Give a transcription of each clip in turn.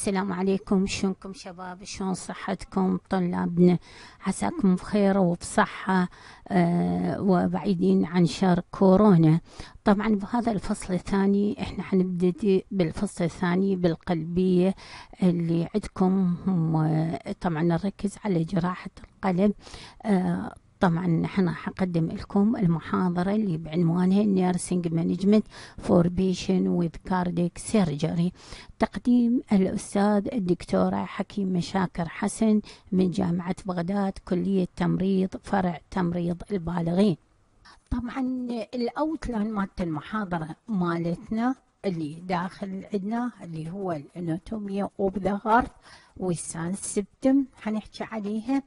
السلام عليكم. شلونكم شباب؟ شلون صحتكم؟ طلابنا عساكم بخير وبصحة آه وبعيدين عن شر كورونا. طبعا بهذا الفصل الثاني إحنا حنبتدي بالفصل الثاني بالقلبية اللي عندكم. طبعا نركز على جراحة القلب. آه طبعا نحن حقدم لكم المحاضرة اللي بعنوانها Nursing Management for Patient with Cardiac Surgery. تقديم الأستاذ الدكتورة حكيمة شاكر حسن من جامعة بغداد كلية تمريض فرع تمريض البالغين. طبعا ال outline مالت المحاضرة مالتنا اللي داخل عندنا اللي هو ال anatomy of the heart وال sign symptom حنحكي عليها.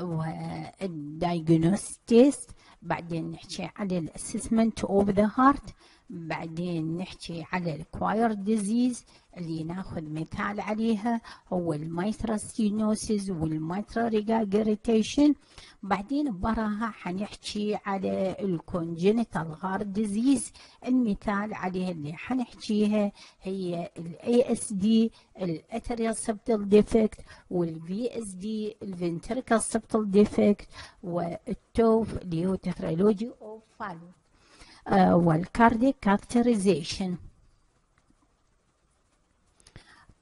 وال diagnostic test بعدين نحكي على ال assessment of the heart بعدين نحكي على ال acquired disease اللي ناخذ مثال عليها هو ال mitral stenosis وال mitral regurgitation بعدين براها حنحكي على ال congenital heart disease المثال عليها اللي حنحكيها هي ال ASD ال atrial septal defect وال VSD ال ventricular septal defect وال TOF اللي هو tetralogy of Fallot وال cardiac catheterization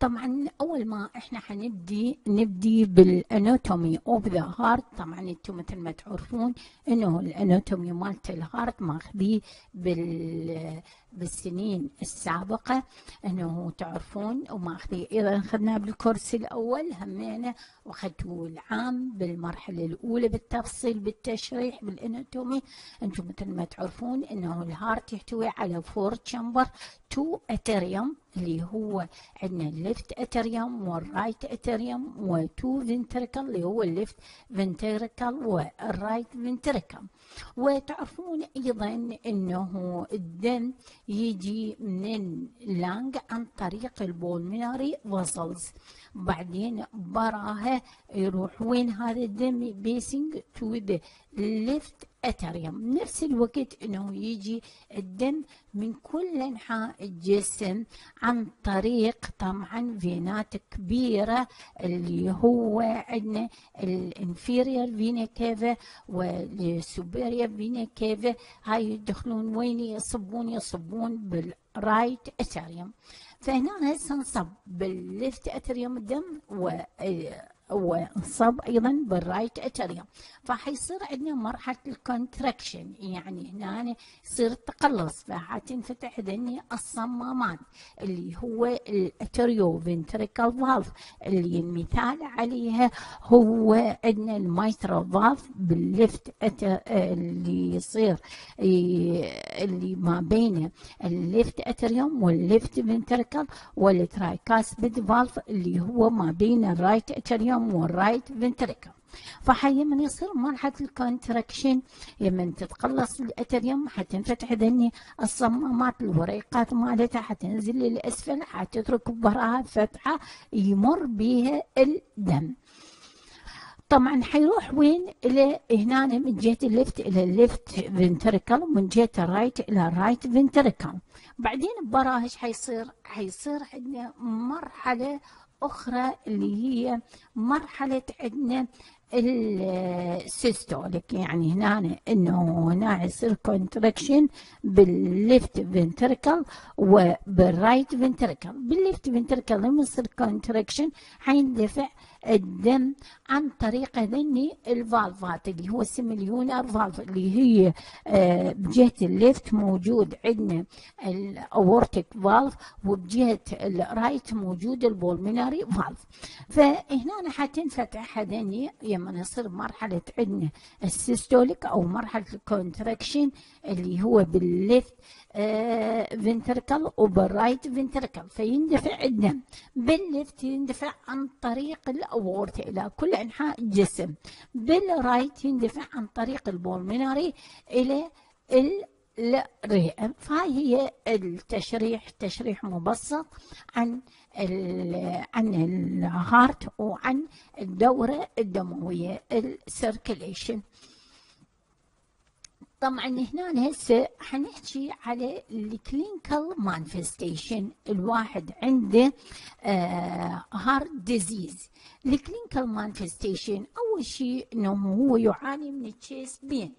طبعا أول ما إحنا حنبدي نبدي بال anatomy of the heart طبعا أنتم مثل ما تعرفون إنه ال anatomy مالت ال heart ماخذيه بال بالسنين السابقة أنه تعرفون وماخذي إذا أخذنا بالكورس الأول همينا وأخذتوا العام بالمرحلة الأولى بالتفصيل بالتشريح بال anatomy. أنتم مثل ما تعرفون أنه ال heart يحتوي على four chamber two atrium اللي هو عندنا ال left atrium وال right atrium و two ventricle اللي هو ال left ventricle وال right ventricle وتعرفون أيضا أنه الدم يجي من ال lung عن طريق ال pulmonary vessels بعدين براها يروح. وين هذا الدم passing to the left atrium. نفس الوقت إنه يجي الدم من كل أنحاء الجسم عن طريق طبعا veinات كبيره اللي هو عندنا ال inferior vena cava وال superior vena cava هاي يدخلون وين يصبون؟ يصبون بال right atrium. فهنا هسه نصب بال left atrium الدم و وانصب أيضا بال right atrium فحيصير عندنا مرحلة ال contraction. يعني هنا يصير التقلص. فحتنفتح ذني الصمامات اللي هو ال atrioventricular valve اللي المثال عليها هو عندنا ال mitral valve بال left اللي يصير اللي ما بين الليفت اتريوم والليفت فنتريكال والترايكاسبيد فالف اللي هو ما بين ال right atrium وال right ventricle فحي من يصير مرحلة ال contraction لما تتقلص ال atrium حتنفتح ذني الصمامات الوريقات مالتها حتنزل للأسفل حتترك براها فتحة يمر بها الدم. طبعا حيروح وين؟ إلى هنا من جهة ال left إلى ال left ventricle ومن جهة ال right إلى ال right ventricle بعدين براه إيش حيصير حيصير عندنا مرحلة أخرى اللي هي مرحلة عندنا ال systolic. يعني هنا إنه هنا يصير contraction بال left ventricle وبال right ventricle بال left ventricle لما يصير contraction حيندفع الدم عن طريق هذني ال valveات اللي هو ال semilunar valve اللي هي بجهة ال left موجود عندنا ال aortic valve وبجهة ال right موجود ال pulmonary valve. فهنا حتنفتح هذني لما يصير مرحلة عندنا ال systolic أو مرحلة ال contraction اللي هو بال left ventricle وبال right ventricle فيندفع الدم بال left يندفع عن طريق الاورطة إلى كل أنحاء الجسم بال right يندفع عن طريق ال pulmonary إلى الرئة فهي هي التشريح تشريح مبسط عن عن ال heart وعن الدورة الدموية ال circulation طبعا هنا هسه حنحكي على ال clinical manifestation الواحد عنده heart disease ال clinical manifestation أول شيء إنه هو يعاني من ال chest pain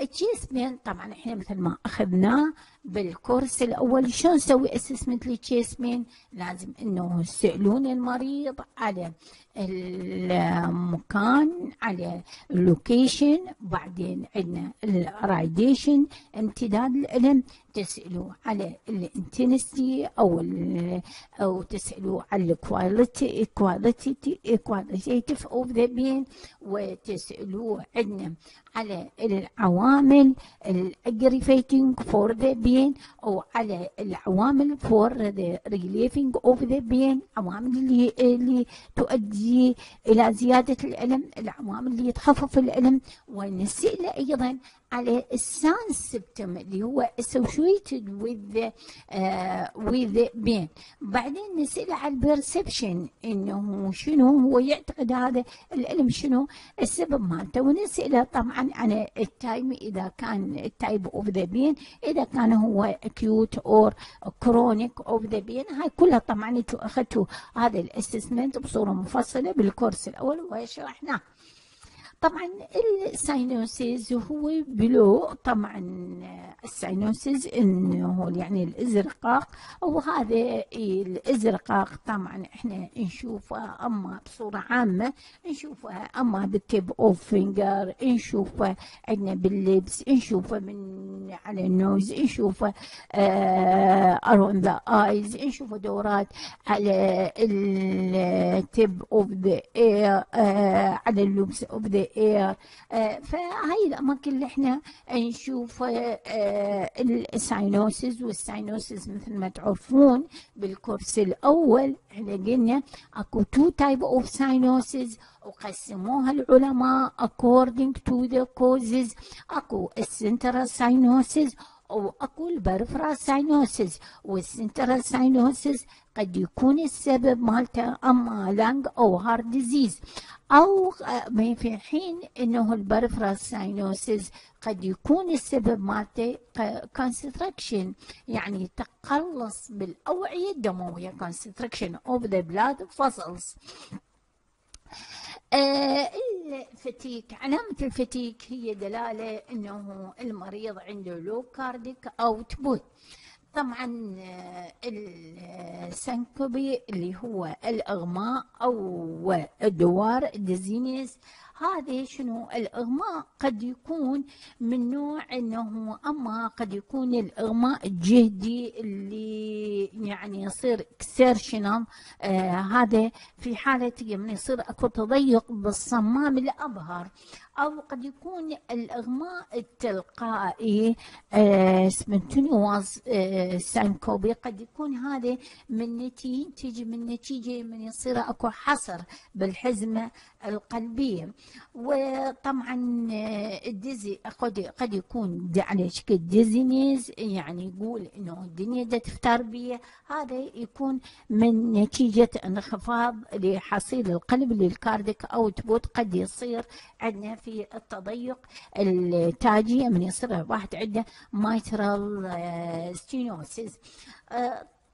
ال chest pain طبعا إحنا مثل ما أخذناه بالكورس الأول شلون نسوي assessment لل chest pain لازم إنه يسألون المريض على المكان على ال location بعدين عندنا ال radiation امتداد الألم تسألوا على ال intensity أو ال أو تسألوا على ال quality quality qualitative of the pain وتسألوا عندنا على العوامل ال aggravating for the pain أو على العوامل for the relieving of the pain عوامل اللي اللي تؤدي إلى زيادة الألم العوامل اللي تخفف الألم ونسال أيضا على ال sign symptom اللي هو associated with uh, with the pain بعدين نسأل على ال perception إنه شنو هو يعتقد هذا الألم شنو. السبب مالته. ونسأله طبعا عن ال time إذا كان ال type of the pain إذا كان هو acute or chronic of the pain هاي كلها طبعا أنتوا اخذتوا هذا ال assessment بصورة مفصلة بالكورس الأول وشرحناه طبعا ال cyanosis هو blue طبعا ال cyanosis إنه يعني الإزرقاق وهذا الإزرقاق طبعا إحنا نشوفه أما بصورة عامة نشوفه أما بال tip of finger نشوفه عندنا بال lips نشوفه من على ال nose نشوفه around the eyes نشوفه دورات على ال tip of the ear على ال lips of the ear فهاي الأماكن اللي إحنا نشوف ال cyanosis وال cyanosis مثل ما تعرفون بال course الأول إحنا قلنا أكو two type of cyanosis وقسموها العلماء according to the causes. أكو ال central cyanosis وأكو ال peripheral cyanosis وال central cyanosis قد يكون السبب مالته أما lung أو heart disease أو في حين إنه ال peripheral cyanosis قد يكون السبب مالته constriction يعني تقلص بالأوعية الدموية constriction of the blood vessels ال fatigue علامة ال fatigue هي دلالة إنه المريض عنده low cardiac output طبعا ال syncope اللي هو الأغماء أو الدوار ال dizziness هذه شنو؟ الأغماء قد يكون من نوع إنه أما قد يكون الأغماء الجهدي اللي يعني يصير exertional آه هذا في حالة من يصير أكو تضيق بالصمام الأبهر. أو قد يكون الإغماء التلقائي spontaneous آه syncope قد يكون هذا من نتيجة من نتيجة من يصير أكو حصر بالحزمة القلبية. وطبعا ال dizzi قد قد يكون على شكل dizziness يعني يقول إنه الدنيا دا تفتر بيه هذا يكون من نتيجة انخفاض لحصيل القلب لل cardiac output. قد يصير عندنا في التضيق التاجي من يصير واحد عنده mitral stenosis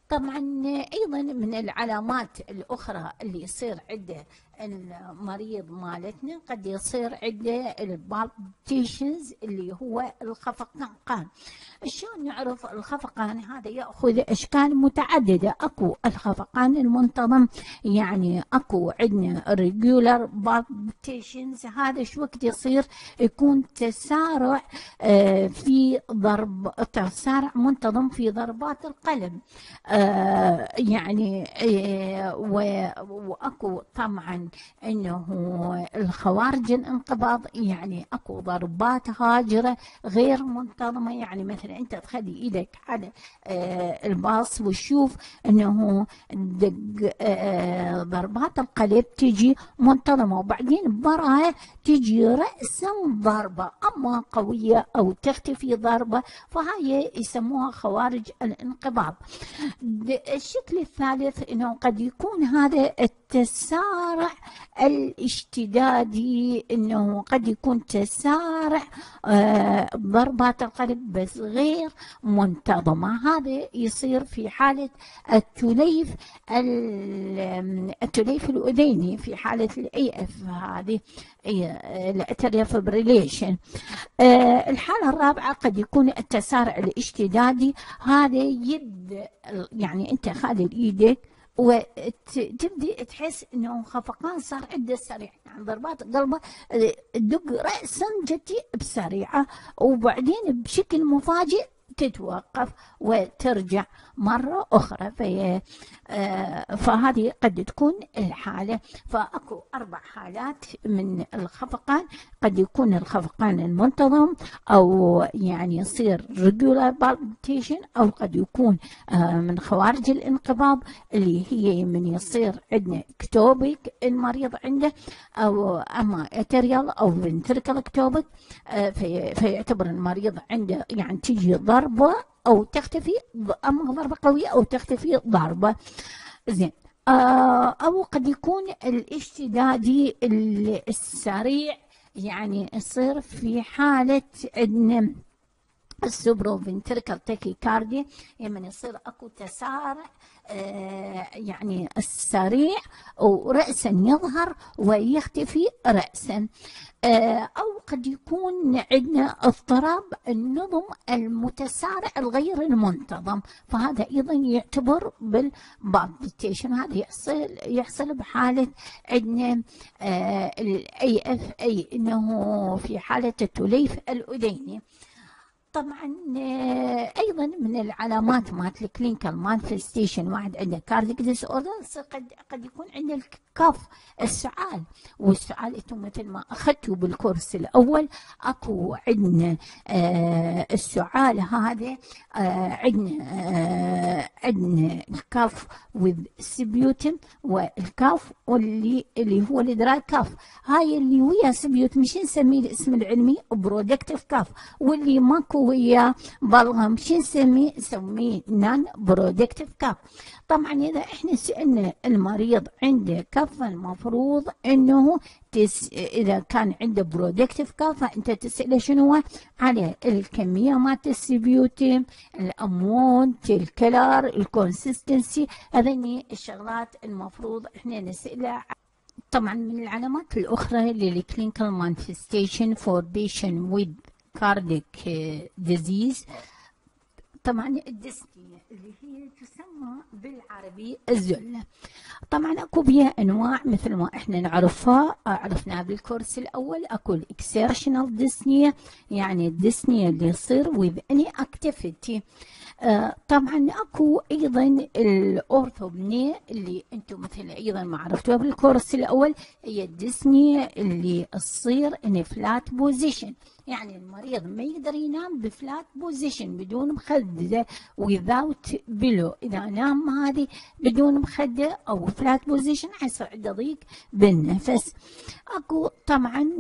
طبعا أيضا من العلامات الأخرى اللي يصير عنده المريض مالتنا قد يصير عنده ال palpitations اللي هو الخفقان شلون نعرف الخفقان؟ هذا يأخذ أشكال متعددة. أكو الخفقان المنتظم يعني أكو عندنا regular palpitations هذا شو وقت يصير؟ يكون تسارع في ضرب تسارع منتظم في ضربات القلب يعني وأكو طبعا إنه الخوارج الانقباض يعني أكو ضربات هاجرة غير منتظمة. يعني مثلا أنت تخلي إيدك على آه الباص وتشوف إنه دق آه ضربات القلب تجي منتظمة. وبعدين براها تجي راسا ضربة أما قوية أو تختفي ضربة فهاي يسموها خوارج الانقباض. الشكل الثالث إنه قد يكون هذا التسارع الاشتدادي إنه قد يكون تسارع آه، ضربات القلب بس غير منتظمة. هذا يصير في حالة التليف التليف الأذيني في حالة ال AF هذه ال atrial fibrillation آه، الحالة الرابعة قد يكون التسارع الاشتدادي. هذا يبدا يعني أنت خالي إيدك وتبدي تحس إنه خفقان صار عنده سريع. يعني ضربات قلبه تدق راسا جتي بسريعة وبعدين بشكل مفاجئ تتوقف وترجع. مرة أخرى في آه، فهذه قد تكون الحالة. فأكو أربع حالات من الخفقان. قد يكون الخفقان المنتظم أو يعني يصير regular palpitation أو قد يكون آه، من خوارج الانقباض اللي هي من يصير عندنا اكتوبيك المريض عنده أو أما atrial أو ventricular ectopic آه، فيعتبر المريض عنده يعني تيجي ضربة أو تختفي أما ضربة قوية أو تختفي ضربة. زين. آه، أو قد يكون الاشتدادي السريع يعني يصير في حالة عندنا ال supraventricular tachycardia لما يصير أكو تسارع يعني السريع ورأسا يظهر ويختفي رأسا. آه أو قد يكون عندنا اضطراب النظم المتسارع الغير المنتظم فهذا أيضا يعتبر بال palpitation هذا يحصل يحصل بحالة عندنا آه ال AF اي إنه في حالة التليف الأذيني طبعا آه، أيضا من العلامات مالت ال clinical manifestation واحد عنده cardiac disorder قد قد يكون عنده ال cough السعال والسعال أنتم مثل ما أخذتوا بال course الأول أكو عندنا آه السعال هذا آه عندنا عندنا ال cough with sputum وال cough واللي اللي هو ال dry cough. هاي اللي ويا sputum شنسميه الاسم العلمي؟ productive cough. واللي ماكو ويا بلغم. شو نسميه نسميه non productive cough طبعا إذا إحنا سألنا المريض عنده cough المفروض إنه تس إذا كان عنده productive cough فأنت تسأله شنو؟ على الكمية مالت السبيوتيم الامونت الكلر الكونسستنسي هذني الشغلات المفروض إحنا نسأله. طبعا من العلامات الأخرى لل clinical manifestation for patient with cardiac disease طبعا ال dyspnea اللي هي تسمى بالعربي الزلة طبعا أكو بها أنواع مثل ما إحنا نعرفها عرفناها بال course الأول أكو ال exertional dyspnea يعني ال dyspnea اللي يصير with any activity. طبعا أكو أيضا ال orthopnea اللي أنتم مثل أيضا ما عرفتوها بال course الأول هي ال dyspnea اللي تصير in flat position يعني المريض ما يقدر ينام ب flat position بدون مخدة without pillow إذا نام هذه بدون مخدة أو flat position حيصير عنده ضيق بالنفس. أكو طبعا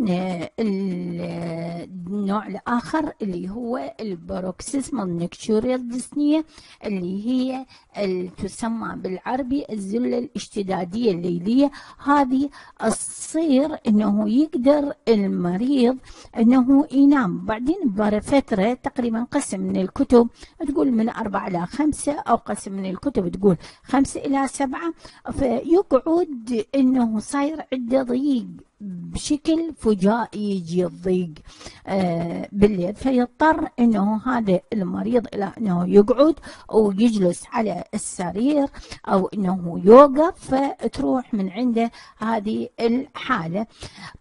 النوع الآخر اللي هو ال paroxysmal nocturnal dyspnea اللي هي تسمى بالعربي الزلة الاشتدادية الليلية. هذه تصير إنه يقدر المريض إنه ينام. بعدين بعد فترة تقريبا قسم من الكتب تقول من أربعة إلى خمسة أو قسم من الكتب تقول خمسة إلى سبعة. فيقعد إنه صاير عنده ضيق. بشكل فجائي يجي الضيق آه بالليل. فيضطر إنه هذا المريض إلى أنه يقعد أو يجلس على السرير أو إنه يوقف فتروح من عنده هذه الحالة.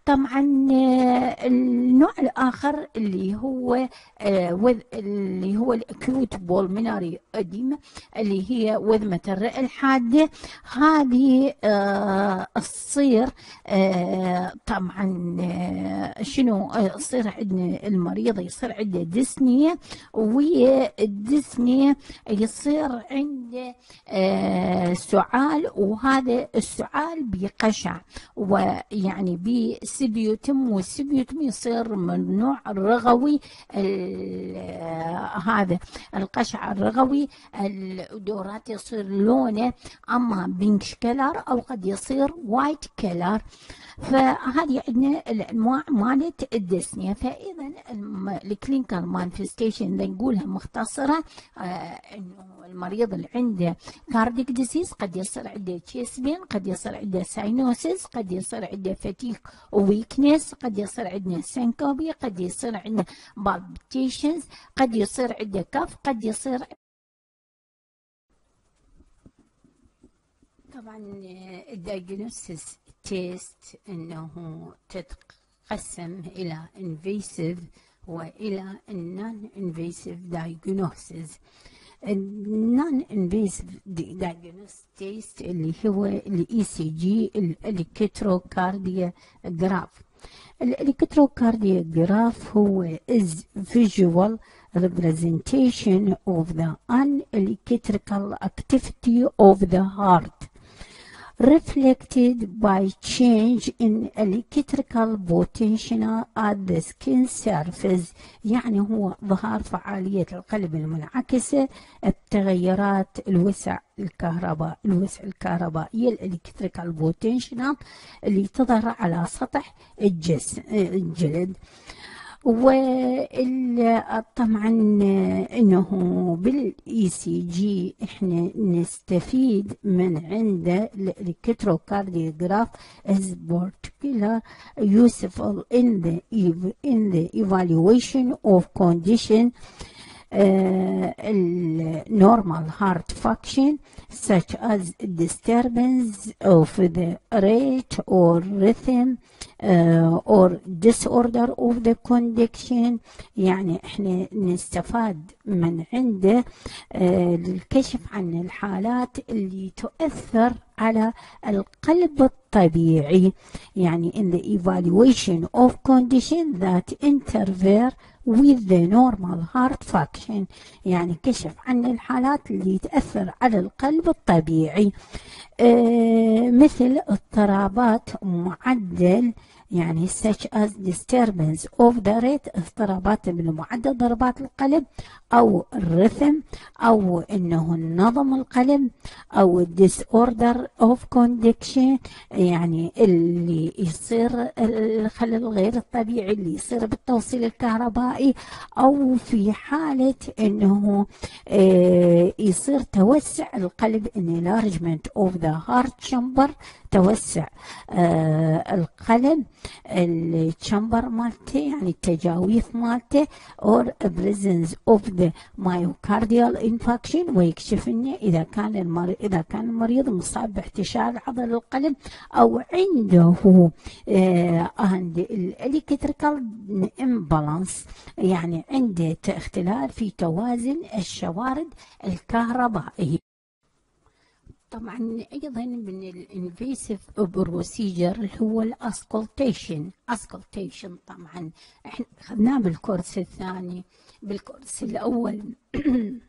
طبعا آه النوع الآخر اللي هو آه اللي هو الأكيوت بولميناري اديما اللي هي وذمة الرئة الحادة. هذه تصير طبعا آه، شنو آه، يصير عندنا المريض يصير عنده ديسنيا وال dyspnea يصير عنده آه، سعال وهذا السعال بقشع ويعني ب sputum وال sputum يصير من النوع الرغوي هذا القشع الرغوي الدورات يصير لونه أما pink color أو قد يصير white color. فهذه عندنا الانواع مالت ال dyspnea فإذا ال clinical manifestation نقولها مختصرة آه إنه المريض اللي عنده cardiac disease قد يصير عنده chest pain قد يصير عنده cyanosis قد يصير عنده fatigue weakness قد يصير عنده syncope قد يصير عنده palpitations قد يصير عنده cough قد يصير طبعا ال diagnostic test انه تتقسم إلى invasive والى non invasive diagnosis ال non invasive diagnosis اللي هو ال ECG ال electrocardiograph ال electrocardiograph هو is visual representation of the electrical activity of the heart reflected by change in electrical potential at the skin surface. يعني هو اظهار فعالية القلب المنعكسة بتغيرات الوسع الكهرباء الوسع الكهربائية ال electrical potential اللي تظهر على سطح الجسم الجلد. وطبعا إنه بال ECG إحنا نستفيد من عنده ال electrocardiograph از useful in the in the evaluation of condition uh, normal heart function such as disturbance of the rate or rhythm uh, or disorder of the conduction يعني إحنا نستفاد من عنده uh, للكشف عن الحالات اللي تؤثر على القلب الطبيعي يعني in the evaluation of condition that interfere with the normal heart function. يعني كشف عن الحالات اللي تأثر على القلب الطبيعي. آه مثل اضطرابات معدل يعني such as disturbance of the rate اضطرابات من معدل ضربات القلب أو الرثم أو إنه النظم القلب أو disorder of conduction يعني اللي يصير الخلل غير الطبيعي اللي يصير بالتوصيل الكهربائي أو في حالة إنه آه يصير توسع القلب enlargement of the heart chamber توسع آه القلب. الشمبر مالته يعني التجاويف مالته or presence of the myocardial infarction. ويكشف لنا إذا كان المريض إذا كان المريض مصاب باحتشاء عضل القلب أو عنده عند ال electrolyte imbalance يعني عنده اختلال في توازن الشوارد الكهربائيه طبعا أيضا من ال invasive procedure اللي هو ال auscultation auscultation طبعا. إحنا أخذناه بالكورس الثاني. بالكورس الأول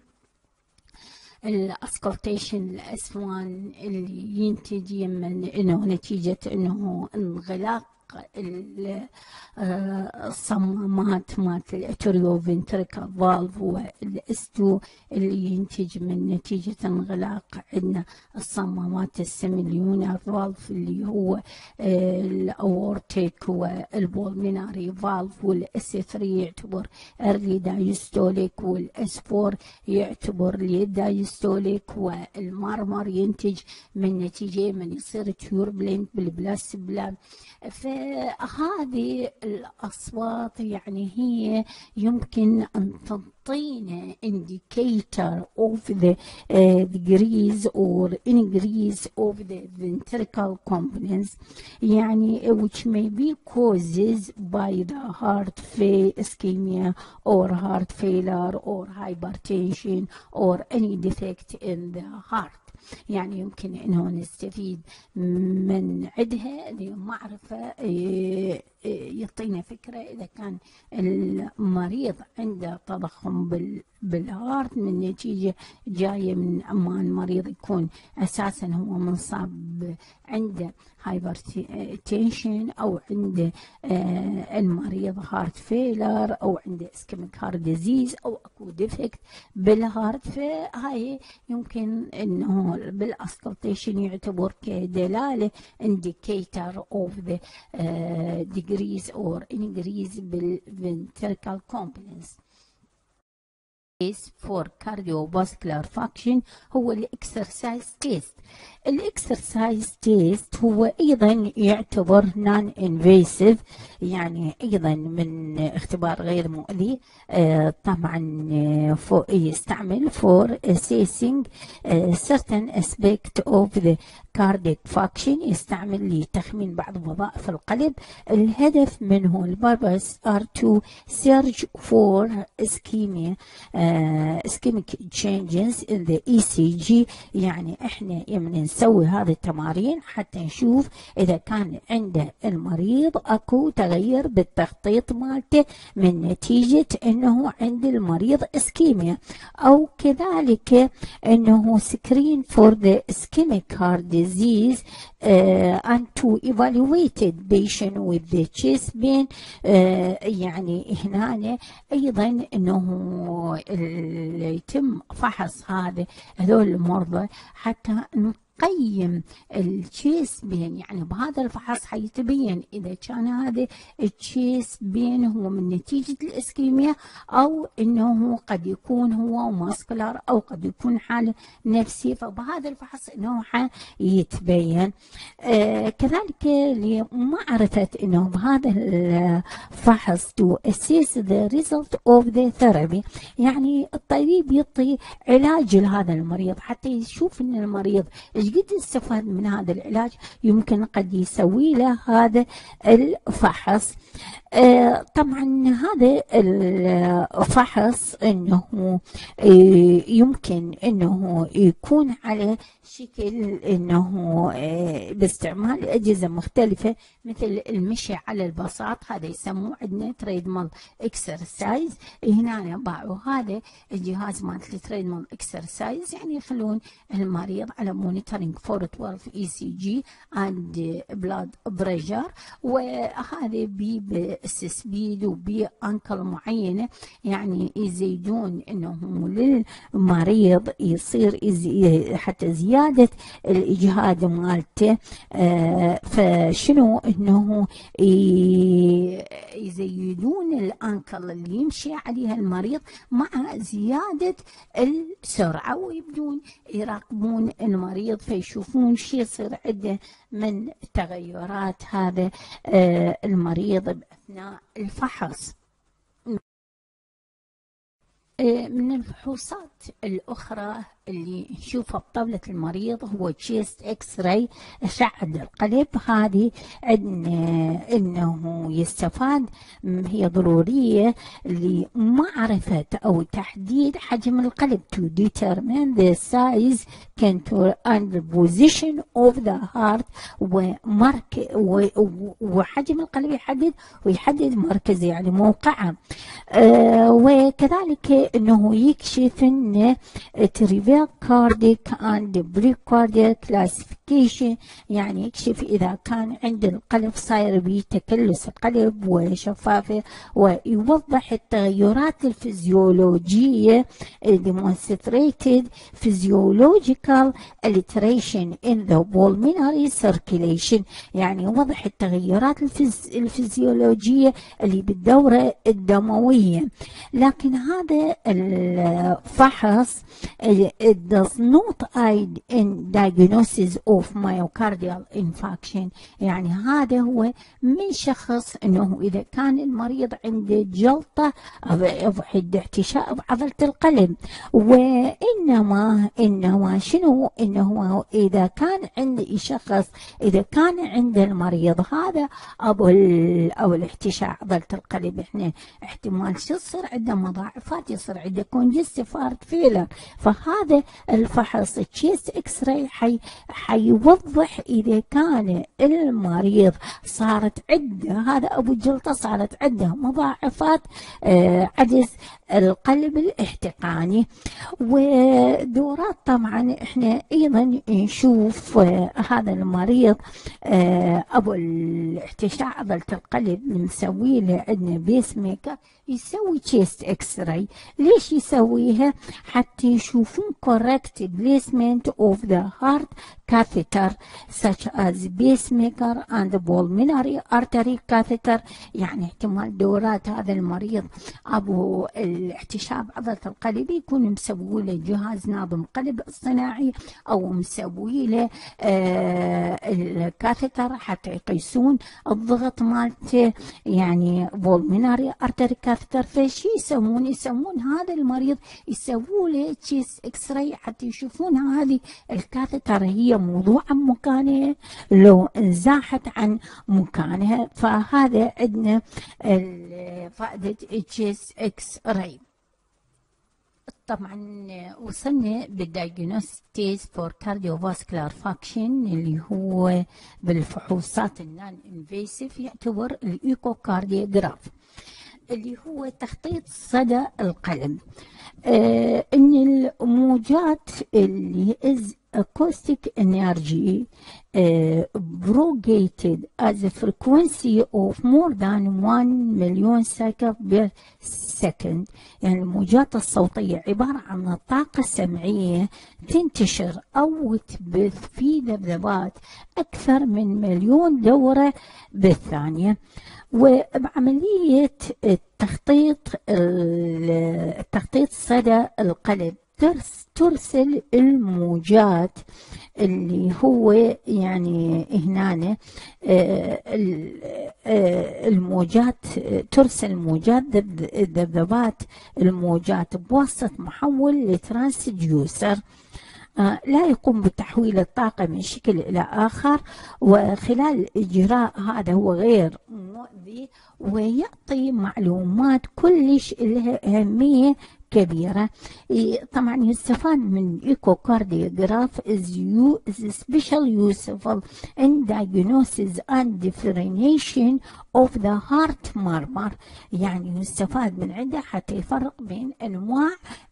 ال auscultation ال S1 اللي ينتج من إنه نتيجة إنه انغلاق الصمامات مالت ال atrioventricular valve وال S2 اللي ينتج من نتيجة انغلاق. عندنا الصمامات ال semilunar valve اللي هو ال aortic وال pulmonary. valve وال S 3 يعتبر early diastolic وال S 4 يعتبر late diastolic وال murmur ينتج من نتيجة من يصير turbulent بال blood flow فهذه الأصوات يعني هي يمكن أن تعطينا indicator of the uh, degrees or increase of the ventricle components يعني which may be causes by the heart ischemia or heart failure or hypertension or any defect in the heart يعني يمكن إنه نستفيد من عندها لمعرفة إيه، إيه، يعطينا فكرة إذا كان المريض عنده تضخم بال بالهارت من نتيجة جاية من أما المريض يكون أساسا هو منصاب عنده. hypertension أو عنده آه المريض heart failure أو عنده ischemic heart disease أو أكو defect بال heart فهاي يمكن أنه بال auscultation يعتبر كدلالة indicator of the uh, degrees or increase بال ventricular competence. For cardiovascular function هو ال exercise test ال exercise test هو أيضا يعتبر non invasive يعني أيضا من اختبار غير مؤذي. آه طبعا آه يستعمل for assessing uh, certain aspect of the cardiac function. يستعمل لتخمين بعض وظائف القلب. الهدف منه ال purpose are to search for ischemia uh, ischemic changes in the ECG يعني إحنا يمنا نسوي هذه التمارين حتى نشوف إذا كان عند المريض أكو تغير بالتخطيط مالته من نتيجة إنه عند المريض ischemia أو كذلك إنه screen for the ischemic heart disease uh, and to evaluate patient with the chest pain uh, يعني هنا أيضا إنه يتم فحص هذا هذول المرضى حتى نقيم ال chest pain يعني بهذا الفحص حيتبين إذا كان هذا ال chest pain هو من نتيجة ال ischemia أو إنه قد يكون هو muscular أو قد يكون حاله نفسي. فبهذا الفحص إنه حيتبين. آه كذلك لمعرفة إنه بهذا الفحص to assess the result of the therapy يعني الطبيب يعطي علاج لهذا المريض. حتى يشوف إن المريض إيش قد استفاد من هذا العلاج. يمكن قد يسوي له هذا الفحص. آه طبعا هذا الفحص إنه آه يمكن إنه يكون على شكل إنه آه باستعمال أجهزة مختلفة مثل المشي على البساط. هذا يسموه عندنا treadmill exercise هنا باوعوا هذا الجهاز مال treadmill exercise يعني يخلون المريض على monitoring for 12 ECG and blood pressure وهذا بي speed وب angle معينة يعني يزيدون انه للمريض يصير حتى زيادة الإجهاد مالته. آه فشنو إنه يزيدون الأنكل اللي يمشي عليها المريض مع زيادة السرعة. ويبدون يراقبون المريض فيشوفون شو يصير عنده من تغيرات هذا آه المريض أثناء الفحص. من الفحوصات الأخرى اللي نشوفها بطبلة المريض هو chest X-ray أشعة القلب. هذه عندنا إنه يستفاد هي ضرورية لمعرفة أو تحديد حجم القلب to determine the size contour and position of the heart ومرك وحجم القلب يحدد ويحدد مركز يعني موقعه. آه وكذلك إنه يكشف إن تريفير were recorded and recorded classification. يعني يكشف إذا كان عند القلب صاير بتكلس القلب وشفافة ويوضح التغيرات الفيزيولوجية demonstrated physiological alteration in the pulmonary circulation. يعني يوضح التغيرات الفيز الفيزيولوجية اللي بالدورة الدموية. لكن هذا الفحص does not aid in diagnosis of of myocardial infarction. يعني هذا هو من شخص إنه إذا كان المريض عنده جلطة أو احتشاء بعضله القلب. وإنما إنما شنو؟ إنه إذا كان عند شخص إذا كان عند المريض هذا ابو أو الاحتشاء عضلة القلب. إحنا احتمال شو يصير عنده؟ مضاعفات يصير عنده congestive failure فهذا الفحص chest X-ray حي حيوضح إذا كان المريض صارت عنده هذا أبو الجلطه صارت عنده مضاعفات آه عجز القلب الاحتقاني. ودورات طبعا إحنا أيضا نشوف آه هذا المريض آه أبو الاحتشاء عضله القلب مسوي له عندنا pacemaker يسوي chest X-ray ليش يسويها؟ حتى يشوفون correct placement of the heart catheter such as pacemaker and pulmonary artery catheter. يعني احتمال دورات هذا المريض ابو الاحتشاء بعضلة القلب يكون مسوي له جهاز ناظم قلب اصطناعي أو مسوي له آه ال catheter حتى يقيسون الضغط مالته. يعني pulmonary artery catheter فشي يسوون يسوون هذا المريض يسووا له chest X-ray حتى يشوفون هذه ال catheter هي موضوع عن مكانها لو انزاحت عن مكانها فهذا عندنا فائدة chest X-ray طبعا وصلنا بال diagnosis for cardiovascular function اللي هو بالفحوصات ال non-invasive يعتبر ال echocardiograph اللي هو تخطيط صدى القلب إن الموجات اللي is acoustic energy uh, propagated at the frequency of more than 1 million cycle per second. يعني الموجات الصوتية عبارة عن الطاقة السمعية تنتشر أو تبث في ذبذبات أكثر من مليون دورة بالثانية. وبعملية التخطيط التخطيط صدى القلب. ترسل الموجات اللي هو يعني هنا الموجات ترسل موجات ذبذبات الموجات بواسطة محول ل transducer اللي يقوم بتحويل الطاقة من شكل إلى آخر وخلال إجراء هذا هو غير مؤذي ويعطي معلومات كلش لها أهمية كبيرة. طبعا يستفاد من ال echocardiograph is, you, is special useful in diagnosis and differentiation of the heart murmur يعني يستفاد من عنده حتى يفرق بين أنواع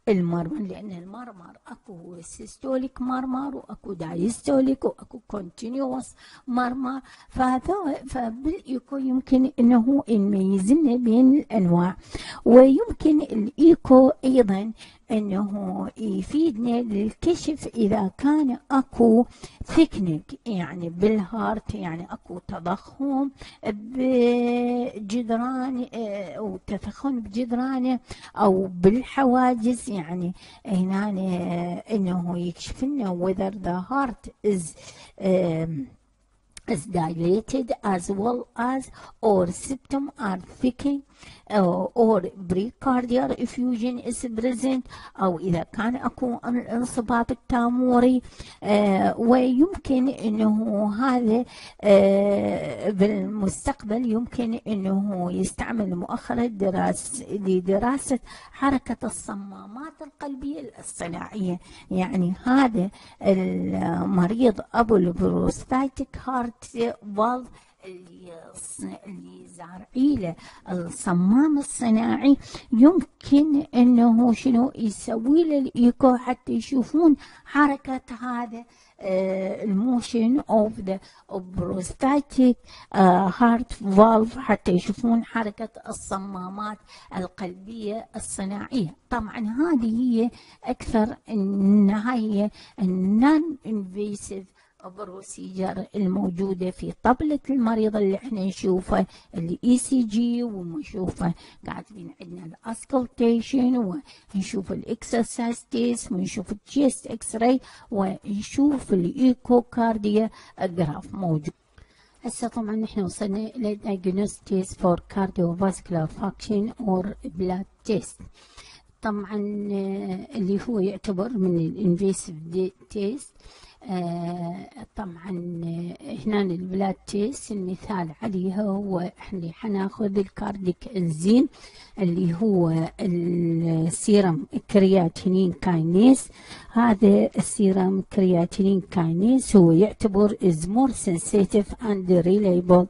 ال murmur لأن ال murmur أكو systolic murmur وأكو diastolic وأكو continuous murmur. فهذا فبالايكو يمكن إنه يميز بين الأنواع. ويمكن الإيكو أيضا إنه يفيدنا للكشف إذا كان أكو ثكنك يعني بالهارت يعني أكو تضخم بجدران أو تضخم بجدرانه أو بالحواجز يعني هنا إنه يكشف لنا whether the heart is is dilated as well as or septum are thickened or precardial effusion is present أو إذا كان أكو الانصباب التاموري ويمكن أنه هذا بالمستقبل يمكن أنه يستعمل مؤخرا دراسة لدراسة حركة الصمامات القلبية الاصطناعية. يعني هذا المريض أبو ال prosthetic heart valve له الصمام الصناعي يمكن أنه شنو يسوي له الايكو حتى يشوفون حركة هذا ال motion of the prosthetic heart valve حتى يشوفون حركة الصمامات القلبية الصناعية. طبعا هذه هي أكثر انها هي ال non-invasive procedure الموجودة في طبلة المريض اللي إحنا نشوفه اللي ECG ونشوفه كاتبين عندنا ال auscultation ونشوف ال exercise test ونشوف ال chest X-ray ونشوف ال echocardiograph موجود. هسه طبعا نحن وصلنا إلى diagnosis for cardiovascular function or blood test. طبعا آه، اللي هو يعتبر من ال invasive test طبعا آه، هنا ال blood test المثال عليها هو إحنا حناخذ ال cardiac enzyme اللي هو ال serum creatinine kinase هذا ال serum creatinine kinase هو يعتبر is more sensitive and reliable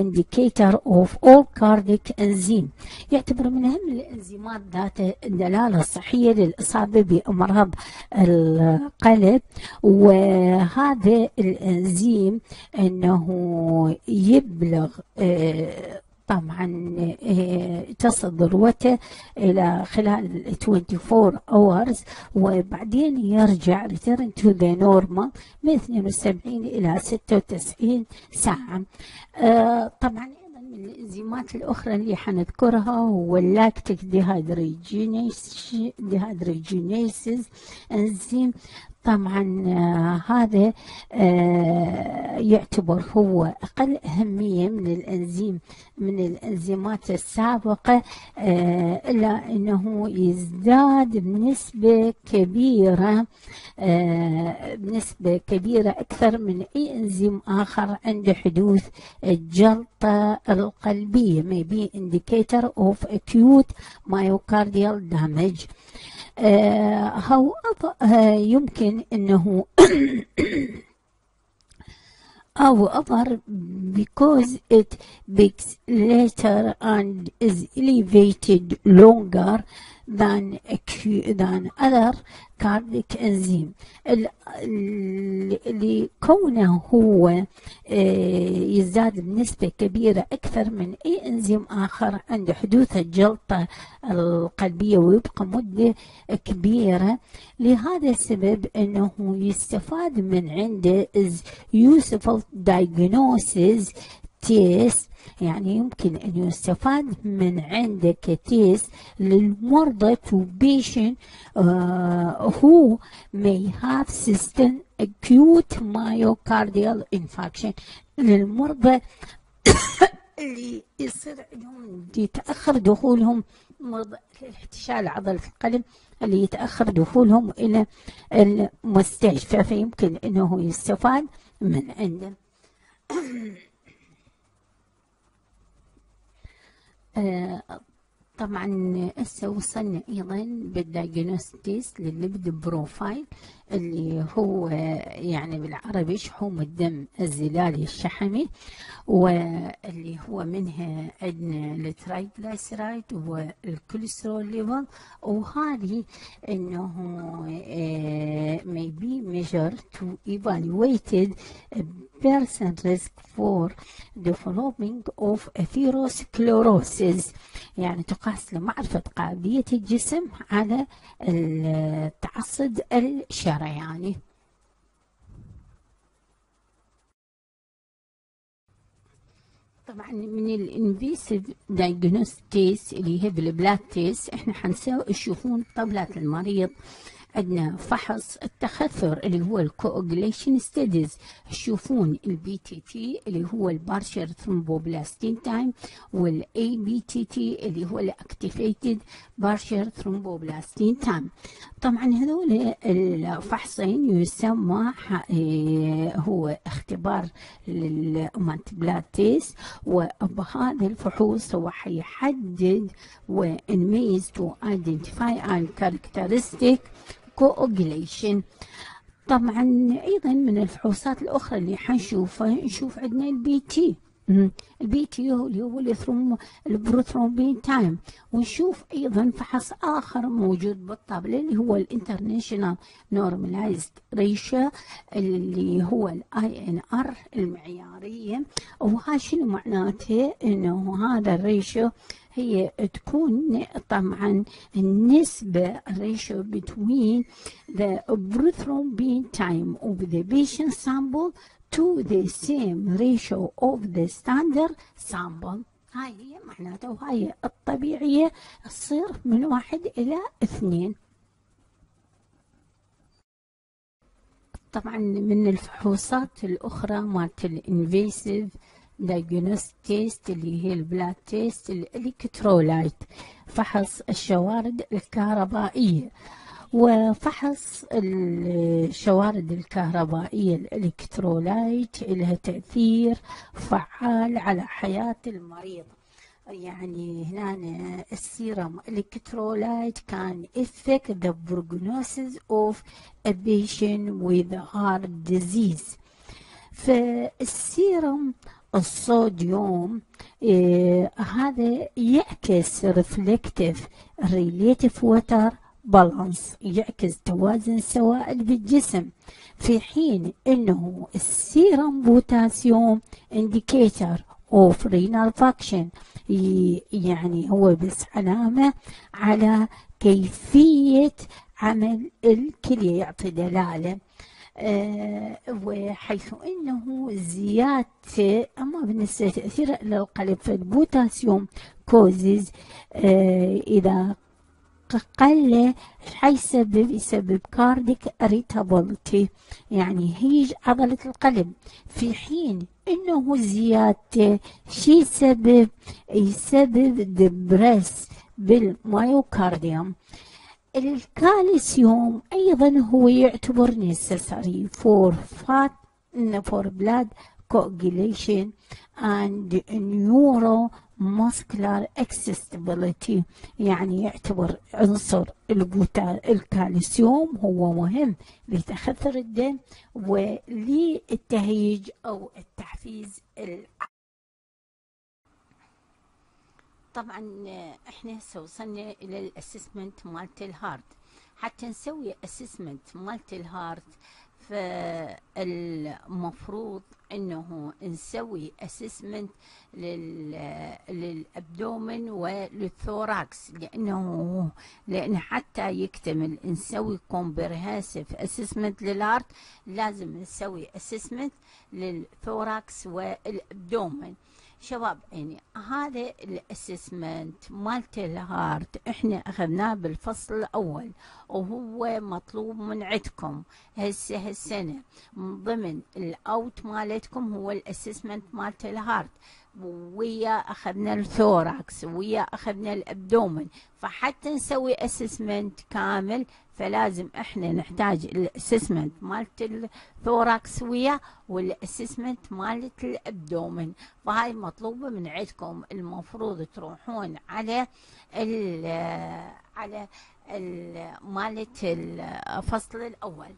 indicator of all cardiac enzyme. يعتبر من أهم الإنزيمات ذات الدلالة الصحية للإصابة بأمراض القلب وهذا الإنزيم أنه يبلغ طبعا آه، تصل ذروته إلى خلال 24 hours وبعدين يرجع return to the normal من 72 إلى 96 ساعة. آه، طبعا من الإنزيمات الأخرى اللي حنذكرها هو اللاكتيك ديهيدروجينيسيس إنزيم طبعا آه، هذا آه، يعتبر هو أقل أهمية من الأنزيم من الأنزيمات السابقة آه، إلا أنه يزداد بنسبة كبيرة بنسبة كبيرة أكثر من أي أنزيم آخر عند حدوث الجلطة القلبية maybe indicator of acute myocardial damage. هو يمكن أنه أو other because it peaks later and is elevated longer than, than other cardiac enzyme لكونه هو آه، يزداد بنسبة كبيرة أكثر من أي إنزيم آخر عند حدوث الجلطة القلبية ويبقى مدة كبيرة. لهذا السبب أنه يستفاد من عنده is useful diagnosis test يعني يمكن أن يستفاد من عندك تيست للمرضى to patient uh, who may have system acute myocardial infarction. للمرضى اللي يصير عندهم يتأخر دخولهم مرضى احتشاء عضلة القلب اللي يتأخر دخولهم إلى المستشفى. فيمكن أنه يستفاد من عنده آه، طبعا هسه وصلنا أيضا بال diagnostics لل lipid profile اللي هو يعني بالعربي شحوم الدم الزلالي الشحمي واللي هو منها عندنا ال triglyceride وال cholesterol level. وهذه إنه may be measured to evaluate a person risk for developing of atherosclerosis. يعني تقاس لمعرفة قابلية الجسم على التصلب الشرياني طبعا من ال invasive diagnostics اللي هي بال blood test إحنا حنسوي تشوفون طبلات المريض عندنا فحص التخثر اللي هو ال coagulation studies تشوفون ال PTT اللي هو ال partial thromboplastin time وال APTT اللي هو ال activated بارشر ثرومبوبلاستين تايم طبعا هذول الفحصين يسمى آه، هو اختبار للمانت بلاد تيست وبهذا الفحوص هو حيحدد ونميز تو ايدنتيفاي ان كاركترستيك كوغليشن طبعا أيضا من الفحوصات الأخرى اللي حنشوفها نشوف عندنا البي تي ال PT أو اللي هو ال throm ال prothrombin time. ونشوف أيضا فحص آخر موجود بالطابله اللي هو ال international normalized ratio اللي هو ال INR المعيارية. وها شنو معناته؟ إنه هذا ال ratio هي تكون طبعا النسبة ال ratio between the prothrombin time of the patient sample to the same ratio of the standard sample. هاي هي معناته وهاي الطبيعية تصير من واحد إلى اثنين. طبعا من الفحوصات الأخرى مالت ال invasive diagnostic test اللي هي ال blood test ال electrolyte فحص الشوارد الكهربائية. وفحص الشوارد الكهربائية ال electrolyte لها تأثير فعال على حياة المريض. يعني هنا ال serum electrolyte can affect the prognosis of a patient with heart disease. فالسيرم الصوديوم إيه هذا يعكس reflective relative water balance يعكس توازن السوائل بالجسم في حين إنه ال serum potassium indicator of renal function يعني هو بس علامة على كيفية عمل الكلية يعطي دلالة وحيث إنه زيادة أما بالنسبة تأثير للقلب فالبوتاسيوم causes أه إذا قل حيسبب يسبب cardiac irritability يعني هيج عضلة القلب. في حين إنه زيادته شي يسبب يسبب depress بال myocardium الكالسيوم أيضا هو يعتبر necessary for fat for blood coagulation and neuromuscular excitability. يعني يعتبر عنصر الكالسيوم هو مهم لتخثر الدم وللتهيج أو التحفيز طبعا إحنا هسه وصلنا إلى ال assessment مالت ال heart. حتى نسوي assessment مالت ال heart فالمفروض إنه نسوي assessment لل abdomen ولل thorax لأنه لأن حتى يكتمل. نسوي comprehensive assessment لل heart لازم نسوي assessment لل thorax وال abdomen شباب يعني هذا ال assessment مالت ال heart إحنا أخذناه بالفصل الأول وهو مطلوب من عندكم هسه هالسنة. من ضمن ال out مالتكم هو ال assessment مالت ال heart. ويا أخذنا ال thorax ويا أخذنا ال abdomen فحتى نسوي assessment كامل فلازم إحنا نحتاج ال assessment مالت ال thorax ويا وال assessment مالت ال abdomen فهاي مطلوبة من عندكم. المفروض تروحون على ال على مالت الفصل الأول.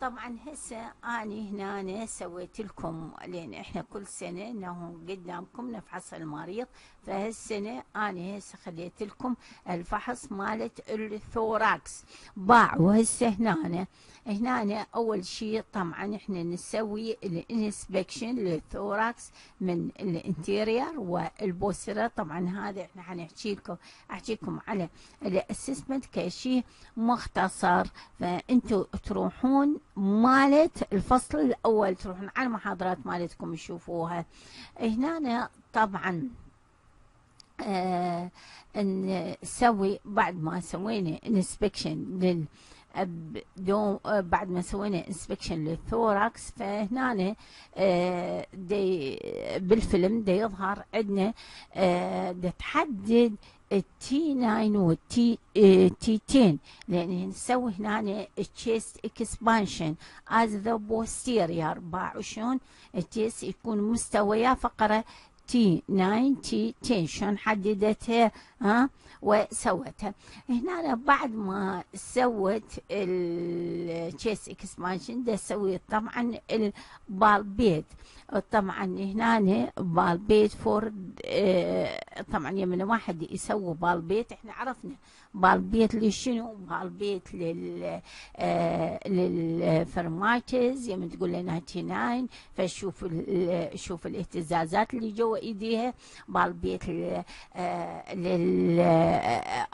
طبعا هسه أني هنا سويت لكم لأن إحنا كل سنة إنه قدامكم نفحص المريض فهالسنة أنا هسه خليت لكم الفحص مالت ال thorax. باع وهسه هنا هنا أول شيء طبعا إحنا نسوي ال inspection لل thorax من ال anterior وال posterior طبعا هذا إحنا حنحكي لكم أحكيكم على ال assessment كشيء مختصر. فأنتوا تروحون مالت الفصل الأول تروحون على المحاضرات مالتكم تشوفوها. هنا طبعا آه نسوي بعد ما سوينا inspection لل دوم بعد ما سوينا inspection لل thorax فهنا آه، دي بالفيلم دي يظهر عندنا آه، دي تحدد ال T 9 وال T T 10 لأن نسوي هنا ال chest expansion as the posterior باعوا شلون ال chest يكون مستويه فقرة T 9 T 10 شلون حددتها ها؟ وسوتها هنا بعد ما سوت ال chest expansion ده سوي طبعا ال palpate طبعا هنا palpate for آه طبعا يمن واحد يسوي palpate إحنا عرفنا palpate لشنو؟ palpate لل آه لل fremitus يوم تقول لنا 99 فشوف شوف الاهتزازات اللي جوا إيديها. palpate آه لل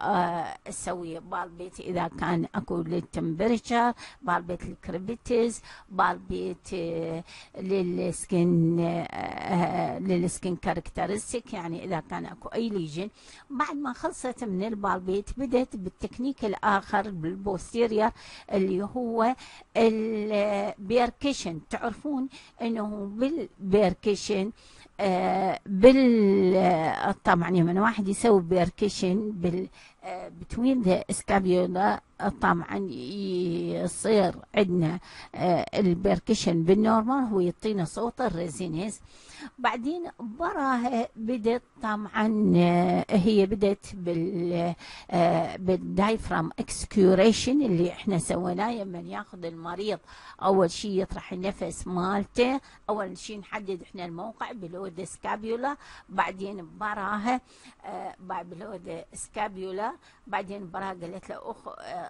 آه تسوي palpate إذا كان أكو لل temperature palpate ال crepitus palpate لل skin لل skin characteristic يعني إذا كان أكو أي lesion. بعد ما خلصت من ال palpate بدت بالتكنيك الآخر بال posterior اللي هو ال percussion تعرفون أنه بال percussion آه بال طبعا لما واحد يسوي percussion بال between the scapula طبعا يصير عندنا ال percussion بال normal هو يعطينا صوت ال resonance بعدين براها بدت طبعا هي بدت بال بال diaphragm excursion اللي إحنا سويناه. لما ياخذ المريض أول شيء يطرح النفس مالته أول شيء نحدد إحنا الموقع below scapula. بعدين براها بعد below scapula بعدين براها قالت له أخ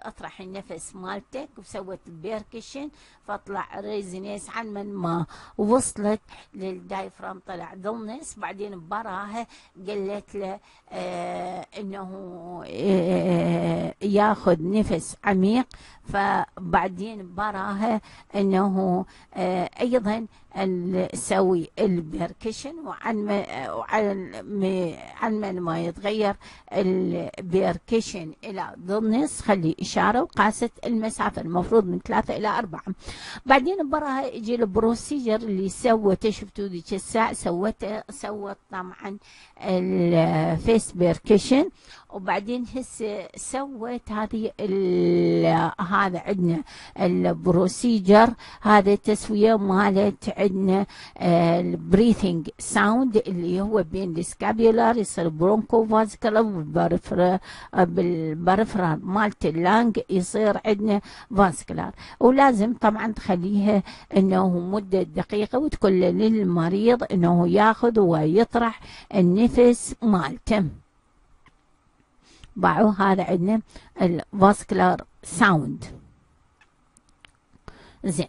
أطرح النفس مالتك وسوت ال percussion فطلع resonance عن ما وصلت لل diaphragm طلع dullness بعدين براها قالت له آه إنه آه ياخذ نفس عميق. فبعدين براها إنه آه أيضا نسوي ال percussion وعن ما وعن عن من ما يتغير ال percussion إلى dullness خلي إشارة وقاست المسافة المفروض من ثلاثة إلى أربعة. بعدين براها يجي ال procedure اللي سوته شفتوا ذيك الساعة؟ سوته سوت طبعا ال face percussion وبعدين هسه سوت هذه هذا عندنا ال procedure هذا التسوية مالت عندنا ال breathing sound اللي هو بين ال scapular يصير broncho vesicular بال peripheral بال peripheral مالت ال lung يصير عندنا vesicular ولازم طبعا تخليها إنه مدة دقيقة وتقول للمريض إنه ياخذ ويطرح النفس مالته. باعوا هذا عندنا ال vesicular sound زين.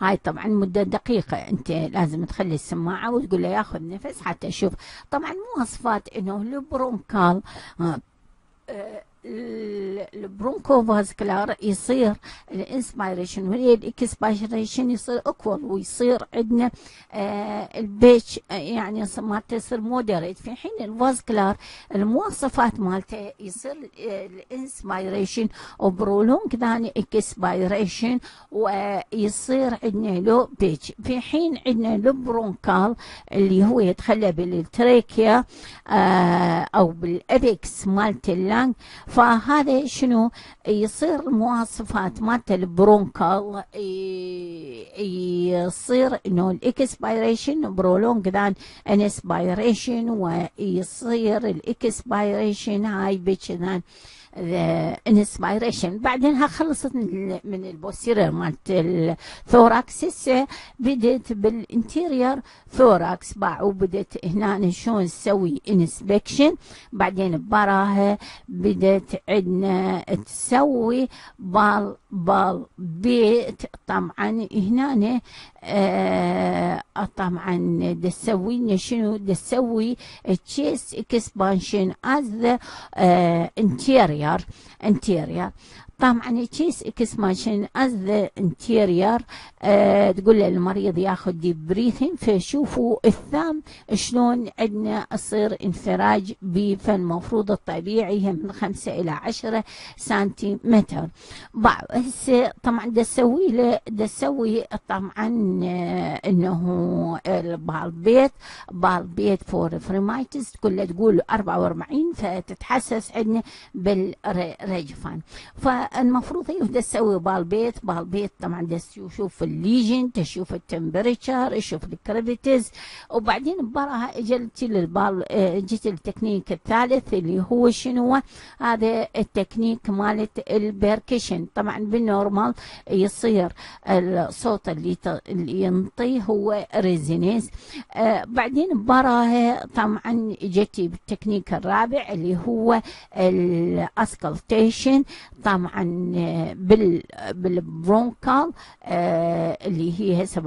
هاي طبعا مدة دقيقة. أنت لازم تخلي السماعة وتقول له ياخذ نفس حتى أشوف. طبعا مواصفات إنه ال bronchial آه ال broncho vesicular يصير ال inspiration وال expiration يصير equal ويصير عندنا آه ال pitch يعني مالته يصير moderate في حين ال vesicular المواصفات مالته يصير ال inspiration و prolonged than expiration ويصير عندنا low pitch. في حين عندنا ال bronchial اللي هو يتخلى بال trachea آه أو بال apex مالت ال lung فهذا شنو؟ يصير المواصفات مالت ال bronchial يصير إنه ال expiration prolonged than inspiration ويصير ال expiration high pitch than ال inspiration بعدين خلصت من ال posterior مالت ال thorax هسه بدت بال anterior thorax باع وبدت هنا شلون تسوي inspection بعدين براها بدت عندنا تسوي بال palpate طبعا هنا طبعا تسوي شنو تسوي؟ chest expansion as the anterior anterior طبعا chest expansion as the anterior تقول للمريض ياخذ deep breathing فشوفوا ال thumb شلون عندنا يصير انفراج فالمفروض الطبيعي هي من خمسة إلى عشرة سنتيمتر. هسه طبعا دا تسوي له دا تسوي طبعا إنه palpate palpate for fremitus له تقول 44 فتتحسس عندنا بالرجفان. ف فالمفروض هي بدها تسوي palpate palpate طبعا بدها تشوف ال lesion تشوف ال temperature تشوف ال crepitus. وبعدين براها إجت للبال اجت التكنيك الثالث اللي هو شنو؟ هذا التكنيك مالت ال percussion طبعا بال normal يصير الصوت اللي اللي ينطيه هو resonance بعدين براها طبعا جتي بالتكنيك الرابع اللي هو ال auscultation. طبعا بال بال bronchial آه اللي هي هسه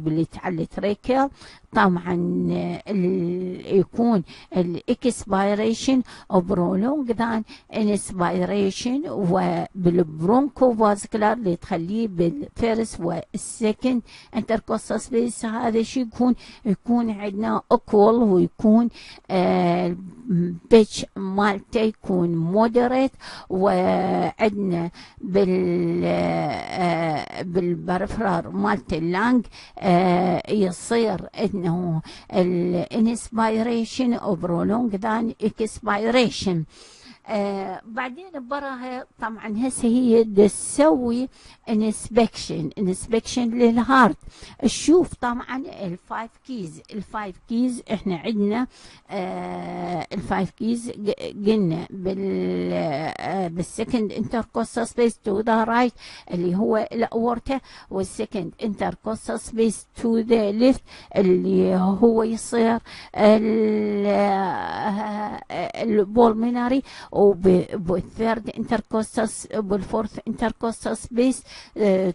باللي تعلي tracheal طبعا يكون ال expiration و prolonged than inspiration وبال bronchovesicular اللي تخليه بال first وال second intercostal space هذا الشيء يكون يكون عندنا equal ويكون آه pitch مالته يكون moderate وعندنا بال آه بال peripheral مالت ال lung آه يصير انه الانسبيريشن او برولونج ذان اكسبيريشن آه بعدين براها طبعا هسه هي تسوي inspection inspection لل heart. تشوف طبعا ال five keys ال five keys إحنا عندنا آه ال five keys قلنا بال آه بال second intercostal space to the right اللي هو الاورتا وال second intercostal space to the left اللي هو يصير ال pulmonary وبال third intercostal بال fourth intercostal space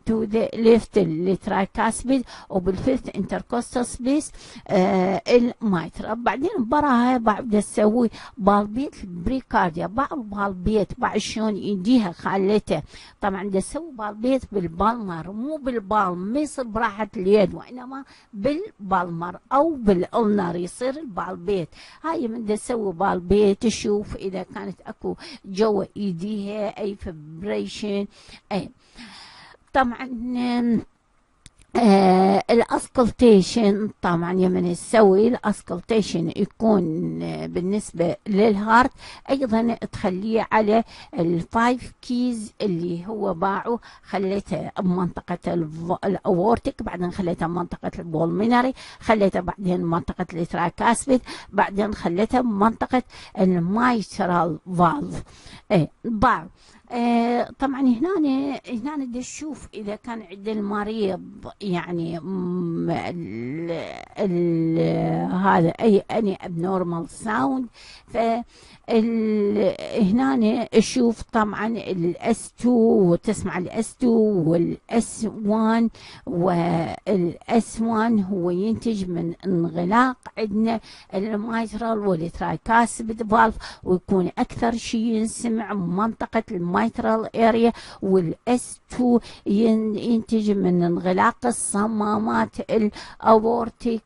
to the left ال tricuspid وبال fifth intercostal space ال mitral بعدين براها بعد تسوي palpate precordia بعض palpate بعد شلون يديها خالته طبعا تسوي palpate بال palmar مو بال palm ما يصير براحة اليد وإنما بال palmar أو بال ulnar يصير ال palpate. هاي من تسوي palpate تشوف إذا كانت أكو جوا إيديها أي vibration أي. طبعا آه ال auscultation طبعا يمن نسوي ال auscultation يكون آه بالنسبة لل heart أيضا تخليه على ال five keys اللي هو باعه خليته بمنطقة ال aortic بعدين خليته بمنطقة ال pulmonary خليته بعدين بمنطقه ال tricuspid بعدين خليته بمنطقة ال mitral valve. إيه باعه آه طبعا هنا هنا بدي أشوف إذا كان عند المريض يعني ال ال هذا أي أني abnormal sound ف هنا أشوف طبعا ال S 2 وتسمع ال S 2 وال S 1 وال S 1 هو ينتج من انغلاق عندنا ال mitral وال tricuspid valve ويكون أكثر شيء ينسمع منطقة ال mitral area وال S 2 ينتج من انغلاق الصمامات ال aortic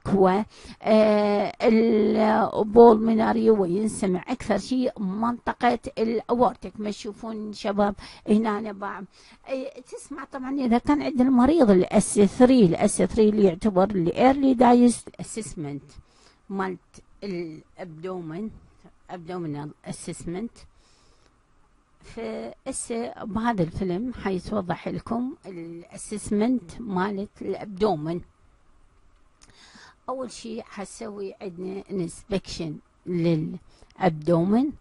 وال pulmonary وينسمع أكثر شيء منطقة ال aortic ما تشوفون شباب هنا بعض تسمع طبعا إذا كان عند المريض ال S 3 ال S 3 اللي يعتبر ال early dias assessment مالت ال abdomen abdominal assessment فهسه بهذا الفيلم حيتوضح لكم ال assessment مالت ال abdomen. أول شيء حسوي عندنا inspection لل abdomen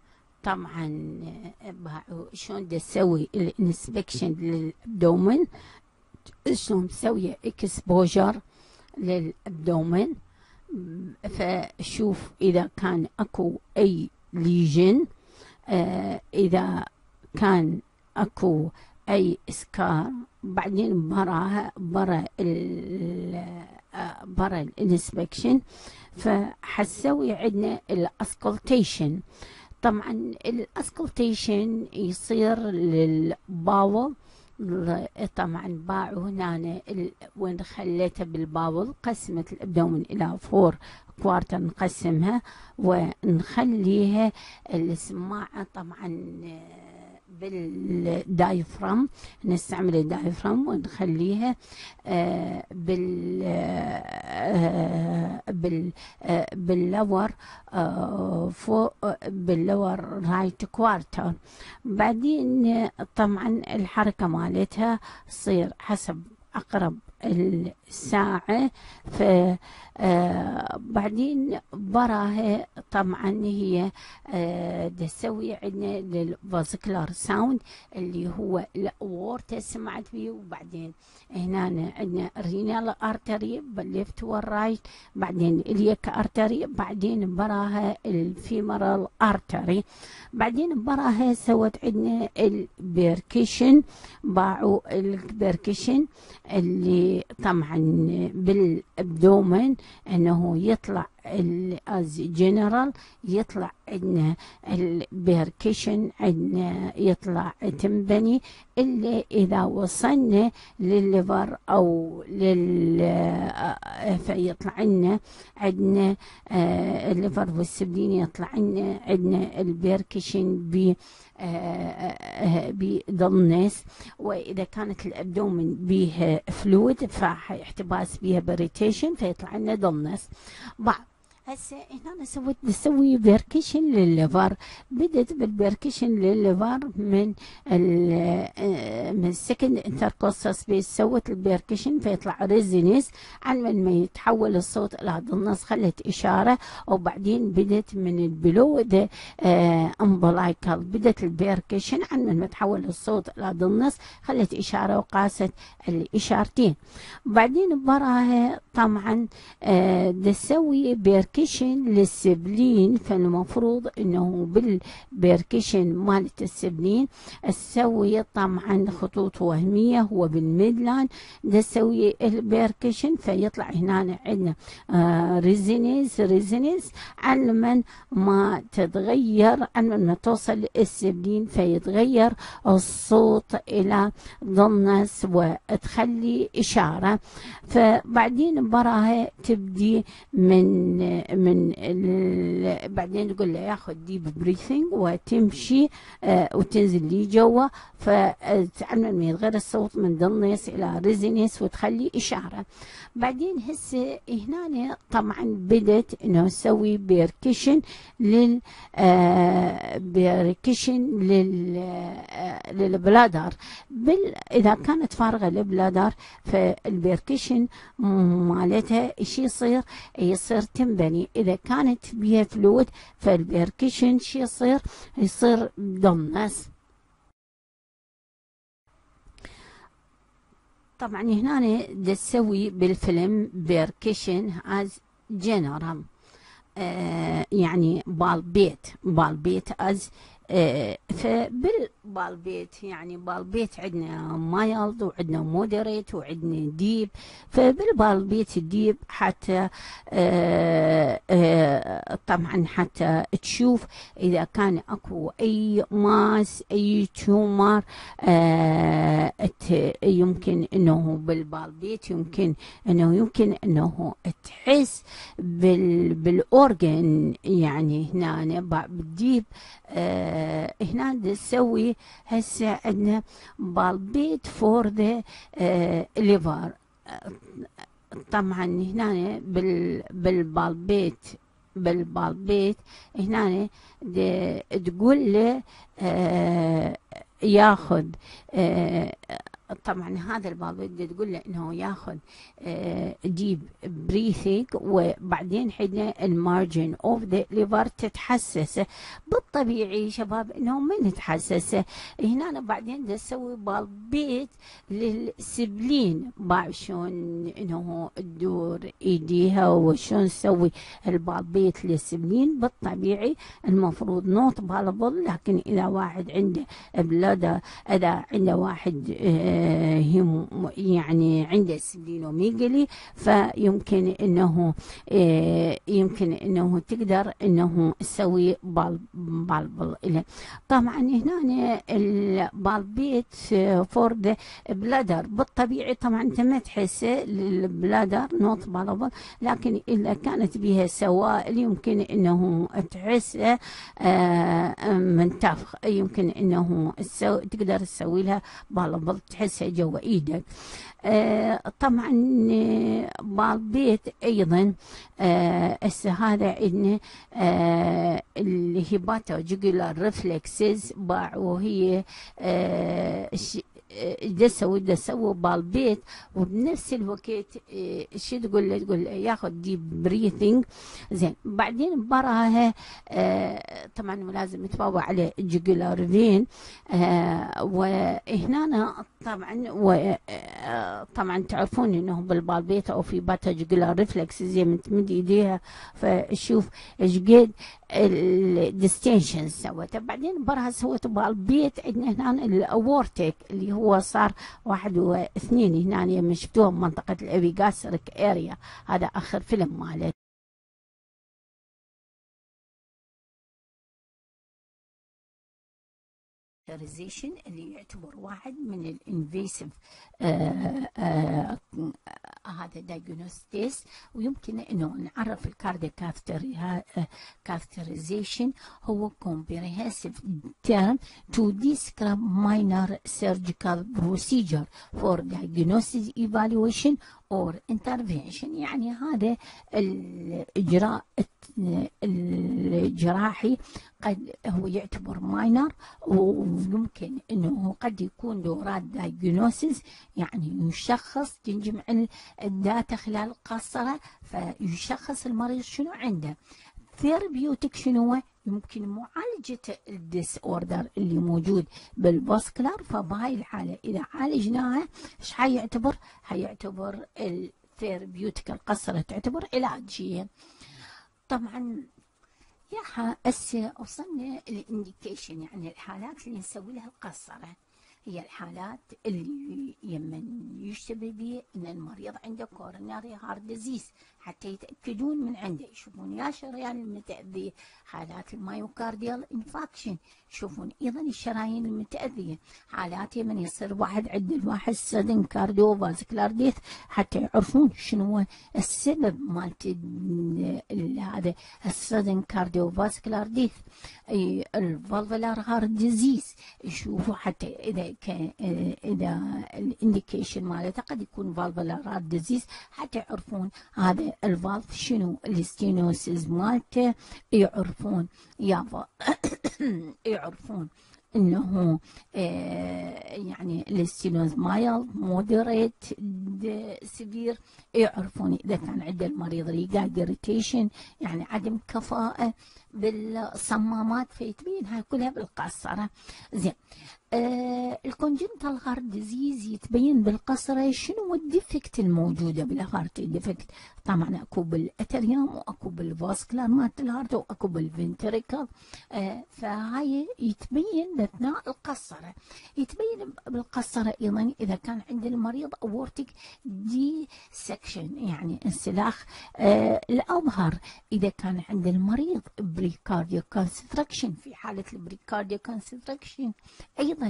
طبعا شلون تسوي ال inspection لل abdomen؟ شلون مسوية exposure لل abdomen؟ فشوف إذا كان أكو أي lesion آه إذا كان أكو أي scar بعدين براها برا برا ال inspection فحسوي عندنا ال auscultation طبعا ال auscultation يصير لل bowel طبعا باعوا هنا وين خليته بال bowel قسمت ال abdomen إلى four quarter نقسمها ونخليها السماعة طبعا بال diaphragm نستعمل ال diaphragm ونخليها آه، بال آه، بال آه، بال lower فوق بال lower right quarter بعدين طبعا الحركة مالتها تصير حسب أقرب الساعة ف آه وراها طبعا هي آه تسوي عندنا لل vascular sound اللي هو الاورتا سمعت فيه وبعدين هنا عندنا renal artery بال left وال right بعدين iliac artery بعدين وراها ال femoral artery بعدين وراها سوت عندنا ال percussion باعوا ال percussion اللي طبعا بال abdomen أنه يطلع as general يطلع عندنا ال percussion عندنا يطلع tympany إلا إذا وصلنا لل liver أو لل آه، فيطلع عندنا عندنا آه، ال liver وال spleen يطلع عندنا عندنا ال percussion ب ب dullness وإذا كانت ال abdomen بيها fluid فاحتباس بيها retention فيطلع لنا dullness بعض هسه هنا سويت بسوي percussion لل liver. بدت بال percussion لل liver من ال آه، من ال second intercostal space سوت ال percussion فيطلع resonance عن ما يتحول الصوت إلى dullness خلت إشارة. وبعدين بدت من ال below the umbilical بدت ال percussion عن ما تحول الصوت إلى dullness خلت إشارة وقاست الإشارتين. بعدين وراها طبعا آه تسوي percussion percussion لل spleen فالمفروض إنه بال percussion مالت ال spleen تسوي طبعا خطوط وهمية هو بال midline نسوي ال percussion فيطلع هنا عندنا آه resonance resonance علما ما تتغير علما ما توصل ال spleen فيتغير الصوت إلى dullness وتخلي إشارة. فبعدين وراها تبدي من من بعدين تقول له ياخذ deep breathing وتمشي آه وتنزل لي جوا فتعلم من يتغير الصوت من dullness إلى resonance وتخلي إشارة. بعدين هسه هنا طبعا بدت إنه نسوي percussion لل آه percussion لل آه لل bladder بال إذا كانت فارغة ال bladder فال percussion مالتها إيش يصير؟ يصير tympany إذا كانت بيها fluid فالبيركشن شو يصير؟ يصير ضمنس طبعا هنا تسوي بالفيلم بيركشن از جنرال آه يعني بالبيت بالبيت از فبالبالبيت يعني بالبيت عندنا مايلد وعندنا مودريت وعندنا ديب فبالبالبيت الديب حتى آه آه طبعا حتى تشوف إذا كان أكو أي mass أي tumor يمكن إنه بال palpate يمكن إنه يمكن إنه تحس بال بال organ يعني هنا بال deep آه هنا نسوي هسه عندنا palpate for the liver. طبعا هنا بال بال palpate بال palpate هنا تقول له آه ياخذ آه طبعا هذا الباب تقول له إنه ياخذ deep breathing وبعدين حنا ال margin of the liver تتحسس. بالطبيعي شباب إنه ما نتحسس. هنا بعدين نسوي palpate لل spleen. بعد شلون إنه تدور ايديها وشلون نسوي ال palpate لل spleen. بالطبيعي المفروض not palpable لكن إذا واحد عنده بلادة إذا عنده واحد آه آه، يعني عنده splenomegaly فيمكن إنه آه، يمكن إنه تقدر إنه تسوي palpable له طبعا هنا ال palpate for the bladder. بالطبيعي طبعا أنت ما تحسه ال bladder not palpable لكن إذا كانت بها سوائل يمكن إنه تحسه آه، من تفخ يمكن إنه تقدر تسوي لها palpable تحسها جوا إيدك آه طبعا آه، palpate أيضا آه هذا عندنا آه اللي هي باتوجيكولار ريفلكسز باعوا هي آه دسوا دسوا بالبيت وبنفس الوقت آه، شو تقول له؟ تقول ياخذ ديب بريثنج زين بعدين براها آه، طبعا لازم يتفاوى على جيجولار فين وهنا طبعا طبعا تعرفون إنه بالبالبيت أو في باتا جيجولار ريفلكس زي ما تمد إيديها فشوف إيش قد الديستنشن سوته بعدين برها سوت بالبيت عندنا هنا الاورتيك اللي هو صار واحد واثنين هنا من شفتوهم منطقة الابيجاسريك اريا هذا آخر فيلم ماله اللي يعتبر واحد من ال invasive آه، آه، هذا diagnostics ويمكن إنه نعرف ال cardiac catheterization هو comprehensive term to describe minor surgical procedure for diagnosis evaluation or intervention يعني هذا الإجراء الجراحي قد هو يعتبر minor ويمكن إنه قد يكون دورات diagnosis يعني يشخص تنجمع ال data خلال قسطرة فيشخص المريض شنو عنده. therapeutic شنو هو؟ يمكن معالجة ال disorder اللي موجود بال vascular فبهاي الحالة إذا عالجناها إيش حيعتبر؟ حيعتبر ال therapeutic القسطرة تعتبر علاجية طبعا يا هسه وصلنا ال indication يعني الحالات اللي نسوي لها القسطرة هي الحالات اللي يمن يشتبه به إن المريض عنده coronary heart disease حتى يتأكدون من عنده يشوفون يا شريان المتاذيه حالات ال myocardial infarction يشوفون أيضا الشرايين المتاذيه حالات من يصير واحد عند الواحد sudden cardiovascular death حتى يعرفون شنو السبب مالت هذا ال sudden cardiovascular death ال valvular heart disease يشوفوا حتى إذا كان إذا ال indication مالته قد يكون valvular heart disease حتى يعرفون هذا ال valve شنو ال stenosis مالته يعرفون يافا يعرفون إنه آه يعني ال stenosis mild moderate severe يعرفون إذا كان عند المريض regurgitation يعني عدم كفاءة بالصمامات فيتبين هاي كلها بالقسطرة. زين. آه ال congenital heart disease يتبين بالقسطرة شنو ال defect الموجودة بال heart defect طبعا أكو بال atrium وأكو بال vascular مالت ال heart وأكو بال ventricle آه فهاي يتبين بأثناء القسطرة يتبين بالقسطرة أيضا إذا كان عند المريض aortic dissection يعني انسلاخ. آه الأبهر إذا كان عند المريض pericardial constriction في حالة ال pericardial constriction أيضا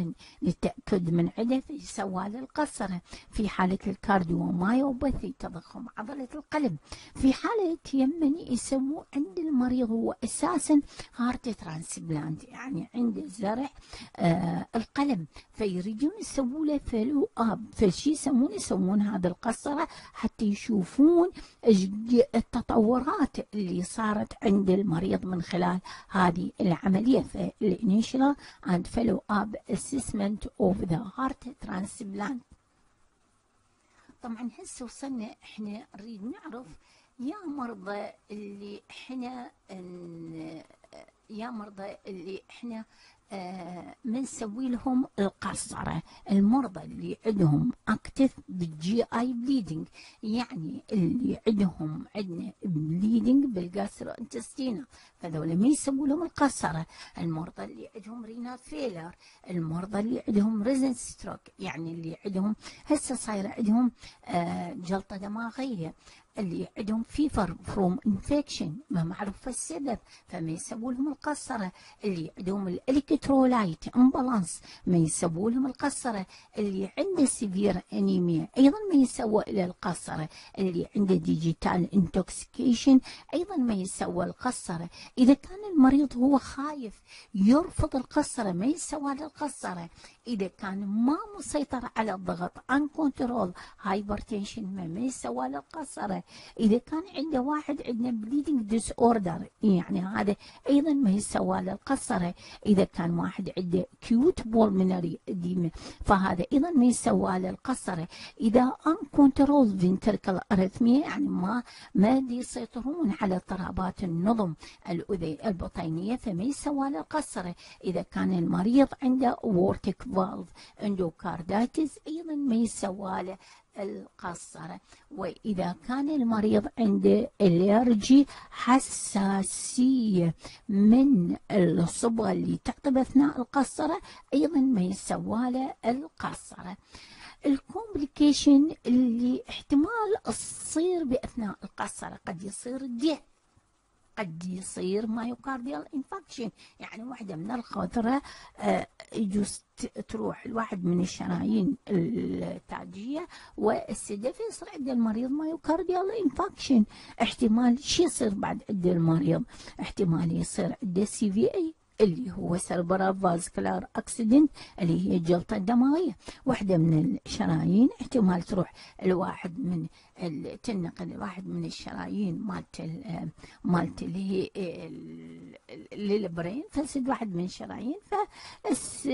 للتأكد من عدة سوى القسطرة في حالة ال cardiomyopathy تضخم عضلة القلب. في حالة يمن يسووا عند المريض هو أساسا heart transplant يعني عند زرع آه القلب فيريدون يسووا له follow up فشي يسوون يسوون هذا القسطرة حتى يشوفون التطورات اللي صارت عند المريض من خلال هذه العملية. فال initial and follow up assessment of the heart transplant. طبعا هسه وصلنا إحنا نريد نعرف يا مرضى اللي إحنا يا مرضى اللي إحنا بنسوي لهم القسطرة المرضى اللي عندهم active بال GI bleeding يعني اللي عندهم عندنا bleeding بال gastrointestinal فذول ما يسووا لهم القسطرة المرضى اللي عندهم renal failure المرضى اللي عندهم recent stroke يعني اللي عندهم هسه صايرة عندهم آه، جلطة دماغية. اللي عندهم fever from infection ما معروف السبب فما يسووا لهم القسطرة. اللي عندهم ال electrolyte imbalance ما يسووا لهم القسطرة. اللي عنده severe anemia أيضا ما يسوى إله القسطرة. اللي عنده digitalis intoxication أيضا ما يسوى القسطرة. إذا كان المريض هو خايف يرفض القسطرة ما يسوى له القسطرة. إذا كان ما مسيطر على الضغط uncontrolled hypertension ما يسوى له إذا كان عنده واحد عندنا bleeding disorder يعني هذا أيضا ما يسوى له القسطرة. إذا كان واحد عنده acute pulmonary edema فهذا أيضا ما يسوى له القسطرة. إذا uncontrolled ventricular arrhythmia يعني ما ما يسيطرون على اضطرابات النظم الاذي البطينية فما يسوى له القسطرة. إذا كان المريض عنده aortic valve endocarditis أيضا ما يسوى له القسطرة وإذا كان المريض عنده allergy حساسية من الصبغة اللي تعطى أثناء القسطرة أيضا ما يسوى له القسطرة ال complications اللي احتمال تصير بأثناء القسطرة قد يصير ديه قد يصير myocardial infarction. يعني واحدة من الخثرة آه، يجوز تروح الواحد من الشرايين التاجية وتسده ف يصير عند المريض myocardial infarction. احتمال شو يصير بعد عند المريض؟ احتمال يصير عنده CVA اللي هو cerebrovascular accident اللي هي الجلطه الدمويه واحدة من الشرايين احتمال تروح الواحد من تنقل الواحد من الشرايين مالت مالت اللي هي لل brain فتسد واحد من الشرايين فس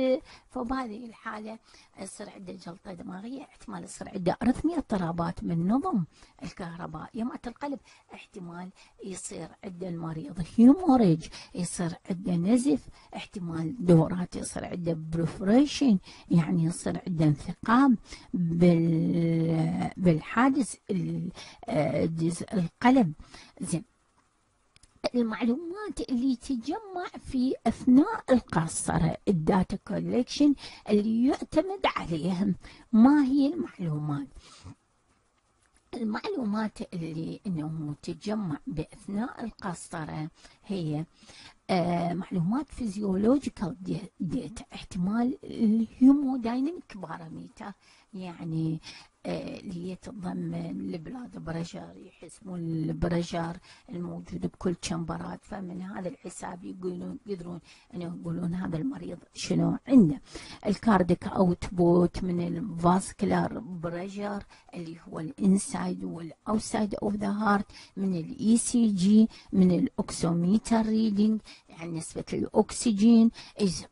فبهذه الحالة يصير عنده جلطه دماغيه احتمال يصير عنده arrhythmia اضطرابات من نظم الكهربائيه مالت القلب احتمال يصير عنده المريض hemorrhage يصير عنده نزف احتمال doctorات يصير عنده perforation يعني يصير عنده انثقاب بالحائط القلب زين. المعلومات اللي تجمع في أثناء القسطره ال data collection اللي يعتمد عليهم ما هي المعلومات؟ المعلومات اللي إنه تجمع بأثناء القسطره هي آه معلومات physiological data احتمال ال hemodynamic parameter يعني اللي تتضمن ال blood pressure يحسبون ال pressure الموجود بكل chamber ات فمن هذا الحساب يقولون يقدرون انه يقولون هذا المريض شنو عنده. ال cardiac output من ال vascular pressure اللي هو ال inside وال outside of the heart من ال ECG من ال oximeter reading يعني نسبة الأكسجين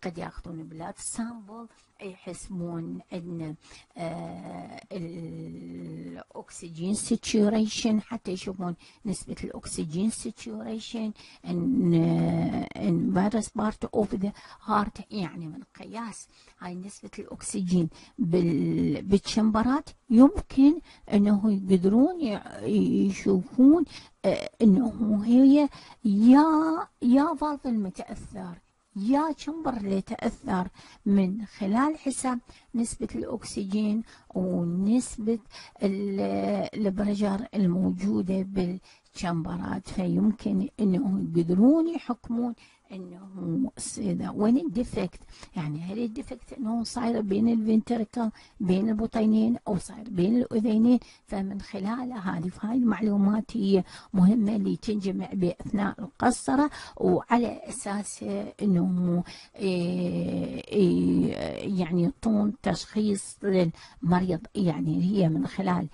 قد يأخذون blood sample يحسبون عندنا آه الأكسجين saturation حتى يشوفون نسبة الأكسجين saturation in various part of the heart يعني من قياس هاي نسبة الأكسجين بال chamber ات يمكن أنه يقدرون يشوفون آه أنه هي يا يا valve المتأثر. يا chamber اللي تأثر من خلال حساب نسبة الأكسجين ونسبة ال pressure الموجودة بال chamber ات فيمكن أنهم يقدرون يحكمون إنه وين ال defect؟ يعني هل ال defect إنه صاير بين ال ventricle بين البطينين أو صاير بين الأذينين؟ فمن خلال هذه فهاي المعلومات هي مهمة اللي تنجمع بأثناء القسطرة وعلى أساس إنه إيه، إيه، يعني يعطون تشخيص للمريض. يعني هي من خلال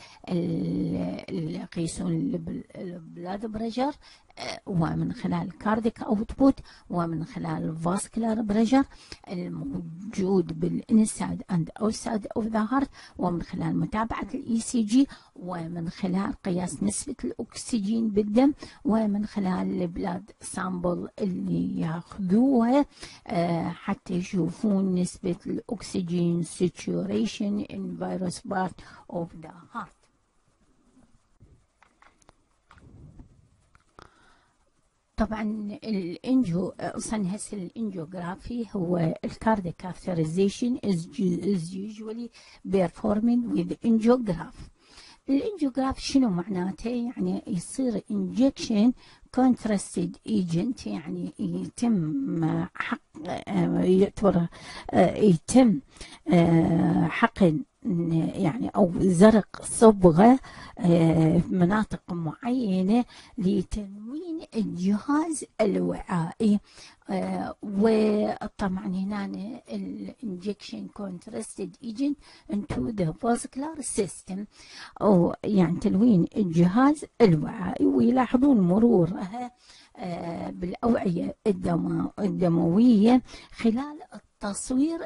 يقيسون ال blood pressure ومن خلال cardiac output ومن خلال ال vascular pressure الموجود بال inside and outside of the heart ومن خلال متابعة ال ECG ومن خلال قياس نسبة الأكسجين بالدم ومن خلال ال blood sample اللي ياخذوها آه، حتى يشوفون نسبة الأكسجين saturation in various part of the heart طبعا ال angio أصلا هسه ال angiography هو catheterization is, is usually performed with angiograph. ال angiograph شنو معناته؟ يعني يصير injection contrasted agent يعني يتم حقن يعتبر يتم حقن يعني أو زرق صبغة في مناطق معينة لتلوين الجهاز الوعائي. وطبعا هنا ال injection contrasted agent into the vascular system أو يعني تلوين الجهاز الوعائي ويلاحظون مرورها بالأوعية الدموية خلال تصوير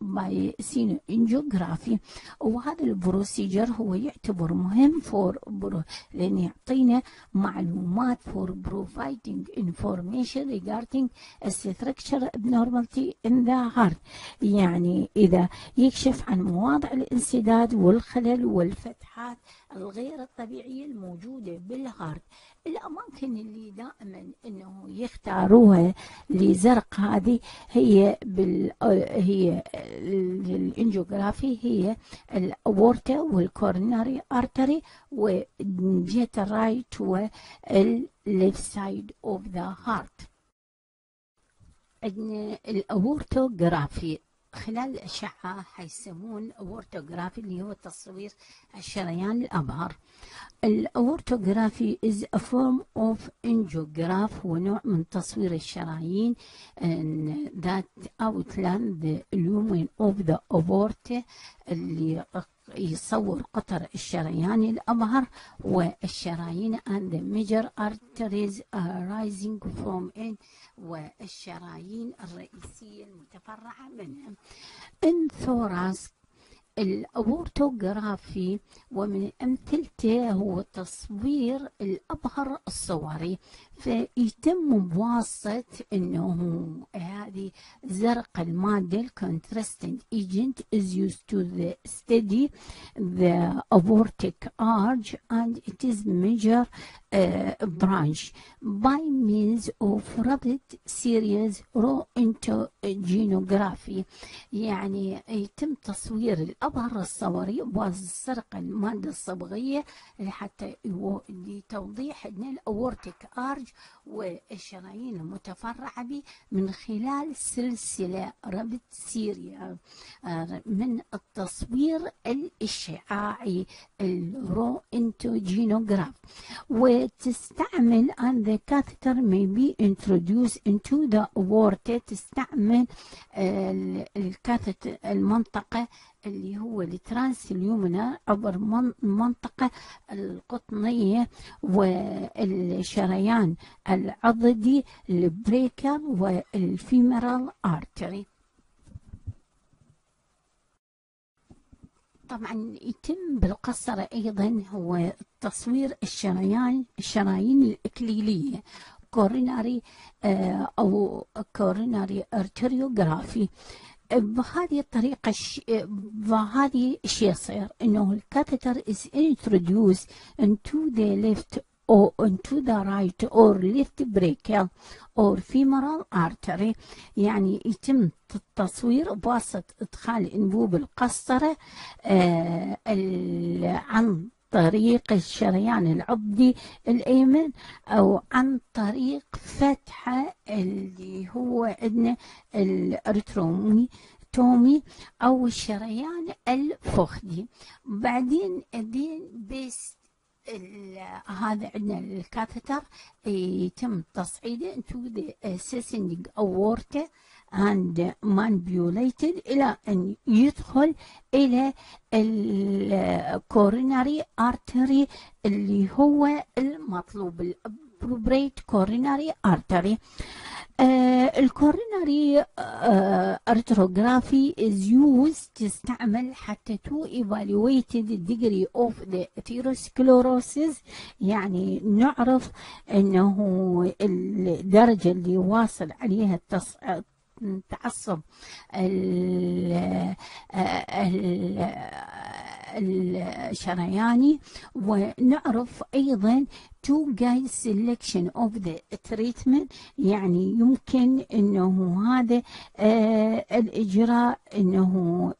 by cineangiography وهذا ال procedure هو يعتبر مهم for pro لأن يعطينا معلومات for providing information regarding structure abnormality in the heart. يعني إذا يكشف عن مواضع الانسداد والخلل والفتحات الغير الطبيعية الموجودة بال heart. الاماكن اللي دائما إنه يختاروها لزرق. هذه هي بال هي ال angiography هي الاورتا وال coronary artery وجهة ال right وال left side of the heart عندنا ال aortography. خلال الأشعة حيسمون aortography اللي هو تصوير الشريان الأبهر. ال aortography is a form of angiograph هو نوع من تصوير الشرايين that outline the lumen of the aorta اللي يصور قطر الشريان الأبهر والشرايين and the major arteries arising from it والشرايين الرئيسية المتفرعة منها in thorax الأورتوغرافي ومن أمثلته هو تصوير الأبهر الصوري فيتم بواسطة أنه هذه زرق المادة الكونترستنت agent is used to the study the aortic arch and it is major uh, branch by means of rapid series raw genography يعني يتم تصوير الأبهر الصوري بواسطة المادة الصبغية حتى لتوضيح أن ال aortic arch والشرايين المتفرعة به من خلال سلسلة rapid series من التصوير الإشعاعي ال roentgenograph وتستعمل and the catheter may be introduced into the aorta تستعمل ال catheter المنطقة اللي هو ال translumbar عبر المنطقة القطنية والشريان العضدي ال brachial وال femoral artery. طبعا يتم بالقسطرة أيضا هو تصوير الشريان الشرايين الإكليلية coronary أو coronary arteriography بهذه الطريقة بهذه الشيء يصير إنه ال catheter is introduced into the left or into the right or left brachial or femoral artery. يعني يتم التصوير بواسطة إدخال أنبوب القسطرة آه عن طريق الشريان العضدي الأيمن أو عن طريق فتحة اللي هو عندنا الأرترومي تومي أو الشريان الفخذي. بعدين دين بس هذا عندنا الكاثيتر يتم تصعيده. into the ascending aorta and manipulated إلى أن يدخل إلى الكوريناري ارتري اللي هو المطلوب appropriate coronary artery. آه الكوروناري آه arterography is used تستعمل حتى to evaluate the degree of the atherosclerosis. يعني نعرف إنه الدرجة اللي واصل عليها التص... تعصب الشرياني ونعرف أيضا to guide selection of the treatment يعني يمكن إنه هذا آه الإجراء إنه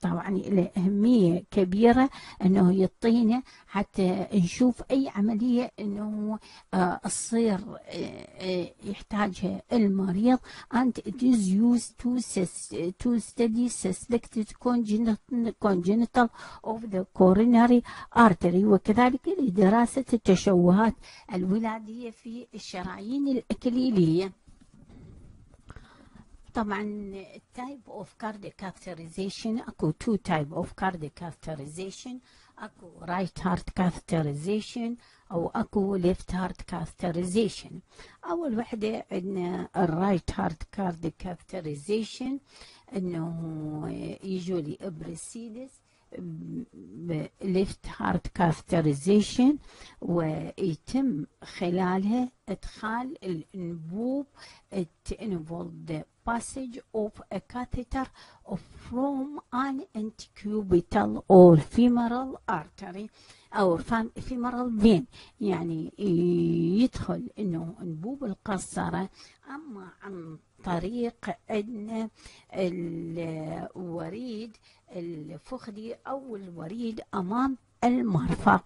طبعا له أهمية كبيرة إنه يعطينا حتى نشوف أي عملية إنه آه تصير آه يحتاجها المريض. And it is used to, to study suspected congenital, congenital of the coronary artery وكذلك لدراسة دراسة التشوهات الولادية في الشرايين الإكليلية. طبعا ال type of cardiac catheterization أكو two type of cardiac catheterization أكو right heart catheterization أو أكو left heart catheterization أول وحدة عندنا ال right heart cardiac catheterization أنه usually precedes left heart catheterization ويتم خلالها إدخال الانبوب the passage of a catheter from an antecubital or femoral artery أو femoral vein. يعني يدخل إنه انبوب القصرة أما عن طريق أن الوريد الفخذي أو الوريد أمام المرفق.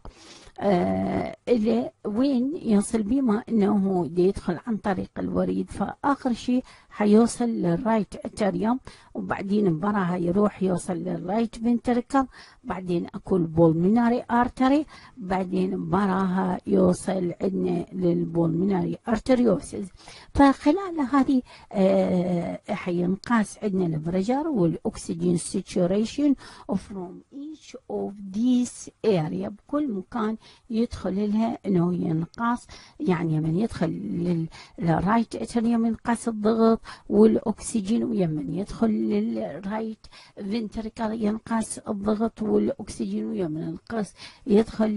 آه إلى وين يصل بما أنه يدخل عن طريق الوريد؟ فآخر شيء حيوصل لل right atrium وبعدين براها يروح يوصل لل right ventricle بعدين أكو ال pulmonary artery بعدين براها يوصل عندنا لل pulmonary arterioles فخلال هذه آه حينقاس عندنا ال pressure وال oxygen saturation from each of these area. بكل مكان يدخل لها انه ينقاس يعني من يدخل لل right atrium ينقاس الضغط والأكسجين ويمن يدخل لل right ventricle ينقاس الضغط والأكسجين ويمن ينقص يدخل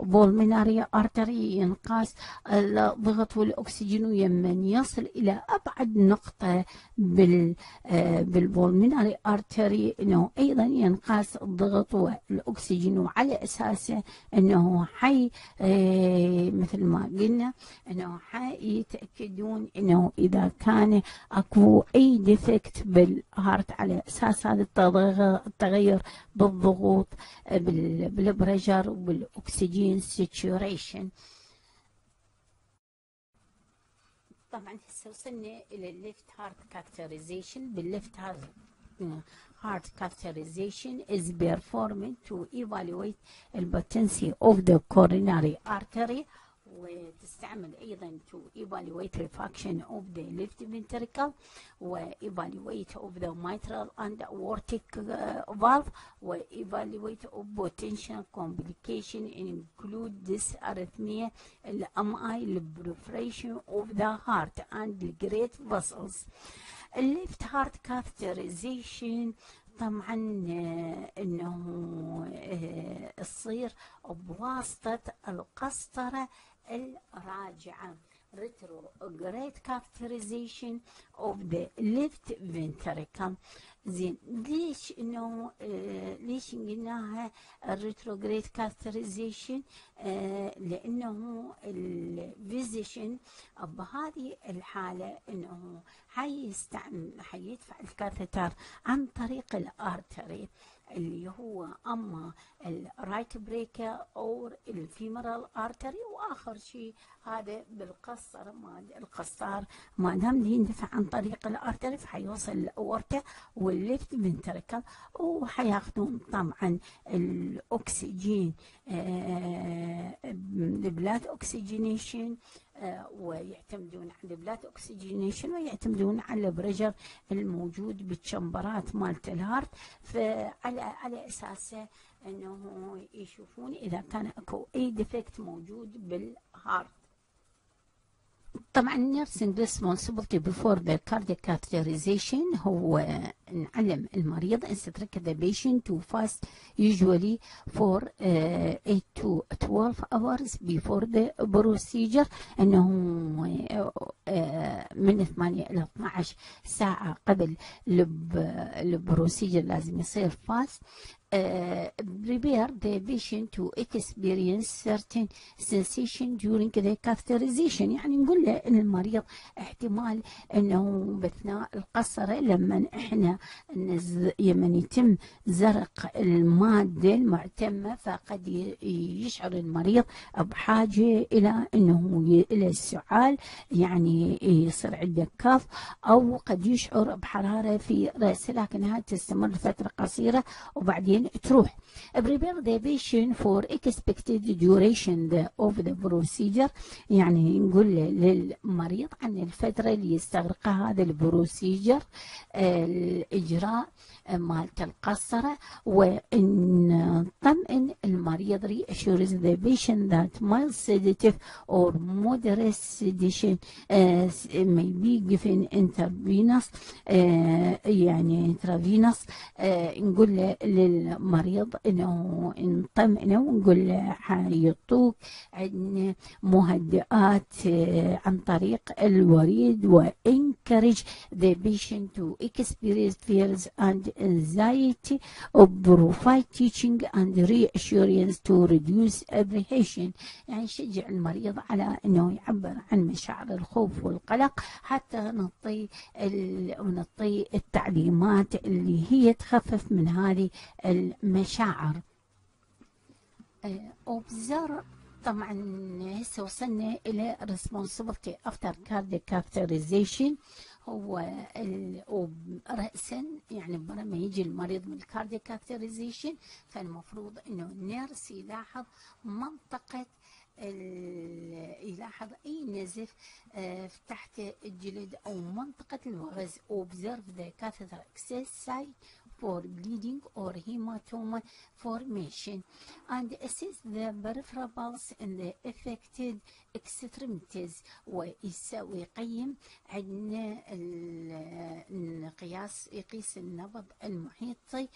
لل pulmonary artery ينقاس الضغط والأكسجين ويمن يصل إلى أبعد نقطة بال بال pulmonary artery إنه أيضا ينقاس الضغط والأكسجين. وعلى اساسه إنه حي مثل ما قلنا إنه حي يتأكدون إنه إذا كان اكو اي defect بال heart على أساس هذا التغير بالضغوط بال pressure وبال oxygen saturation طبعا هسه وصلنا إلى ال left heart catheterization بال left heart heart catheterization is performed to evaluate the potency of the coronary artery. وتستعمل أيضا to evaluate the function of the left ventricle و evaluate of the mitral and aortic uh, valve و evaluate of potential complication include dysarrhythmia the MI proliferation of the heart and the great vessels left heart catheterization طبعا انه تصير بواسطه القسطره الراجعة. Retrograde catheterization of the left ventricle. زين ليش انه آه ليش قلناها ال retrograde catheterization آه لأنه ال physician بهذه الحالة إنه حيستعمل حيدفع ال catheter عن طريق ال artery. اللي هو أما ال right brachial أو ال femoral artery وآخر شيء هذا بالقصر ما القصار ما دام يندفع عن طريق ال artery فحيوصل ال aorta وال left ventricle وحياخذون طبعا الأكسجين ال blood oxygenation ويعتمدون على ال blood oxygenation ويعتمدون على ال pressure الموجود بال chamberات مالت ال heart. فعلى على أساسه انه يشوفون إذا كان أكو أي defect موجود بال heart. طبعا nursing responsibility before the cardiac catheterization هو نعلم المريض instruct the patient to fast usually for uh, 8 to 12 hours before the procedure انه uh, من 8 إلى 12 ساعة قبل ال procedure لازم يصير fast prepare the patient to experience certain sensation during the catheterization يعني نقول له إن المريض احتمال إنه باثناء القسطرة لما إحنا. لما يتم زرق المادة المعتمة فقد يشعر المريض بحاجة إلى إنه. إلى السعال يعني يصير عنده كف أو قد يشعر بحرارة في رأسه لكنها تستمر فترة قصيرة وبعدين تروح. Prepare the patient for expected duration of the procedure. يعني نقول للمريض عن الفترة اللي يستغرقها هذا البروسيجر الإجراء. مالت القصرة وإن طمئن المريض reassures the patient that mild sedative or moderate sedation uh, may be given intravenous uh, يعني intravenous uh, نقول للمريض إنه نطمئنه ونقول له حيعطوك عندنا مهدئات عن طريق الوريد و encourage the patient to experience fears and anxiety of provide teaching and reassurance to reduce apprehension يعني شجع المريض على انه يعبر عن مشاعر الخوف والقلق حتى نعطي نعطي التعليمات اللي هي تخفف من هذه المشاعر observe طبعا هسه وصلنا إلى responsibility after cardiac catheterization هو رأسا يعني لما يجي المريض من ال cardiac فالمفروض إنه ال nurse يلاحظ منطقة يلاحظ أي نزف تحت الجلد أو منطقة الوخز. Observe the catheter access site for bleeding or hematoma formation and assess the peripheral pulse in the affected extremities ويساوي يقيم عندنا القياس يقيس النبض المحيطي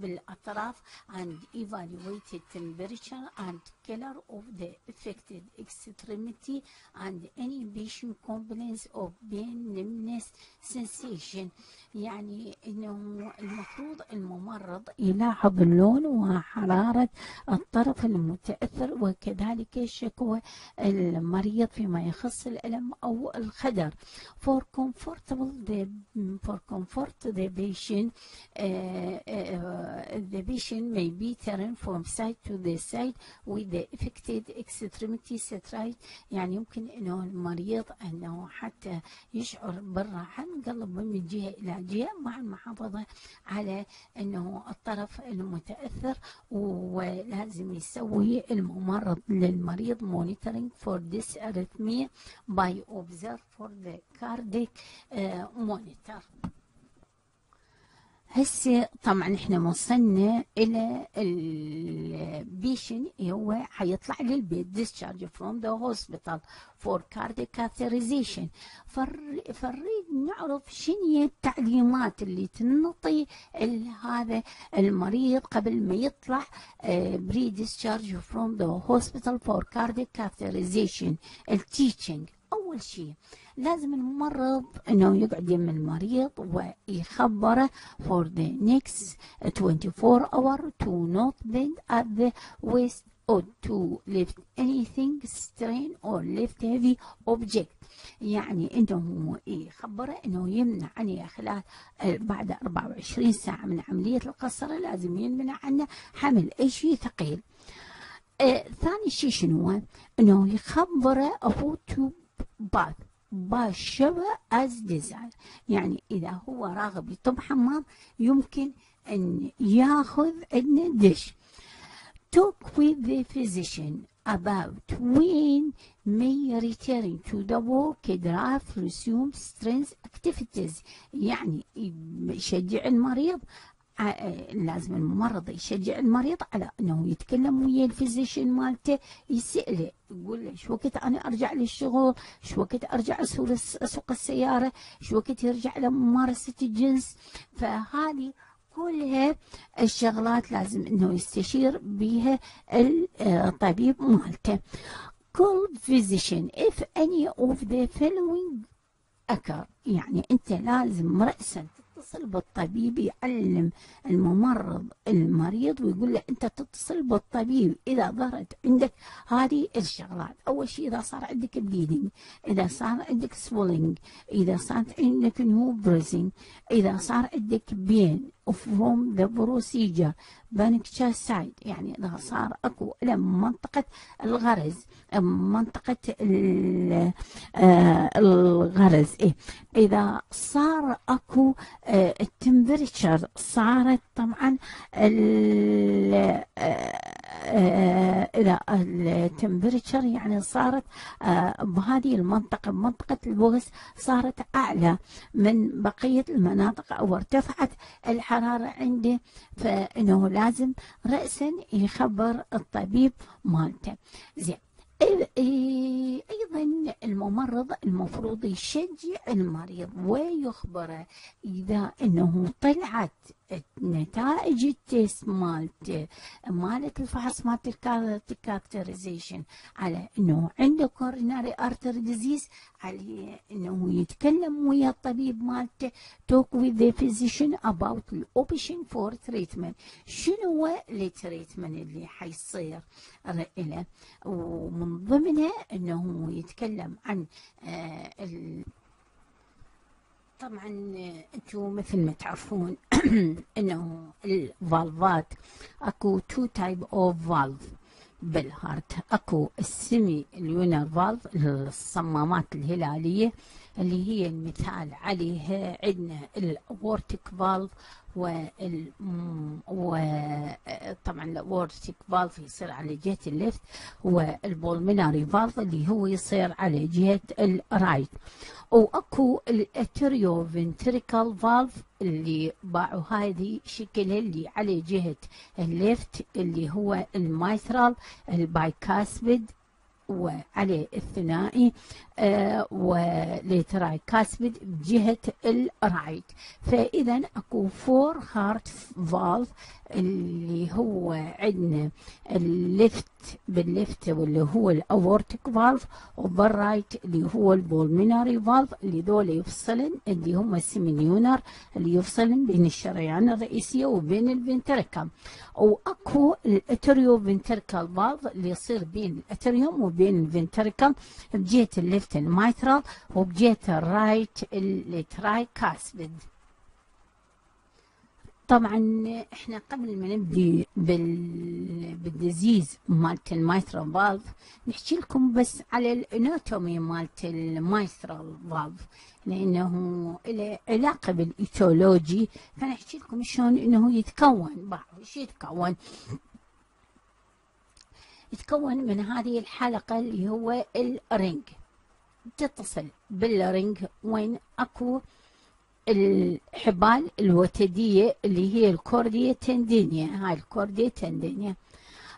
بالأطراف and evaluate the temperature and color of the affected extremity and any patient complaints of pain numbness sensation يعني انه المفروض الممرض يلاحظ اللون وحرارة الطرف المتأثر وكذلك شكوى المريض فيما يخص الألم أو الخدر. For comfortable the for comfort the patient uh, uh, the patient may be turned from side to the side with the affected extremity straight. يعني يمكن إنه المريض إنه حتى يشعر بالراحة نقلب من جهة إلى جهة مع المحافظة انه الطرف المتأثر ولازم يسوي الممرض للمريض monitoring for this arrhythmia by observe for the cardiac uh, monitor هسه طبعا إحنا وصلنا إلى البيشن هو حيطلع للبيت. Discharge from the hospital for cardiac catheterization. فنريد نعرف شنو هي التعليمات اللي تنطي هذا المريض قبل ما يطلع بري discharge from the hospital for cardiac catheterization. ال teaching أول شيء لازم الممرض إنه يقعد يم المريض ويخبره for the next 24 hour to not bend at the waist or to lift anything strain or lift heavy object. يعني إنه يخبره إنه يمنع عنه خلال بعد 24 ساعة من عملية القصرة لازم يمنع عنه حمل أي شيء ثقيل. آه ثاني شيء شنو؟ إنه يخبره about to bath. بشبه as desire يعني إذا هو راغب يطب حمام يمكن أن ياخذ عندنا دش talk with the physician about when may return to the work drive resume strength activities يعني يشجع المريض لازم الممرض يشجع المريض على إنه يتكلم ويا الفيزيشن مالته يسأله يقول له شو وقت أنا أرجع للشغل؟ شو وقت أرجع أسوق السيارة؟ شو وقت يرجع لممارسة الجنس؟ فهذه كلها الشغلات لازم إنه يستشير بها الطبيب مالته. Call physician. If any of the following occur. يعني أنت لازم رأسا تتصل بالطبيب يعلم الممرض المريض ويقول له أنت تتصل بالطبيب إذا ظهرت عندك هذه الشغلات. أول شيء إذا صار عندك bleeding إذا صار عندك swelling إذا صارت عندك new إذا صار عندك pain from the procedure site. يعني إذا صار أكو الم منطقة الغرز. منطقة آه، الغرز. إيه. إذا صار أكو ال temperature صارت طبعا ال- آه، آه، إذا التمبريتشر يعني صارت آه، بهذه المنطقة منطقة البوغس صارت أعلى من بقية المناطق أو ارتفعت الحرارة عنده فإنه لازم راسا يخبر الطبيب مالته. زين إيه، أيضا الممرض المفروض يشجع المريض ويخبره إذا إنه طلعت نتائج ال test مالته مالت الفحص مالت ال catheterization على إنه عنده coronary artery disease عليه إنه يتكلم ويا الطبيب مالته talk the physician about the option for treatment. شنو هو ال treatment اللي حيصير؟ له ومن ضمنها إنه يتكلم عن آه طبعا أنتم مثل ما تعرفون انه ال valve ات اكو two type of valve بال heart. اكو ال semilunar valve الصمامات الهلالية اللي هي المثال عليها عندنا ال aortic valve وال وطبعا ال aortic valve يصير على جهة ال left وال pulmonary valve اللي هو يصير على جهة ال right. وأكو ال atrioventricular valve اللي باعوا هذه شكلها اللي على جهة ال left اللي هو ال mitral ال bicuspid وعليه الثنائي آه وال tricuspid بجهة ال right فإذا أكو four heart valve اللي هو عندنا ال left بال left واللي هو ال aortic valve وبال right اللي هو ال pulmonary valve اللي دول يفصلن اللي هم ال semilunar اللي يفصلن بين الشريان الرئيسية وبين ال ventricle وأكو ال atrioventricular valve اللي يصير بين ال atrium وبين ال ventricle بجهة ال left ال mitral وبجهة ال right ال tricuspid طبعا إحنا قبل ما نبدي بال بال disease مالت ال mitral valve نحكي لكم بس على ال anatomy مالت ال mitral valve لأنه له علاقة بال etiology فنحكي لكم شلون إنه يتكون بعض إيش يتكون؟ يتكون من هذه الحلقة اللي هو ال ring. تتصل بال ring وين أكو الحبال الوتدية اللي هي ال chordae tendineae. هاي ال chordae tendineae.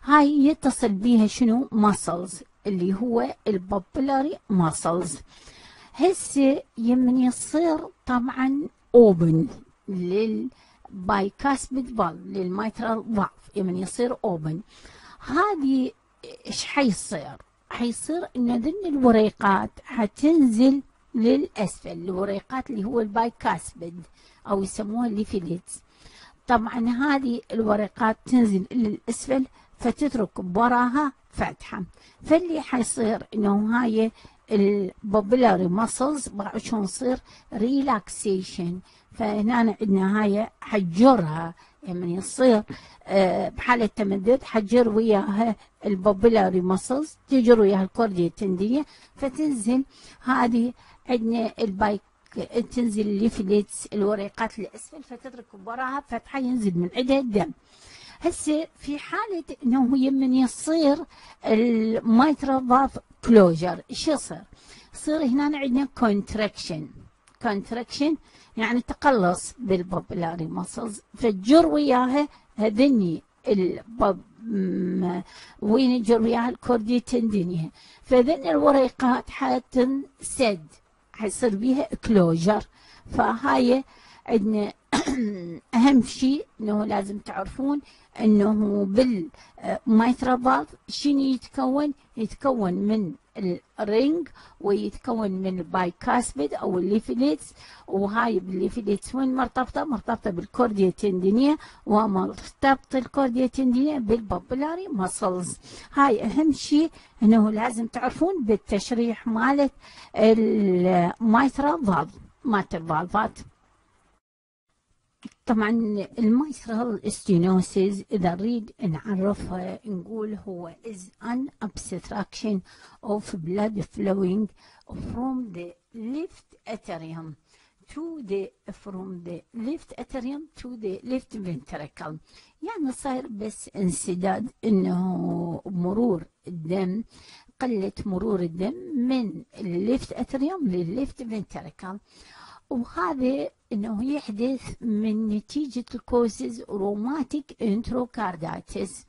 هاي يتصل بيها شنو؟ muscles اللي هو ال papillary muscles هسه يمن يصير طبعا open لل bicuspid valve لل mitral valve يمن يصير open هذه إيش حيصير؟ حيصير إن هذن الوريقات حتنزل للأسفل الوريقات اللي هو ال bicuspid أو يسموها ال leaflets. طبعا هذه الوريقات تنزل للأسفل فتترك وراها فتحة. فاللي حيصير إنه هاي ال papillary muscles شلون تصير relaxation فهنا عندنا هاي حتجرها. لما يصير بحالة تمدد حتجر وياها ال papillary muscles تجر وياها ال chordae tendineae فتنزل هذه عندنا ال bic تنزل ال leaflets الوريقات الأسفل فتترك وراها فتحه ينزل من عندها الدم. هسه في حالة إنه يمن يصير ال mitral closure إيش يصير؟ يصير هنا عندنا contraction contraction يعني تقلص بال papillary muscles فتجر وياها هذني الباب وين تجر وياها؟ ال chordae tendineae فهذن الوريقات حتنسد. حيصير بيها closure فهاي عندنا أهم شيء إنه لازم تعرفون إنه بال mitral valve شنو يتكون؟ يتكون من ال ring ويتكون من ال bicuspid أو ال leaflets وهاي بال leaflets وين مرتبطة؟ مرتبطة بال chordae tendineae ومرتبطه ال chordae tendineae بال papillary muscles هاي أهم شيء إنه لازم تعرفون بالتشريح مالت ال mitral valve مالت ال valve ات طبعا ال mitral stenosis إذا نريد نعرفها نقول هو is an obstruction of blood flowing from the left atrium to the from the left atrium to the left ventricle. يعني صاير بس انسداد إنه مرور الدم قلة مرور الدم من الليفت اتريوم للليفت فنتريكل وهذا إنه يحدث من نتيجة ال causes rheumatic endocarditis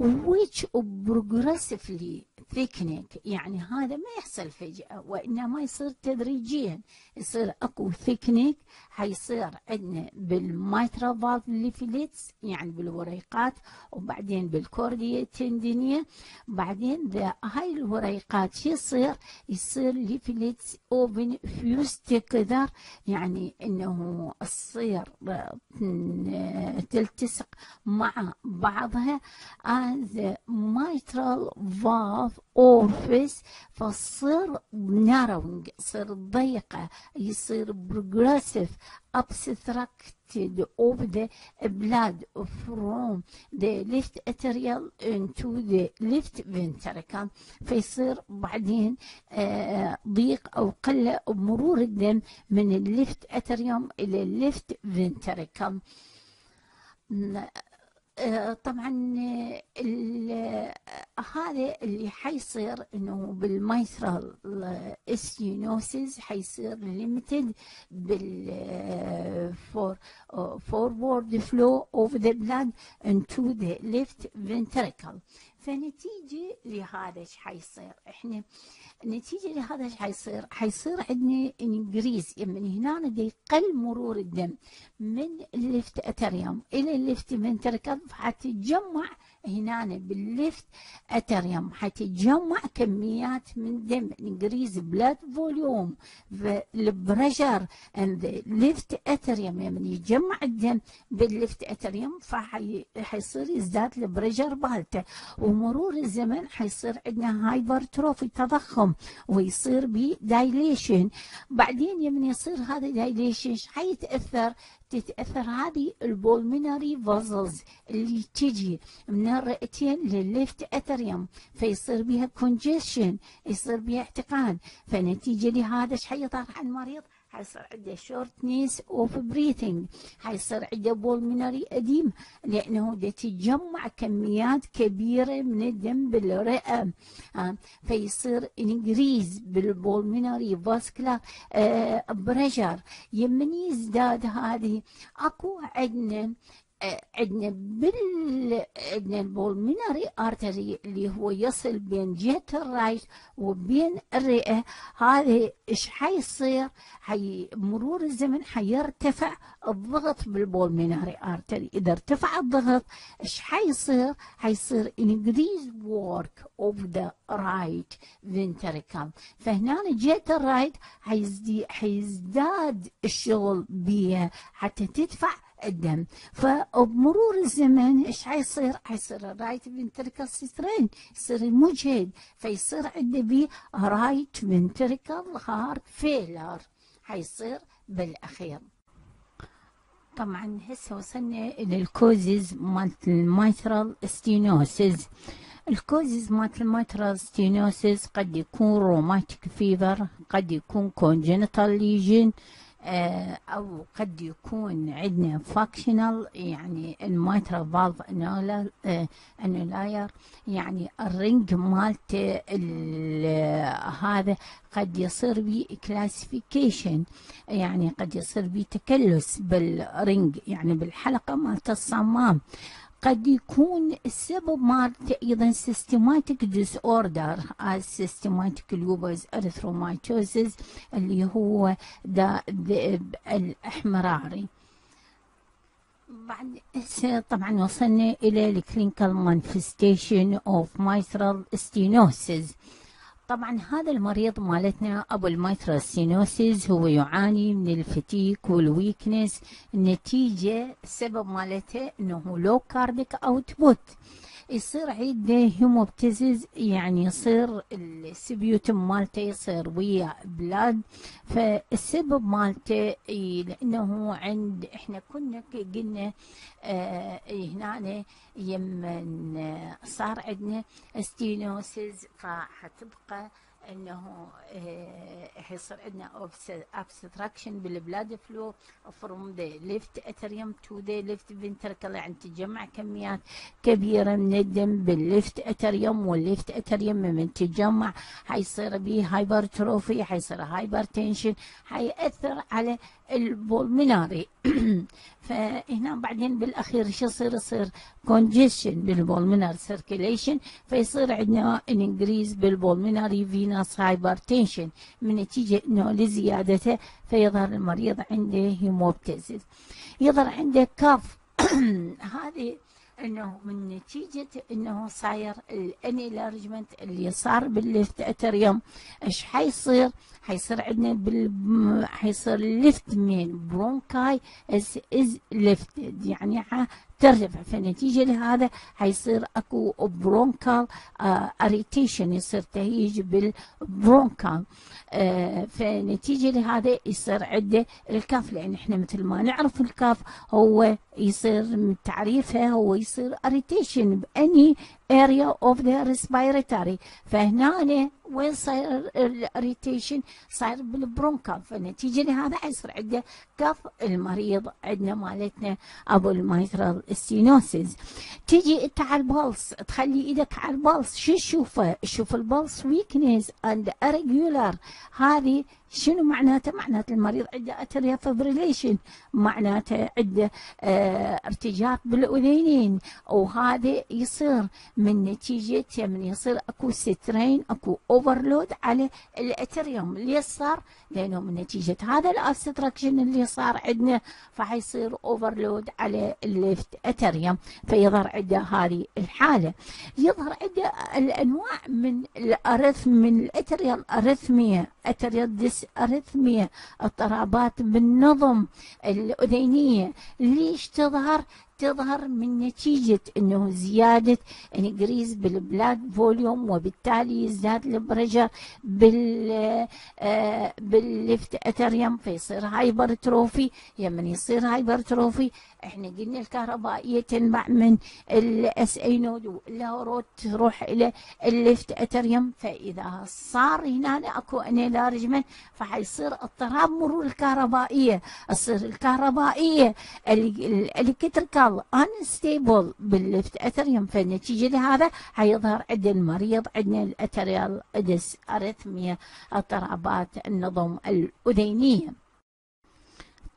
which progressively thickening يعني هذا ما يحصل فجأة وإنما يصير تدريجيا. يصير أكو thickening حيصير عندنا بال mitral valve يعني بالوريقات وبعدين بال chordae tendineae بعدين هاي الوريقات شو يصير؟ يصير leaflets often fuse together يعني إنه تصير تلتصق مع بعضها and mitral valve orifice فتصير narrowing تصير ضيقة يصير progressive obstructed of the blood from the left atrial into the left ventricle. فيصير بعدين ضيق أو قلة بمرور الدم من ال left atrium إلى ال left ventricle طبعا هذا اللي حيصير إنه بال mitral stenosis حيصير limited بال for forward flow of the blood into the left ventricle فنتيجة لهذا إيش حيصير؟ إحنا نتيجة لهذا إيش حيصير؟ حيصير عندنا increase من هنا يقل مرور الدم من ال left atrium إلى ال left ventricle حتتجمع هنا بال left atrium حتتجمع كميات من دم increase blood volume ال pressure in left atrium يعني يتجمع الدم بال left atrium فحيصير يزداد ال pressure مالته. ومرور الزمن حيصير عندنا hypertrophy تضخم ويصير بي dilation. بعدين يمن يصير هذا dilation حيتأثر؟ تتأثر. هذه ال pulmonary vessels اللي تجي من الرئتين للل left atrium فيصير بها congestion يصير بها احتقان فنتيجة لهذا إيش حيطرح المريض؟ حيصير عنده shortness of breathing حيصير عنده pulmonary edema لأنه دا تتجمع كميات كبيرة من الدم بالرئة. آه فيصير increase بال pulmonary vascular pressure يمن يزداد هذه. أكو عندنا عندنا بال عندنا ال pulmonary artery اللي هو يصل بين جهة ال right وبين الرئة. هذا إيش حيصير؟ حي مرور الزمن حيرتفع الضغط بال pulmonary artery. إذا ارتفع الضغط إيش حيصير؟ حيصير increase work of the right ventricle. فهنا جهة ال right حيزداد الشغل بيها حتى تدفع الدم. فبمرور الزمن إيش حيصير؟ حيصير ال right ventricle strain يصير مجهد فيصير عنده بي right ventricle heart failure حيصير بالأخير. طبعا هسه وصلنا إلى ال causes مالت ال mitral stenosis ال causes مالت ال mitral stenosis قد يكون rheumatic fever قد يكون congenital lesion آه، أو قد يكون عندنا functional يعني ال mitral valve annular يعني ال ring مالته هذا قد يصير بي calcification يعني قد يصير بي تكلس بال ring يعني بالحلقة مالت الصمام. قد يكون السبب مالته أيضا systematic disorder systematic lupus erythematosus اللي هو دا الذئب الإحمراري. بعد طبعا وصلنا إلى ال clinical manifestation of mitral stenosis طبعا هذا المريض مالتنا أبو ال mitral stenosis هو يعاني من ال fatigue وال weakness نتيجة السبب مالته إنه low cardiac output يصير عنده hemoptysis يعني يصير ال sputum مالته يصير ويا blood. فالسبب مالته لأنه عند إحنا كنا قلنا آه هنا يمن صار عندنا stenosis فحتبقى إنه حيصير عندنا obstruction بال blood flow from the left atrium to the left ventricle يعني تجمع كميات كبيرة من الدم بال left atrium وال left atrium من تجمع. حيصير به hypertrophy حيصير hypertension حيأثر على ال pulmonary فهنا بعدين بالأخير شو يصير؟ يصير congestion بال pulmonary circulation فيصير عندنا increase بال pulmonary venous hypertension من نتيجة إنه لزيادته فيظهر المريض عنده hemoptysis. يظهر عنده cough هذه إنه من نتيجة إنه صاير ال enlargement اللي صار بال left atrium. إيش حيصير؟ حيصير عندنا بال حيصير left main bronchi is is lifted يعني ترتفع فنتيجة لهذا حيصير أكو bronchial irritation يصير تهيج بال bronchial آه فنتيجة لهذا يصير عنده ال cough لأن إحنا مثل ما نعرف ال cough هو يصير من تعريفه هو يصير irritation ب any area of the respiratory. فهنا وين صاير ال irritation صاير بال bronchi. فنتيجة لهذا حيصير عنده cough المريض عندنا مالتنا أبو ال mitral stenosis تيجي انت على ال pulse تخلي إيدك على ال pulse. شو تشوفه؟ تشوف ال pulse weakness and irregular هذه شنو معناته؟ معناته المريض عنده atrial fibrillation معناته عنده آه ارتجاف بالاذينين وهذا يصير من نتيجه من يصير أكو strain أكو overload على ال atrium ليش صار؟ لأنه من نتيجة هذا ال obstruction اللي صار عندنا فحيصير overload على ال left atrium فيظهر عنده هذه الحالة يظهر عنده الأنواع من ال arrhythm من ال atrial arrhythmia atrial dysrhythmia اضطرابات بالنظم الأذينية؟ ليش تظهر تظهر من نتيجة أنه زيادة increase بال blood volume وبالتالي يزداد ال pressure بال آه بال left atrium فيصير hypertrophy لما يصير hypertrophy إحنا قلنا الكهربائية تنبع من ال SA node والهورود تروح إلى ال left atrium فإذا صار هنا أكو enlargement فحيصير اضطراب مرور الكهربائية تصير الكهربائيه ال electrical unstable بال left atrium فنتيجه لهذا حيظهر عند المريض عندنا ال atrial dysrhythmia اضطرابات النظم الأذينية.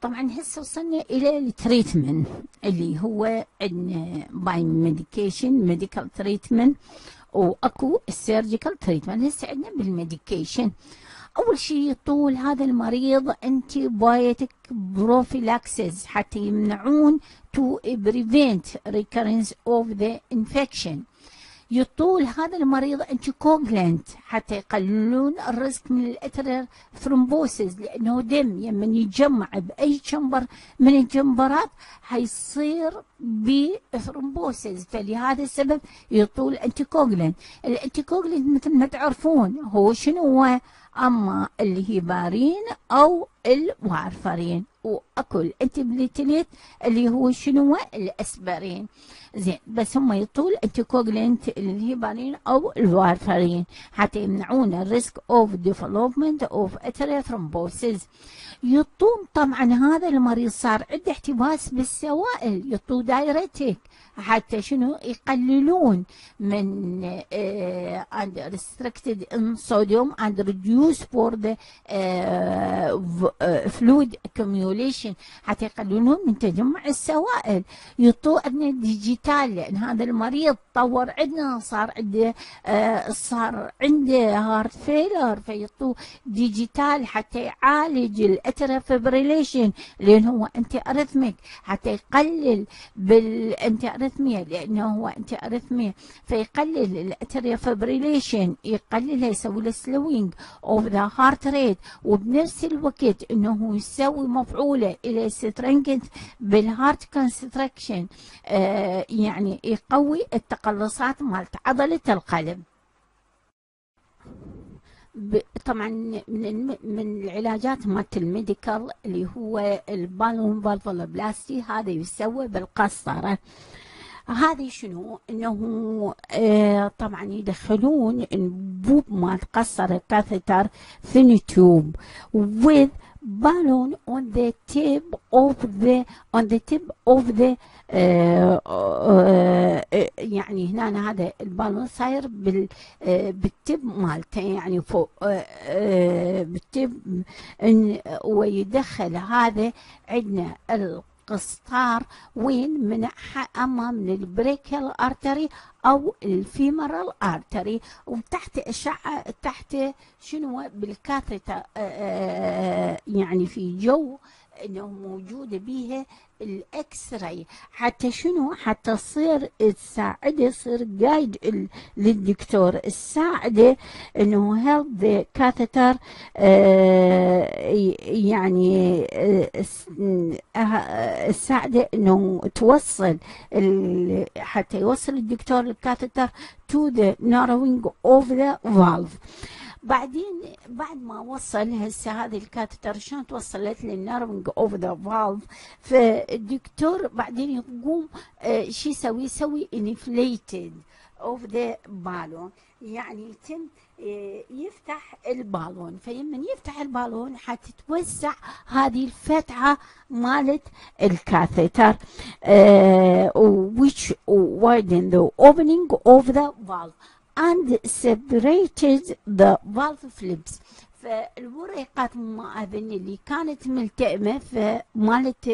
طبعا هسه وصلنا إلى ال treatment اللي هو عندنا by medication medical treatment وأكو ال surgical treatment. هسه عندنا بال medication. أول شيء يطون هذا المريض antibiotic prophylaxis حتى يمنعون to prevent recurrence of the infection. يطون هذا المريض anticoagulant حتى يقللون ال risk من ال atrial thrombosis لأنه دم لما يتجمع بأي chamber من ال chamberات حيصير ب thrombosis فلهذا السبب يطون anticoagulant ال anticoagulant مثل ما تعرفون هو شنو؟ هو أما الهيبارين أو ال warfarin واكو ال anti اللي هو شنو؟ الأسبرين. زين بس هم يطون anti ال heparin أو ال warfarin. حتى يمنعون ال risk of development of atrial thrombosis يطون طبعا هذا المريض صار عنده احتباس بالسوائل يطو diuretic حتى شنو؟ يقللون من uh, and restricted in reduce for the fluid accumulation. حتى يقللون من تجمع السوائل. يطو عندنا digital لأن هذا المريض طور عندنا صار عنده uh, صار عنده heart failure فيطو digital حتى يعالج ال atrial fibrillation لأن هو antiarrhythmic حتى يقلل بال antiarrhythmia لأنه هو antiarrhythmia فيقلل ال atrial fibrillation يقللها يسوي له slowing of the heart rate وبنفس الوقت إنه يسوي مفعوله إلى strength بال heart contraction آه يعني يقوي التقلصات مالت عضلة القلب. طبعا من من العلاجات مالت ال medical اللي هو ال balloon valvuloplasty هذا يسوى بالقسطره هذه شنو؟ إنه آه طبعا يدخلون انبوب مال قسطرة catheter في tube with balloon on the tip of the on the tip of the آه آه يعني هنا هذا ال balloon صاير بال بال tip مالته يعني فوق بال tip ويدخل هذا عندنا قسطار وين من اما من ال brachial artery أو ال femoral artery. وتحت اشعه تحت شنو؟ بال catheter يعني في جو إنه موجوده بيها ال X-ray حتى شنو؟ حتى تصير تساعده يصير guide للدكتور. تساعده إنه help the catheter يعني تساعده إنه توصل حتى يوصل الدكتور ال catheter to the narrowing of the valve. بعدين بعد ما وصل هسه هذه ال catheter شلون توصلت لل narrowing of the valve فالدكتور بعدين يقوم آه شو يسوي؟ يسوي inflated of the balloon يعني يتم آه يفتح البالون. فيمن يفتح البالون حتتوسع هذه الفتحة مالت ال catheter uh, which widen the opening of the valve. And separated the valve leaflets فالوريقات ما اظن اللي كانت ملتئمة فمالت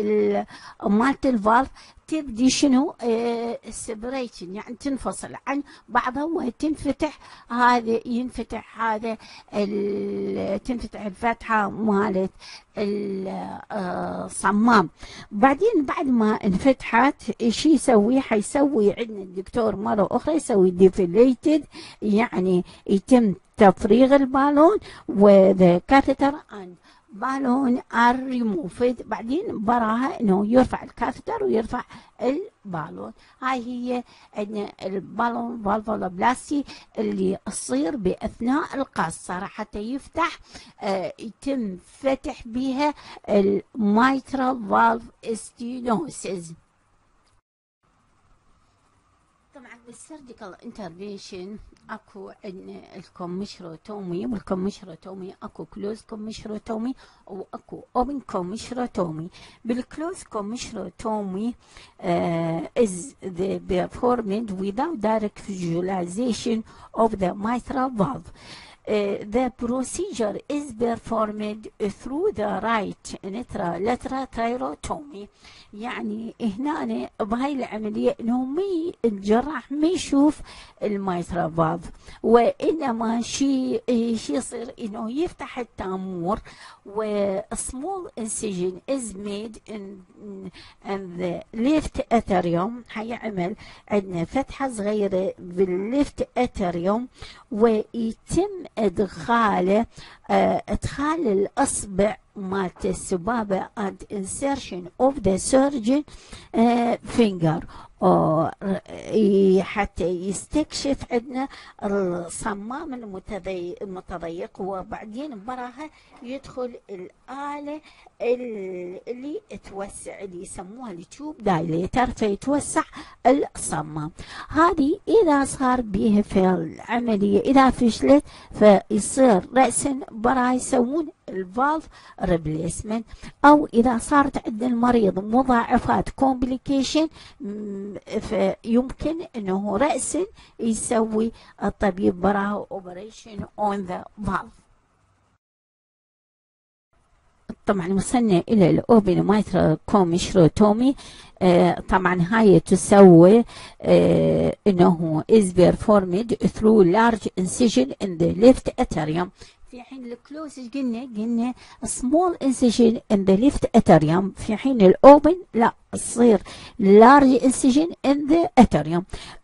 مالت ال valve تبدي شنو؟ separation يعني تنفصل عن بعضها وتنفتح هذا ينفتح هذا تنفتح الفتحة مالت الصمام بعدين بعد ما انفتحت إيش يسوي؟ حيسوي عندنا الدكتور مرة أخرى يسوي deflated يعني يتم تفريغ البالون وذا كاثيتر and بالون ار ريموفد بعدين وراها إنه يرفع ال catheter ويرفع البالون هاي هي عندنا ال balloon valvuloplasty اللي تصير بأثناء القسطرة. حتى يفتح آه يتم فتح بها ال mitral valve stenosis طبعا بال surgical intervention. أكو عندنا ال commissurotomy وال commissurotomy أكو closed commissurotomy وأكو open commissurotomy بال closed commissurotomy uh, is the performed without direct visualization of the mitral valve. The procedure is performed through the right lateral thoracotomy يعني هنا بهاي العملية إنه مي الجراح ما يشوف ال mitral valve وإنما شيء شي يصير إنه يفتح التامور. و small incision is made in, in the left atrium. حيعمل عندنا فتحة صغيرة بال left atrium ويتم ادخاله ادخال الاصبع مالت السبابة and insertion of the surgeon uh, finger حتى يستكشف عندنا الصمام المتضي- المتضيق وبعدين وراها يدخل الآلة ال- اللي توسع اللي يسموها ال tube dilator فيتوسع الصمام. هذه إذا صار بها في العملية إذا فشلت فيصير رأسا وراها يسوون ال valve replacement أو إذا صارت عند المريض مضاعفات complication فيمكن إنه راسا يسوي الطبيب وراه operation on the valve طبعا وصلنا إلى ال open mitral commissurotomy آه طبعا هاي تسوي آه إنه is performed through large incision in the left atrium. في حين ال closed قلنا قلنا small incision in the left atrium. في حين ال open لا تصير large incision in the atrium.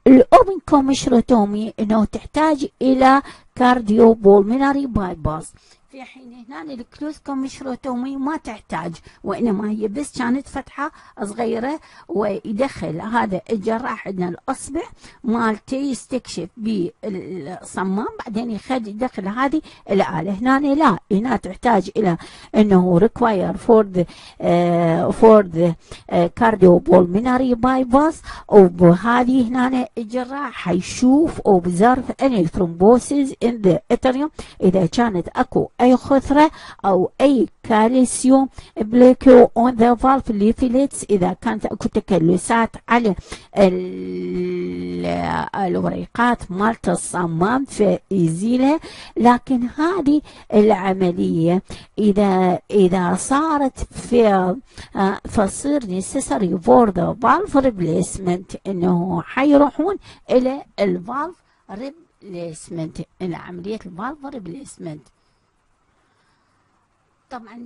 ال open commissurotomy إنه تحتاج إلى cardiopulmonary bypass في حين هنا ال closed commissurotomy ما تحتاج وإنما هي بس كانت فتحة صغيرة ويدخل. هذا الجراح عندنا الأصبع مالته يستكشف بالصمام بعدين يخد يدخل هذه الآلة. هنا لا هنا تحتاج إلى إنه require for the uh, for the uh, cardiopulmonary bypass. وبهذه هنا الجراح حيشوف observe any thrombosis in the atrium. إذا كانت أكو أي خثره أو أي calcium plaque on the valve leaflets إذا كانت أكو تكلسات على ال- الوريقات مالت الصمام فيزيلها لكن هذه العملية اذا إذا صارت في آه، فصير necessary for the valve replacement إنه حيروحون إلى ال valve replacement إلى عملية ال valve replacement طبعا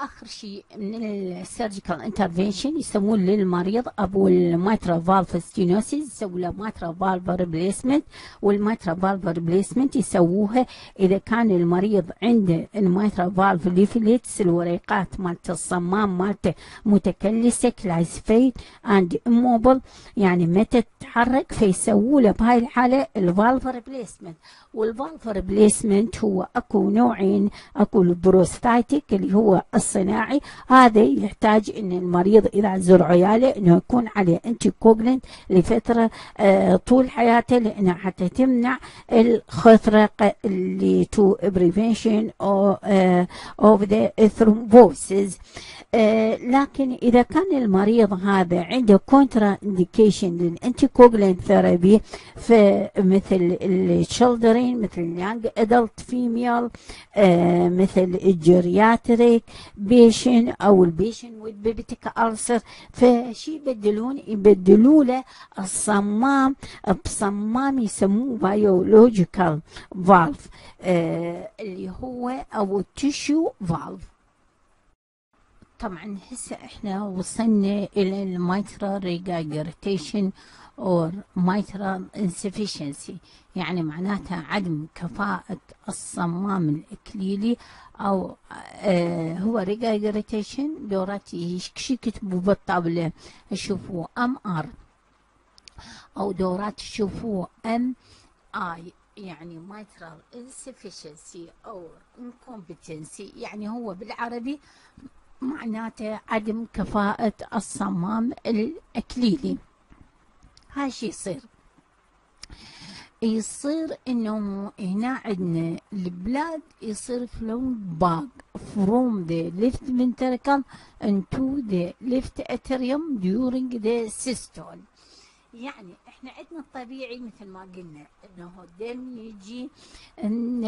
آخر شيء من ال surgical intervention يسوون للمريض أبو ال mitral valve stenosis يسووا له mitral valve replacement وال mitral valve replacement يسووها إذا كان المريض عنده ال mitral valve leaflets الوريقات مالت الصمام مالته متكلسة calcified and immobile يعني ما تتحرك فيسووا له بهاي الحالة ال valve replacement وال valve replacement هو أكو نوعين أكو ال prosthetic اللي هو الصناعي. هذا يحتاج إن المريض إذا زرعوا له إنه يكون عليه anticoagulant لفترة آه طول حياته لانها حتى تمنع الخثره اللي to prevention of the thrombosis لكن إذا كان المريض هذا عنده contraindication لل anticoagulant therapy فمثل ال children مثل ال young adult female مثل ال geriatric patient أو ال patient with peptic ulcer فشي يبدلون يبدلوا له الصمام بصمام يسموه biological valve اللي هو أو tissue valve طبعا هسه إحنا وصلنا إلى ال mitral regurgitation or mitral insufficiency. يعني معناتها عدم كفاءة الصمام الإكليلي أو آه هو ريجاجرتيشن دوراتي شي كتبوا بالطاولة يشوفوا أم آر. أو دورات يشوفوا أم آي. يعني mitral insufficiency أو incompetency. يعني هو بالعربي معناته عدم كفاءة الصمام الأكليلي. هاي شي يصير. يصير انه هنا عندنا ال blood يصير flowing back from the left ventricle into the left atrium during the systole يعني إحنا عندنا الطبيعي مثل ما قلنا إنه الدم يجي ان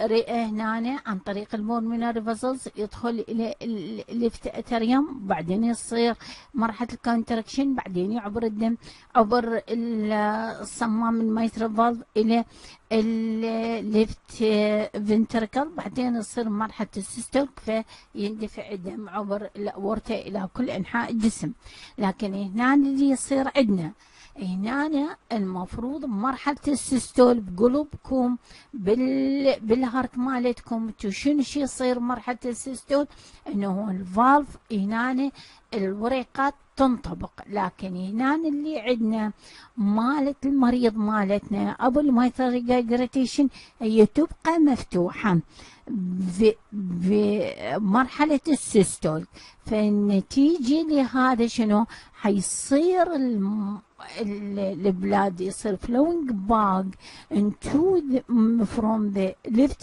الرئة هنا عن طريق ال pulmonary vessels يدخل إلى ال left atrium بعدين يصير مرحلة ال contraction بعدين يعبر الدم عبر الصمام ال mitral valve إلى ال left ventricle بعدين يصير مرحلة ال systole فيندفع الدم عبر الاورتا إلى كل أنحاء الجسم. لكن هنا اللي يصير عندنا هنا المفروض بمرحلة ال systole بقلوبكم بال... بال heart مالتكم شنو شي يصير مرحلة ال systole؟ انه ال valve هنا الوريقات تنطبق لكن هنا اللي عندنا مالت المريض مالتنا أبو ال mitral regurgitation هي تبقى مفتوحة بمرحلة ال systole فالنتيجة لهذا شنو حيصير. ال blood يصير flowing back into the, from the left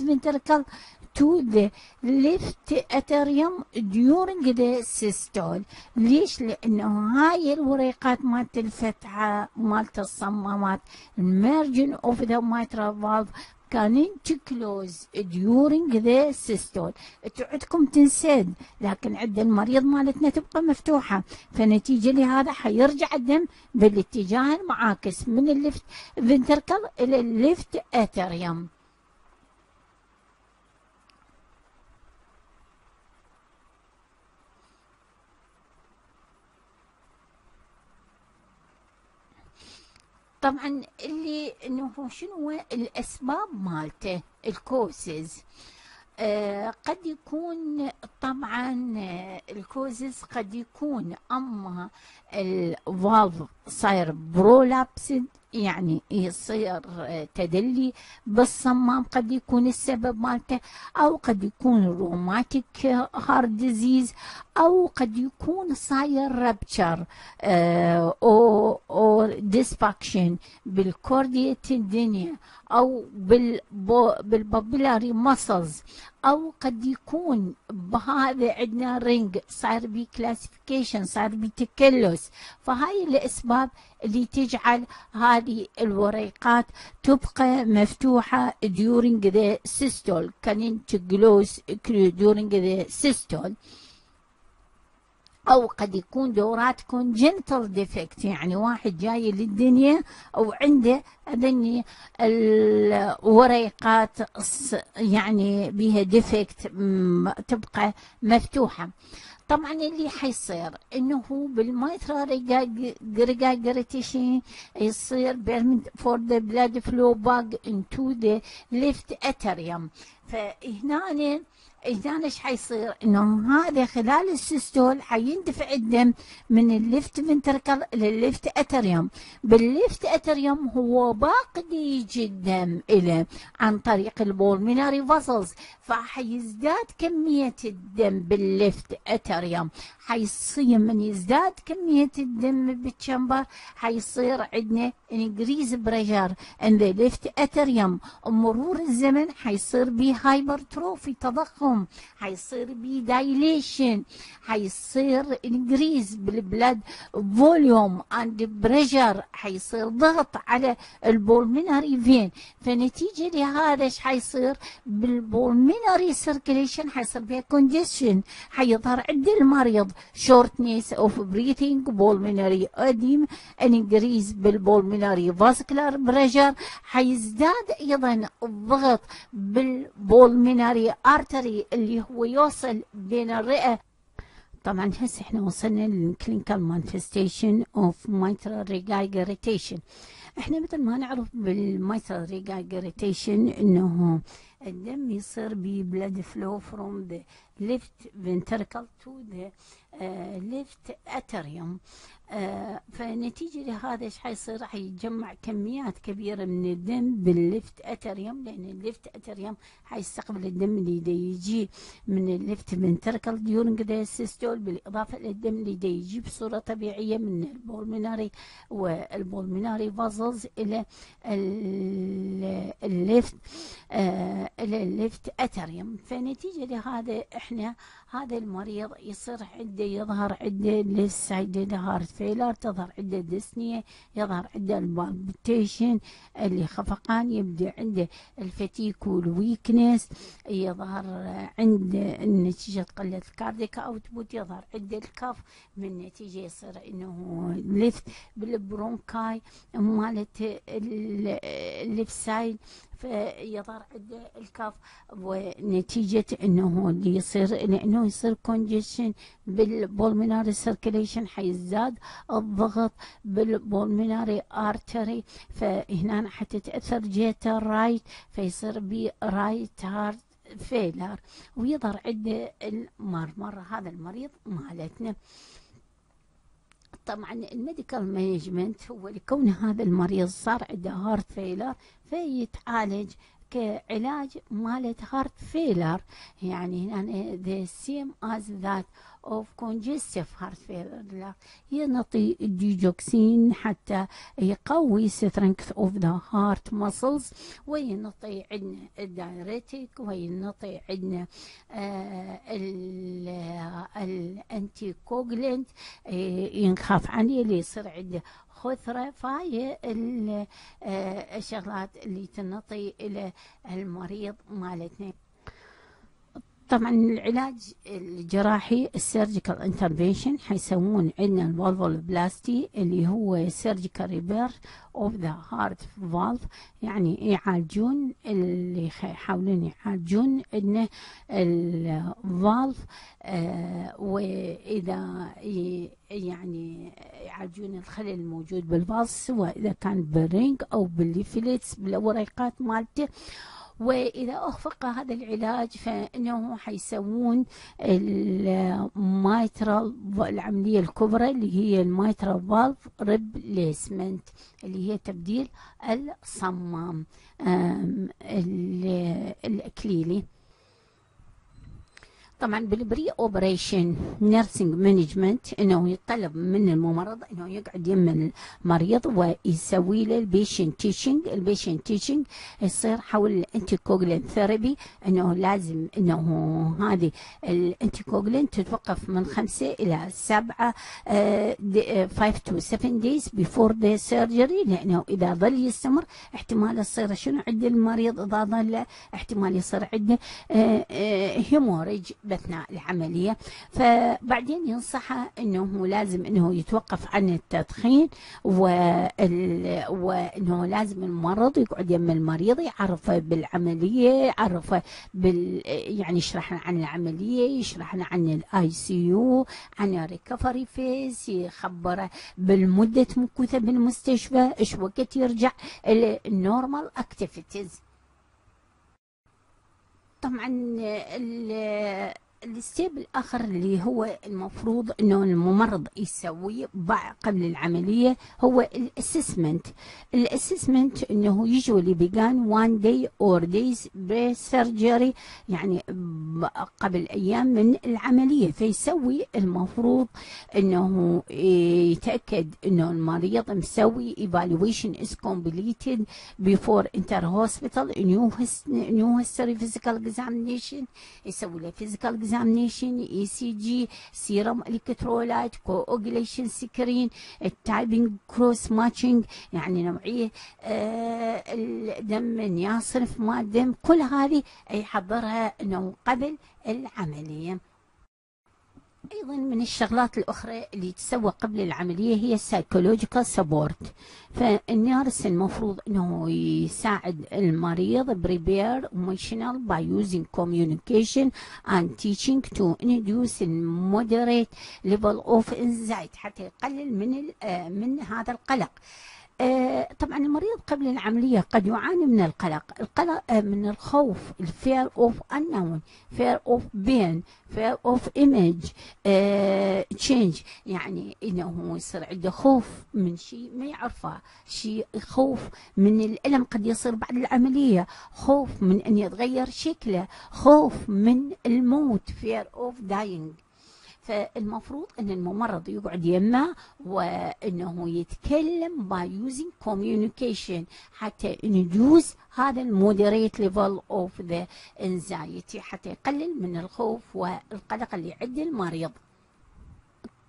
to the left atrium during the systole ليش؟ لأنه هاي الوريقات مالت الفتحة مالت الصمامات ال margin of the mitral valve كانت close during the systole عندكم تنسد لكن عند المريض مالتنا تبقى مفتوحة. فنتيجة لهذا حيرجع الدم بالاتجاه المعاكس من ال left ventricle إلى ال left atrium طبعا اللي إنه شنو الأسباب مالته ال causes آه قد يكون طبعا آه ال causes قد يكون أما ال valve صاير prolapsed يعني يصير تدلي بالصمام قد يكون السبب مالته أو قد يكون rheumatic heart disease أو قد يكون صاير rupture أو أو dysfunction بال chordae tendineae أو بال papillary muscles أو قد يكون بهذا عندنا ring صار بي calcification صار بي تكلس. فهاي الأسباب اللي تجعل هذه الوريقات تبقى مفتوحة during the systole كانت close during the systole أو قد يكون دورات congenital defect يعني واحد جاي للدنيا أو عنده هذني الوريقات يعني بها defect تبقى مفتوحة. طبعا اللي حيصير إنه بال mitral regurgitation يصير for the blood flow back into the left atrium فهنا إذا إيش حيصير؟ إنه هذا خلال ال systole حيندفع الدم من الليفت فنتركل للليفت اتريوم بالليفت اتريوم هو باقي يجي الدم إلى عن طريق ال pulmonary vessels فحيزداد كمية الدم بال left atrium حيصير من يزداد كمية الدم بال chamber حيصير عندنا increase pressure in the left atrium مرور الزمن حيصير بيه hypertrophy تضخم. حيصير بيه dilation حيصير increase بال blood volume and pressure حيصير ضغط على البولميناري فين فنتيجة لهذا إيش حيصير؟ بال pulmonary circulation حيصير بيه congestion حيظهر عند المريض shortness of breathing pulmonary edema increase بال pulmonary vascular pressure حيزداد أيضا الضغط بال pulmonary artery اللي هو يوصل بين الرئة. طبعا هسه إحنا وصلنا لل clinical manifestation of mitral regurgitation. إحنا مثل ما نعرف بال mitral regurgitation إنه الدم يصير ب blood flow from the left ventricle to the left atrium فنتيجة لهذا إيش حيصير؟ راح يتجمع كميات كبيرة من الدم بال left atrium لأن ال left atrium حيستقبل الدم اللي دا يجي من ال left ventricle during the systole بالاضافة الدم اللي دا يجي بصورة طبيعية من ال pulmonary وال pulmonary vessels إلى ال left آه إلى ال left atrium. فنتيجة لهذا إحنا هذا المريض يصير عنده يظهر عنده left side heart failure تظهر عنده dyspnea يظهر عنده ال palpitation اللي خفقان يبدأ عنده ال fatigue وال weakness يظهر عنده نتيجة قلة ال cardiac output يظهر عنده ال cough من نتيجة يصير إنه left بال bronchi مالت ال left side فيظهر عنده ال cough ونتيجة إنه اللي يصير لأنه يصير congestion بال pulmonary circulation حيزداد الضغط بال pulmonary artery فهنا حتى تأثر جهه ال right فيصير بي right heart failure ويظهر عنده ال murmur هذا المريض مالتنا. طبعا ال medical management هو لكون هذا المريض صار عنده heart failure فيتعالج كعلاج مالت heart failure يعني هنا the same as that of congestive heart failure ينطي الديجوكسين حتى يقوي strength of the heart muscles وينطي عندنا ال diuretic وينطي عندنا آه ال anticoagulant آه ينخاف عليه اللي يصير عنده خثرة. فهي الشغلات اللي تنطي إلى المريض مالتنا. طبعا العلاج الجراحي ال surgical intervention حيسوون عندنا ال valvuloplasty اللي هو surgical repair of the heart valve يعني يعالجون اللي يحاولون يعالجون عندنا ال valve آه وإذا يعني يعالجون الخلل الموجود بال valve سواء إذا كان بال ring أو بال leaflets بالوريقات مالته. وإذا أخفق هذا العلاج فإنه حيسوون ال mitral العملية الكبرى اللي هي ال mitral valve replacement اللي هي تبديل الصمام الأكليلي. طبعا بال pre operation nursing management إنه يطلب من الممرض إنه يقعد يم المريض ويسوي له ال patient teaching ال patient teaching يصير حول ال anticoagulant therapy إنه لازم إنه هذه ال anticoagulant تتوقف من خمسة إلى سبعة 5 to 7 days before the surgery لأنه إذا ظل يستمر احتمال يصير شنو؟ عند المريض. إذا ظل احتمال يصير عنده hemorrhage باثناء العملية فبعدين ينصحه إنه لازم إنه يتوقف عن التدخين. وإنه لازم الممرض يقعد يم المريض يعرفه بالعملية يعرفه بال يعني يشرح عن العملية يشرح عن ال ICU عن ال recovery phase يخبره بالمدة مكوثه بالمستشفى إيش وقت يرجع ال normal activities طبعا ال step الآخر اللي هو المفروض إنه الممرض يسويه قبل العملية هو ال assessment. ال assessment إنه usually began one day or days surgery يعني قبل أيام من العملية. فيسوي المفروض إنه يتأكد إنه المريض مسوي is completed before enter hospital new new history physical examination يسوي له physical examination ECG serum electrolyte coagulation screen ال typing cross matching يعني نوعية آه الدم يصرف ما الدم كل هذه يحضرها انه قبل العملية. أيضا من الشغلات الأخرى اللي تسوى قبل العملية هي ال psychological support فال nurse المفروض إنه يساعد المريض prepare emotional by using communication and teaching to reduce moderate level of anxiety حتى يقلل من من هذا القلق. آه طبعا المريض قبل العملية قد يعاني من القلق. القلق آه من الخوف ال fear of unknown fear of pain fear of image آه change. يعني إنه يصير عنده خوف من شيء ما يعرفه شيء خوف من الألم قد يصير بعد العملية خوف من أن يتغير شكله خوف من الموت fear of dying. فالمفروض أن الممرض يقعد يمه وأنه يتكلم by using communication حتى نردوس هذا ال moderate level of the anxiety حتى يقلل من الخوف والقلق اللي عند المريض.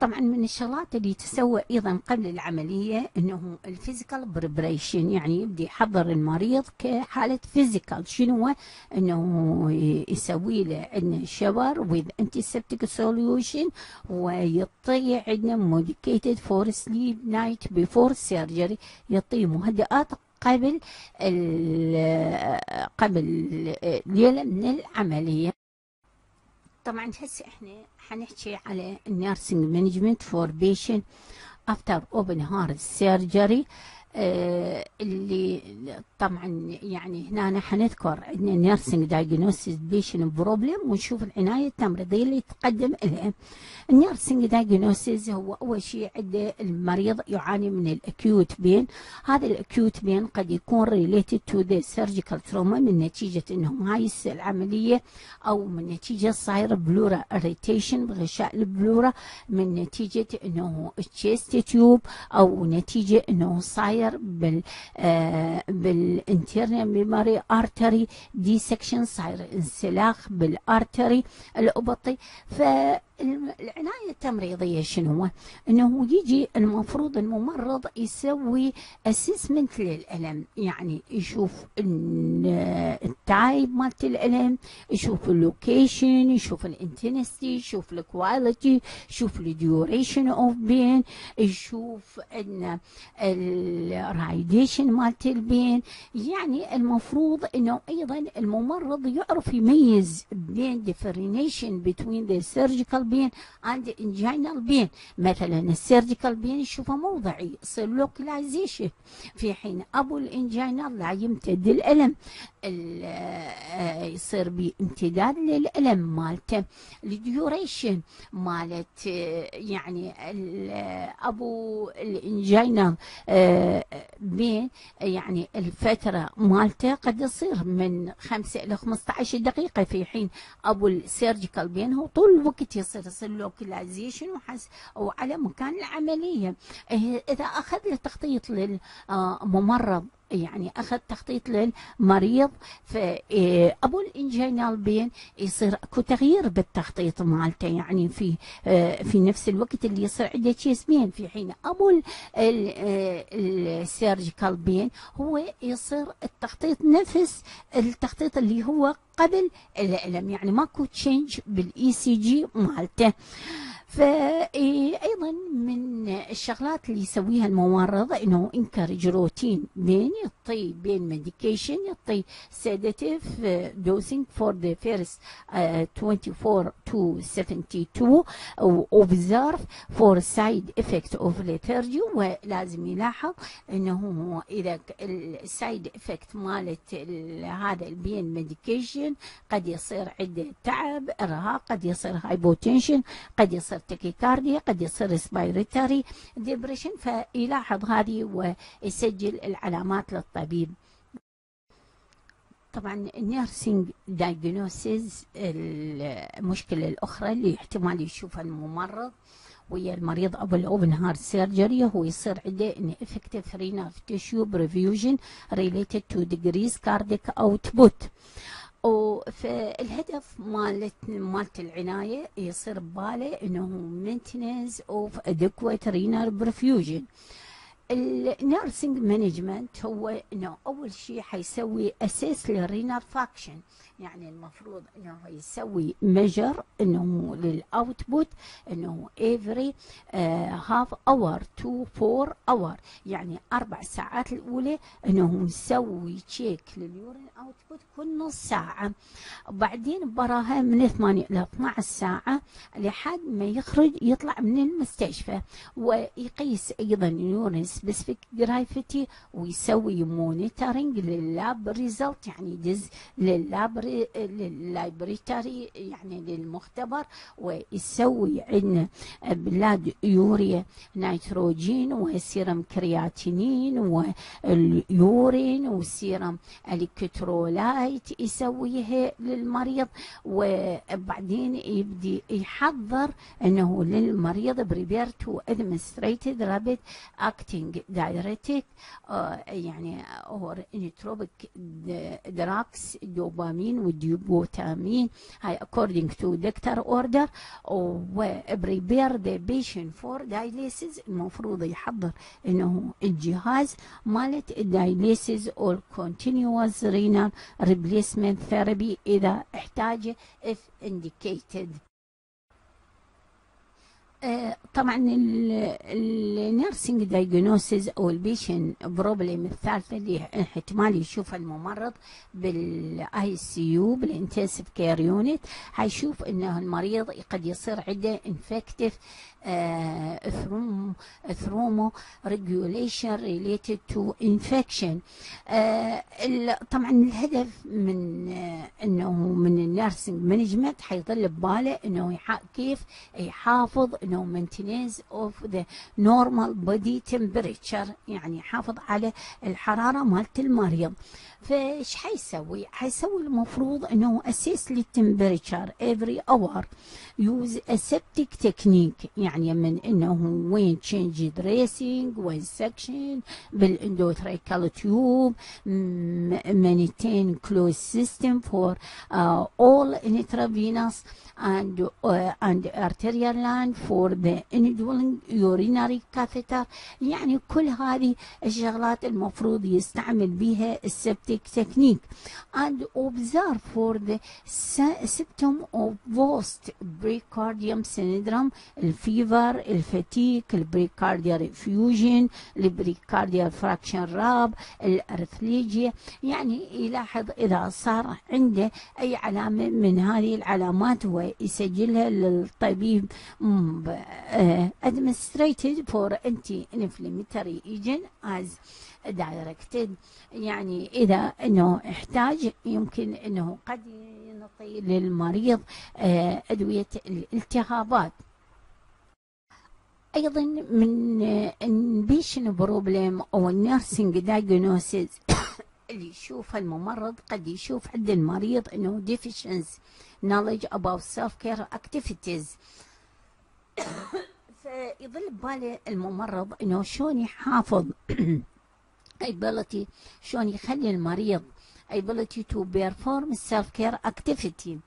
طبعا من الشغلات اللي تسوى أيضا قبل العملية إنه ال physical preparation يعني يبدي يحضر المريض كحالة physical. شنو إنه يسوي له عندنا shower with antiseptic solution ويعطيه عندنا medicated for sleep night before surgery يعطيه مهدئات قبل قبل ليلة من العملية. طبعا هسه إحنا حنحكي على ال nursing management for patient after open heart surgery اللي طبعا يعني هنا حنذكر عندنا nursing diagnosis patient problem ونشوف العناية التمريضيه اللي تقدم لها. ال nursing diagnosis هو أول شيء عنده المريض يعاني من ال acute pain هذا ال acute pain قد يكون related to the surgical trauma من نتيجة إنه هاي العملية أو من نتيجة صاير pleura irritation بغشاء ال pleura من نتيجة إنه chest tube أو نتيجة إنه صاير بال آه بال internal mammary artery dissection صاير انسلاخ بال artery الأبطي. ف العناية التمريضية شنو؟ إنه يجي المفروض الممرض يسوي assessment للألم. يعني يشوف ال type مالت الألم يشوف ال location يشوف ال intensity يشوف ال quality يشوف ال duration of pain يشوف إن ال radiation مالت ال pain. يعني المفروض إنه أيضا الممرض يعرف يميز بين differentiation between the surgical pain and anginal pain. مثلا ال surgical pain يشوفه موضعي يصير localization. في حين أبو ال anginal لا يمتد الألم. يصير بامتداد للألم مالته. ال duration مالت يعني ابو ال anginal pain يعني الفترة مالته قد يصير من 5 إلى 15 دقيقة في حين أبو ال surgical pain هو طول الوقت يصير يصير localization وحس وعلى مكان العملية. إذا اخذ له تخطيط للممرض يعني أخذ تخطيط للمريض فابو ال anginal pain يصير أكو تغيير بالتخطيط مالته يعني في في نفس الوقت اللي يصير عنده chest pain في حين أبو ال surgical pain هو يصير التخطيط نفس التخطيط اللي هو قبل الالم يعني ماكو change بال ECG مالته. فايضا من الشغلات اللي يسويها الممرض إنه encourage routine pain يعطي pain medication يعطي sedative dosing for the first 24 to 72 observe for side effect of lethargy ولازم يلاحظ إنه إذا ال side effect مالت هذا ال pain medication قد يصير عنده تعب إرهاق قد يصير hypotension قد يصير tachycardia قد يصير respiratory depression فيلاحظ هذه ويسجل العلامات للطبيب. طبعا ال nursing diagnosis المشكلة الأخرى اللي احتمال يشوفها الممرض ويا المريض ابو ال open heart surgery هو يصير عنده ineffective renal tissue perfusion related to decrease cardiac output فالهدف مالت مالت العناية يصير بباله إنه maintenance of adequate renal perfusion ال nursing management هو إنه أول شيء حيسوي assess لل renal function يعني المفروض إنه يسوي measure إنه لل output إنه every half hour to four hour يعني أربع ساعات الأولى إنه نسوي check لل urine output كل نص ساعة. وبعدين وراها من 8 إلى 12 ساعة لحد ما يخرج يطلع من المستشفى. ويقيس أيضا urine specific gravity ويسوي monitoring لل lab result يعني يدز لل lab لل laboratory يعني للمختبر. ويسوي عندنا blood urea nitrogen و serum creatinine وال urine و serum electrolyte يسويها للمريض وبعدين يبدي يحضر إنه للمريض prepare to administrated rapid acting diuretic يعني or inotropic drugs dopamine وال dobutamine هاي according to doctor order و prepare the patient for dialysis المفروض يحضر انه الجهاز مالت dialysis or continuous renal replacement therapy اذا احتاج if indicated آه، طبعا ال nursing diagnosis أو ال patient problem الثالثة اللي احتمال يشوفها الممرض بال ICU بال intensive care unit حيشوف إنه المريض قد يصير عنده ineffective thermoregulation related to infection طبعا الهدف من آه، إنه من ال nursing management حيظل بباله إنه كيف يحافظ إنه maintenance of the normal body temperature يعني يحافظ على الحرارة مالت المريض. فإيش حيسوي؟ حيسوي المفروض إنه assess لل temperature every hour use aseptic technique يعني من إنه when change dressing when suction بال endotracheal tube maintain closed system for all intravenous and uh, and arterial line for the indwelling urinary catheter. يعني كل هذه الشغلات المفروض يستعمل بها aseptic technique and observe for the symptom of post precardium syndrome الفيفر الفتيك البريكارديال فيوجن البريكارديال فراكشن راب الارثليجيا يعني يلاحظ إذا صار عنده أي علامة من هذه العلامات هو يسجلها للطبيب administrated for anti-inflammatory agent as directed. يعني إذا أنه احتاج يمكن أنه قد ينطي للمريض أدوية الالتهابات. أيضا من ال patient problem أو ال nursing diagnosis اللي يشوف الممرض قد يشوف عند المريض إنه deficiency knowledge about self care activities. فيظل بباله الممرض إنه شلون يحافظ ability شلون يخلي المريض ability to perform self care activity.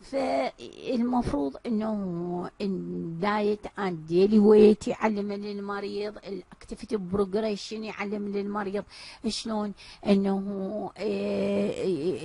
فالمفروض إنه ال diet and daily weight يعلم للمريض ال activity progression يعلم للمريض شلون إنه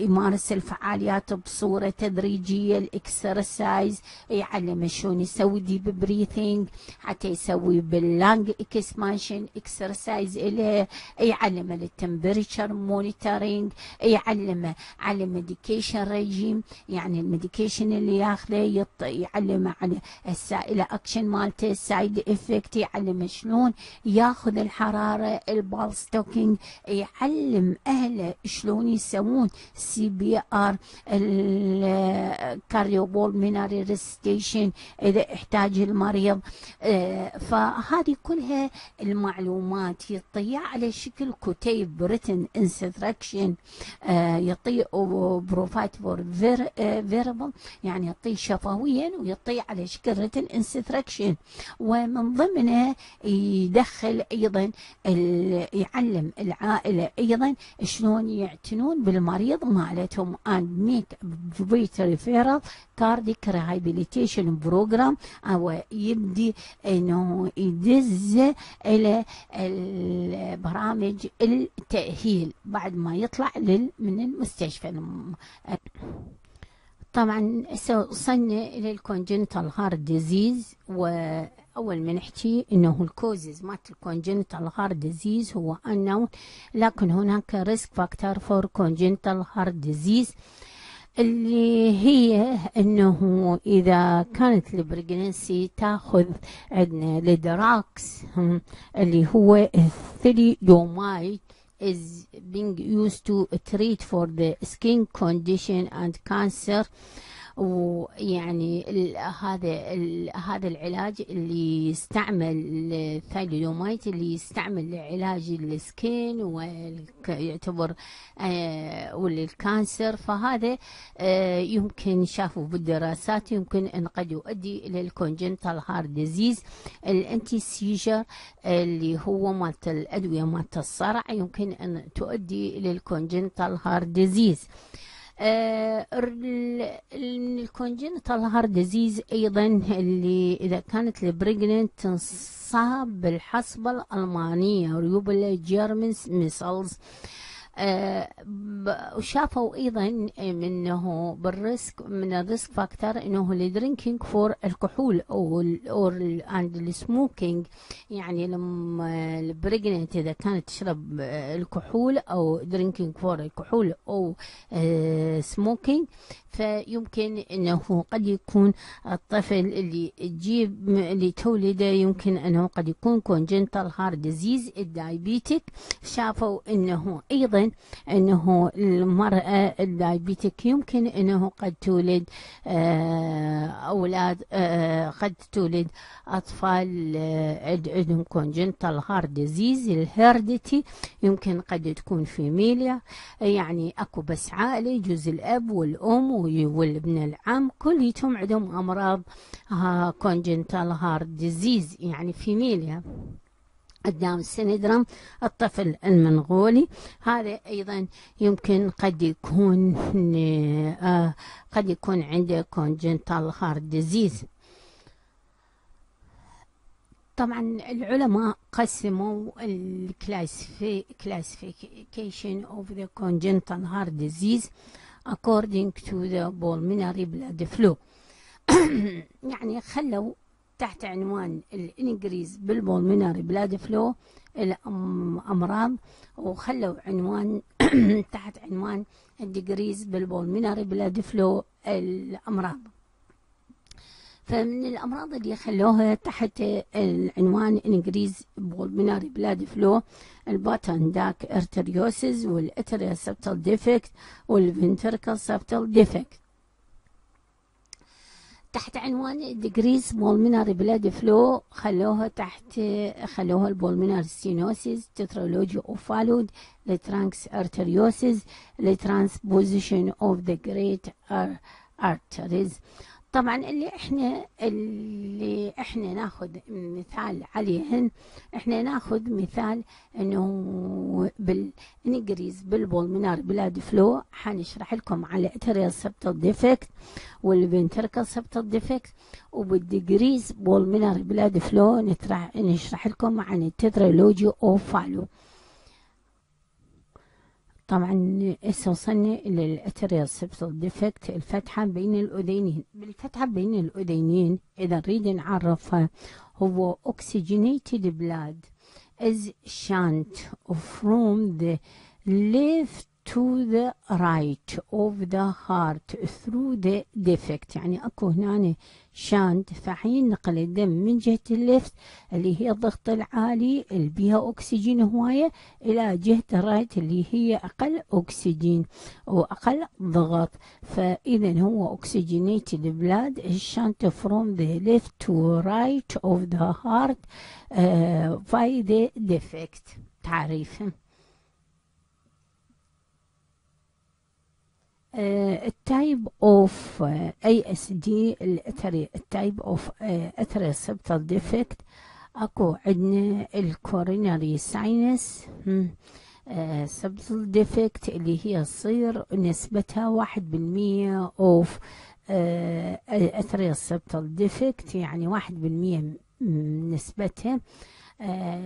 يمارس الفعاليات بصورة تدريجية ال exercise يعلم شلون يسوي deep breathing حتى يسوي بال lung expansion exercise له يعلم ال temperature monitoring يعلمه على medication regimen يعني ال medication ال medication اللي ياخذه يعلمه على السائله اكشن مالته ال side effect يعلم شلون ياخذ الحرارة ال pulse taking يعلم أهله شلون يسوون CPR ال cardiopulmonary resuscitation إذا احتاج المريض. آه، فهذه كلها المعلومات يعطيها على شكل كتيب written instruction يعطيه provide for verbal يعني يعطيه شفويا ويعطيه على شكل written instruction ومن ضمنه يدخل أيضا يعلم العائلة أيضا شلون يعتنون بالمريض مالتهم. And make great referral cardiac rehabilitation program. أو يبدي إنه يدز إلى البرامج التأهيل بعد ما يطلع من المستشفى. طبعا وصلنا إلى ال congenital heart disease وأول ما نحكي إنه ال causes مالت ال congenital heart disease هو unknown لكن هناك risk factor for congenital heart disease اللي هي إنه إذا كانت ال pregnancy تأخذ عندنا ال drugs اللي هو ال thalidomide is being used to treat for the skin condition and cancer ويعني هذا هذا العلاج اللي يستعمل الثايلومايت اللي يستعمل لعلاج ال skin ويعتبر آه وال cancer. فهذا آه يمكن شافوا بالدراسات يمكن إن قد يؤدي إلى ال congenital heart disease ال anti seizure اللي هو مالت الأدوية مالت الصرع يمكن إن تؤدي إلى ال congenital heart disease. ال congenital heart disease أيضا اللي إذا كانت ال pregnant تنصاب بالحصبه الألمانية rubella German measles آه، وشافوا أيضا منه بال risk من ال risk factor إنه ال drinking for الكحول أو or and ال smoking يعني لما ال pregnant إذا كانت تشرب الكحول أو drinking for الكحول أو smoking فيمكن إنه قد يكون الطفل اللي تجيب اللي تولده يمكن أنه قد يكون congenital heart disease الـ diabetic شافوا إنه أيضا إنه المرأة الـ diabetic يمكن إنه قد تولد آه، أولاد آه، قد تولد أطفال آه، عندهم congenital heart disease الـ heredity يمكن قد تكون familial. يعني أكو بس عائلة يجوز الأب والأم والابن العم كليتهم عندهم أمراض congenital heart disease يعني familial الـ Down syndrome الطفل المنغولي. هذا أيضا يمكن قد يكون آه قد يكون عنده congenital heart disease طبعا العلماء قسموا الـ classification of the congenital heart disease according to the pulmonary blood flow. يعني خلوا تحت عنوان الـ increase بالـ pulmonary blood flow الامراض وخلوا عنوان تحت عنوان الـ decrease بالـ pulmonary blood flow الأمراض. فمن الأمراض اللي خلوها تحت العنوان increase pulmonary blood flow الـ patent ductus arteriosus والـ atrial septal defect والـ ventricular septal defect. تحت عنوان decrease pulmonary blood flow خلوها تحت خلوها البولميناري ستينوسيس تترولوجي اوفالود لترانكس ارتريوسيس لترانسبوزيشن أوف ذا جريت arteries. طبعا اللي إحنا اللي إحنا ناخذ مثال عليهن إحنا ناخذ مثال إنه بالـ increase بالـ pulmonary blood flow. حنشرح لكم على atrial septal defect والـ ventricular septal defect. وبالـ decrease pulmonary blood flow نشرح لكم عن الـ tetralogy of Fallot طبعا هسه وصلنا للـ atrial septal defect الفتحة بين الأذينين بالفتحة بين الأذينين إذا نريد نعرفها هو oxygenated blood is shunt from the left to the right of the heart through the defect. يعني أكو هنا shunt فحين نقل الدم من جهة الـ left اللي هي الضغط العالي اللي بيها أكسجين هواية إلى جهة الـ right اللي هي أقل أكسجين واقل ضغط. فاذا هو oxygenated blood shunt from the left to right of the heart uh, by the defect. تعريف الـ type of ASD الـ type of atrial septal defect أكو عندنا الـ coronary sinus septal defect اللي هي تصير نسبتها واحد بالمية of atrial septal defect يعني واحد بالمية نسبتها.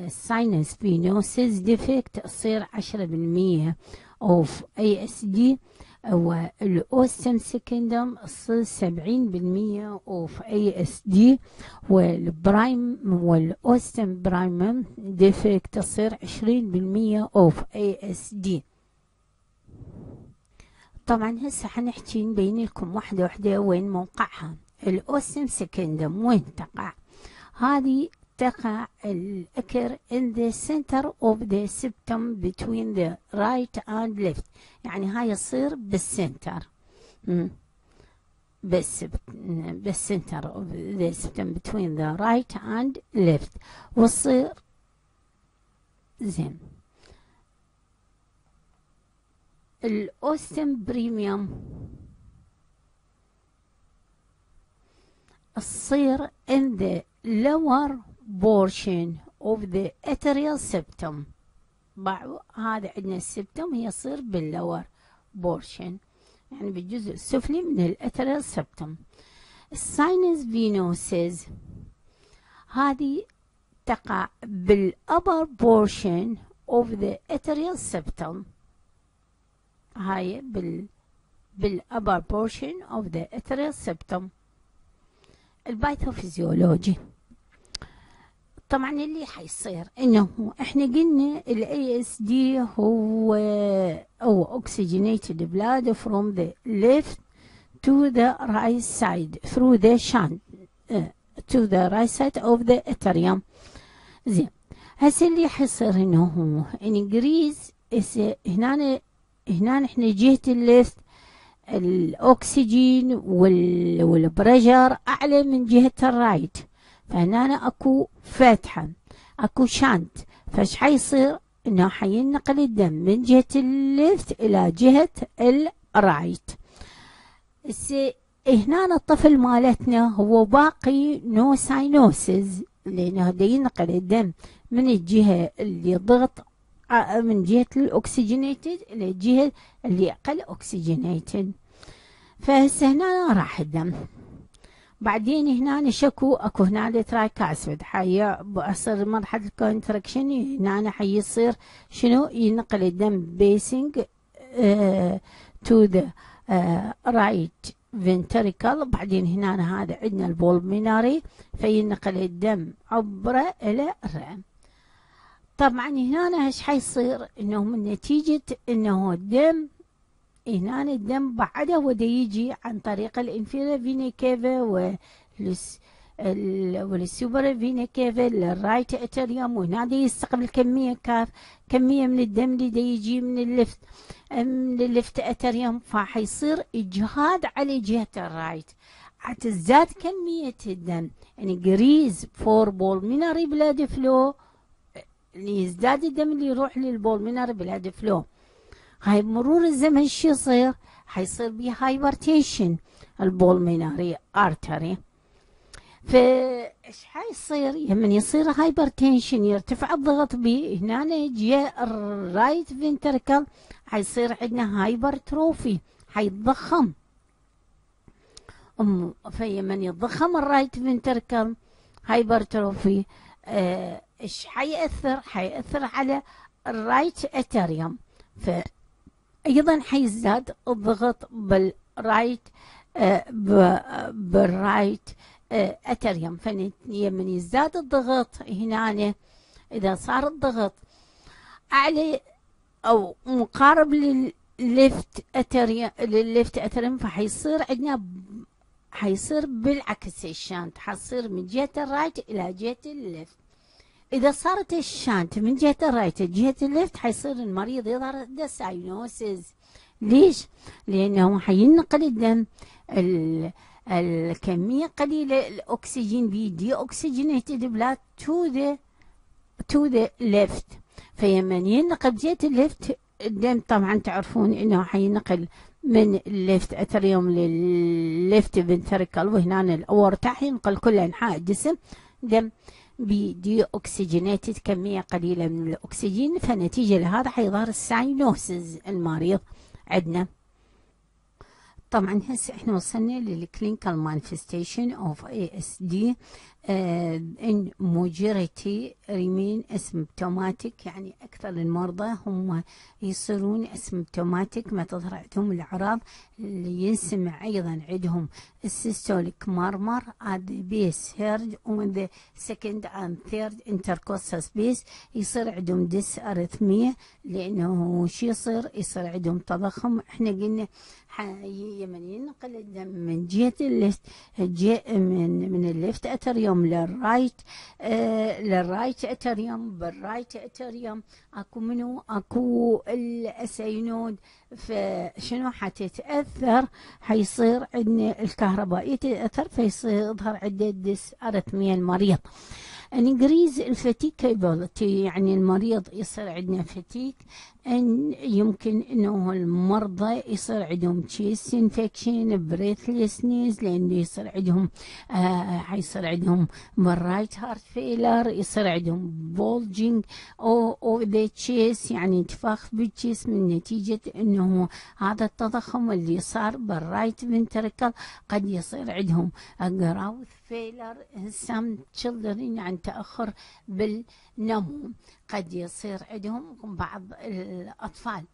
sinus venosus defect تصير عشرة بالمية of ASD والـ ostium secundum سبعين بالمية of ASD والـ prim والـ ostium primum defect تصير عشرين بالمية of ASD طبعا هسه حنحكي نبين لكم واحدة واحدة وين موقعها. الـ ostium secundum وين تقع؟ هذه تقع الـ occur in the center of the septum between the right and left يعني هاي تصير بالـ center بالـ center of the septum between the right and left وتصير زين الـ ostium primum تصير in the lower portion of the atrial septum. هذا عندنا الـ septum هي تصير بالـ lower portion يعني بالجزء السفلي من الـ atrial septum الـ sinus venosus هذه تقع بالأبر بورشن of the atrial septum. هاي بال بالـ upper portion of the atrial septum. الـ pathophysiology طبعا اللي حيصير إنه إحنا قلنا الـ ASD هو أو oxygenated blood from the left to the right side through the shunt uh, to the right side of the زين. هسه اللي حيصير إنه هو increase هنا هنا إحنا جهة الـ left الاكسجين وال والـ pressure أعلى من جهة الـ right فهنا أكو فتحة أكو shunt. فايش حيصير إنه حينقل الدم من جهة ال left إلى جهة ال right. هنا الطفل مالتنا هو باقي no cyanosis لأنه دا ينقل الدم من الجهة اللي ضغط من جهة ال oxygenated إلى الجهة اللي أقل oxygenated. فهسه هنا راح الدم. بعدين هنا شكو أكو هنا tricuspid حي بأصر مرحلة ال contraction هنا حيصير شنو؟ ينقل الدم passing to the right ventricle بعدين هنا هذا عندنا ال pulmonary فينقل الدم عبره إلى الرئة طبعا هنا إيش حيصير؟ إنه من نتيجة إنه الدم هنا الدم بعده وده يجي عن طريق ال inferior vena cava والس وال superior vena cava لل right atrium وهنا يستقبل كمية كاف كمية من الدم اللي دي يجي من ال left من ال left atrium. فحيصير إجهاد على جهة ال right. حتزداد كمية الدم. يعني increase for pulmonary blood flow يزداد الدم اللي يروح لل pulmonary blood flow. هاي بمرور الزمن شو يصير؟ حيصير بيه hypertension ال pulmonary artery فايش حيصير؟ لما يصير hypertension يرتفع الضغط به هنا جاء ال right ventricle حيصير عندنا hypertrophy حيتضخم. فيمن يتضخم ال right ventricle hypertrophy آه، إيش حيأثر؟ حيأثر على ال right atrium فايضا حيزداد الضغط بال right آه، بال right آه، atrium. فمن يزداد الضغط هنا إذا صار الضغط أعلى أو مقارب للل left atrium لل left atrium فحيصير عندنا حيصير بالعكس ال shunt حتصير من جهة ال right إلى جهة ال left. إذا صارت ال shunt من جهة ال right جهة ال left حيصير المريض يظهر عنده cyanosis ليش؟ لأنه حينقل الدم الكمية قليلة الأكسجين بي deoxygenated blood to the to the left فيمن ينقل بجهة ال left الدم طبعا تعرفون إنه حينقل من ال left atrium لل left ventricle وهنا الاورتا حينقل كل أنحاء الجسم. دم ب deoxygenated كمية قليلة من الأكسجين فنتيجة لهذا حيظهر ال cyanosis المريض عندنا. طبعا هسه إحنا وصلنا لل clinical manifestation of ASD in majority remain asymptomatic يعني أكثر المرضى هم يصيرون asymptomatic ما تظهر عندهم الأعراض اللي ينسمع أيضا عندهم ال systolic murmur the best heard on the second and third intercostal space يصير عندهم dysrhythmia لأنه شو يصير؟ يصير عندهم تضخم إحنا قلنا يمن ينقل الدم من جهة الليفت من من الليفت أتريوم للرايت آه للرايت أتريوم بالرايت أتريوم. أكو منو؟ أكو ال SA node. فشنو حتتأثر؟ حيصير عندنا الكهرباء يتاثر فيصير يظهر عده dysrhythmia المريض. increase ال fatigability يعني المريض يصير عندنا fatigue إن يمكن إنه المرضى يصير عندهم chest infection breathlessness لأنه يصير عندهم آه حيصير عندهم right heart failure يصير عندهم bulging of of the chest يعني انتفاخ بال chest من نتيجة إنه هذا التضخم اللي صار بال right ventricle قد يصير عندهم growth failure some children يعني تأخر بالنمو. قد يصير عندهم بعض الأطفال.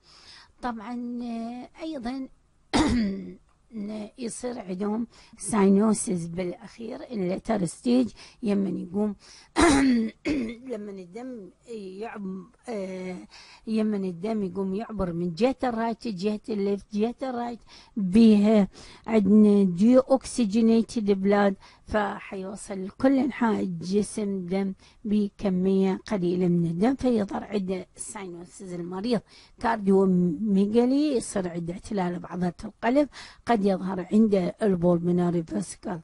طبعا آه، أيضا يصير عندهم cyanosis بالأخير ال later stage يمن يقوم لما الدم يعب آه، يمن الدم يقوم يعبر من جهة ال right جهه ال left جهة ال right بها عندنا deoxygenated blood فحيوصل لكل انحاء الجسم دم بكمية قليلة من الدم فيظهر عنده cyanosis المريض cardio megaly يصير عنده اعتلال بعضله القلب قد يظهر عنده ال pulmonary vascular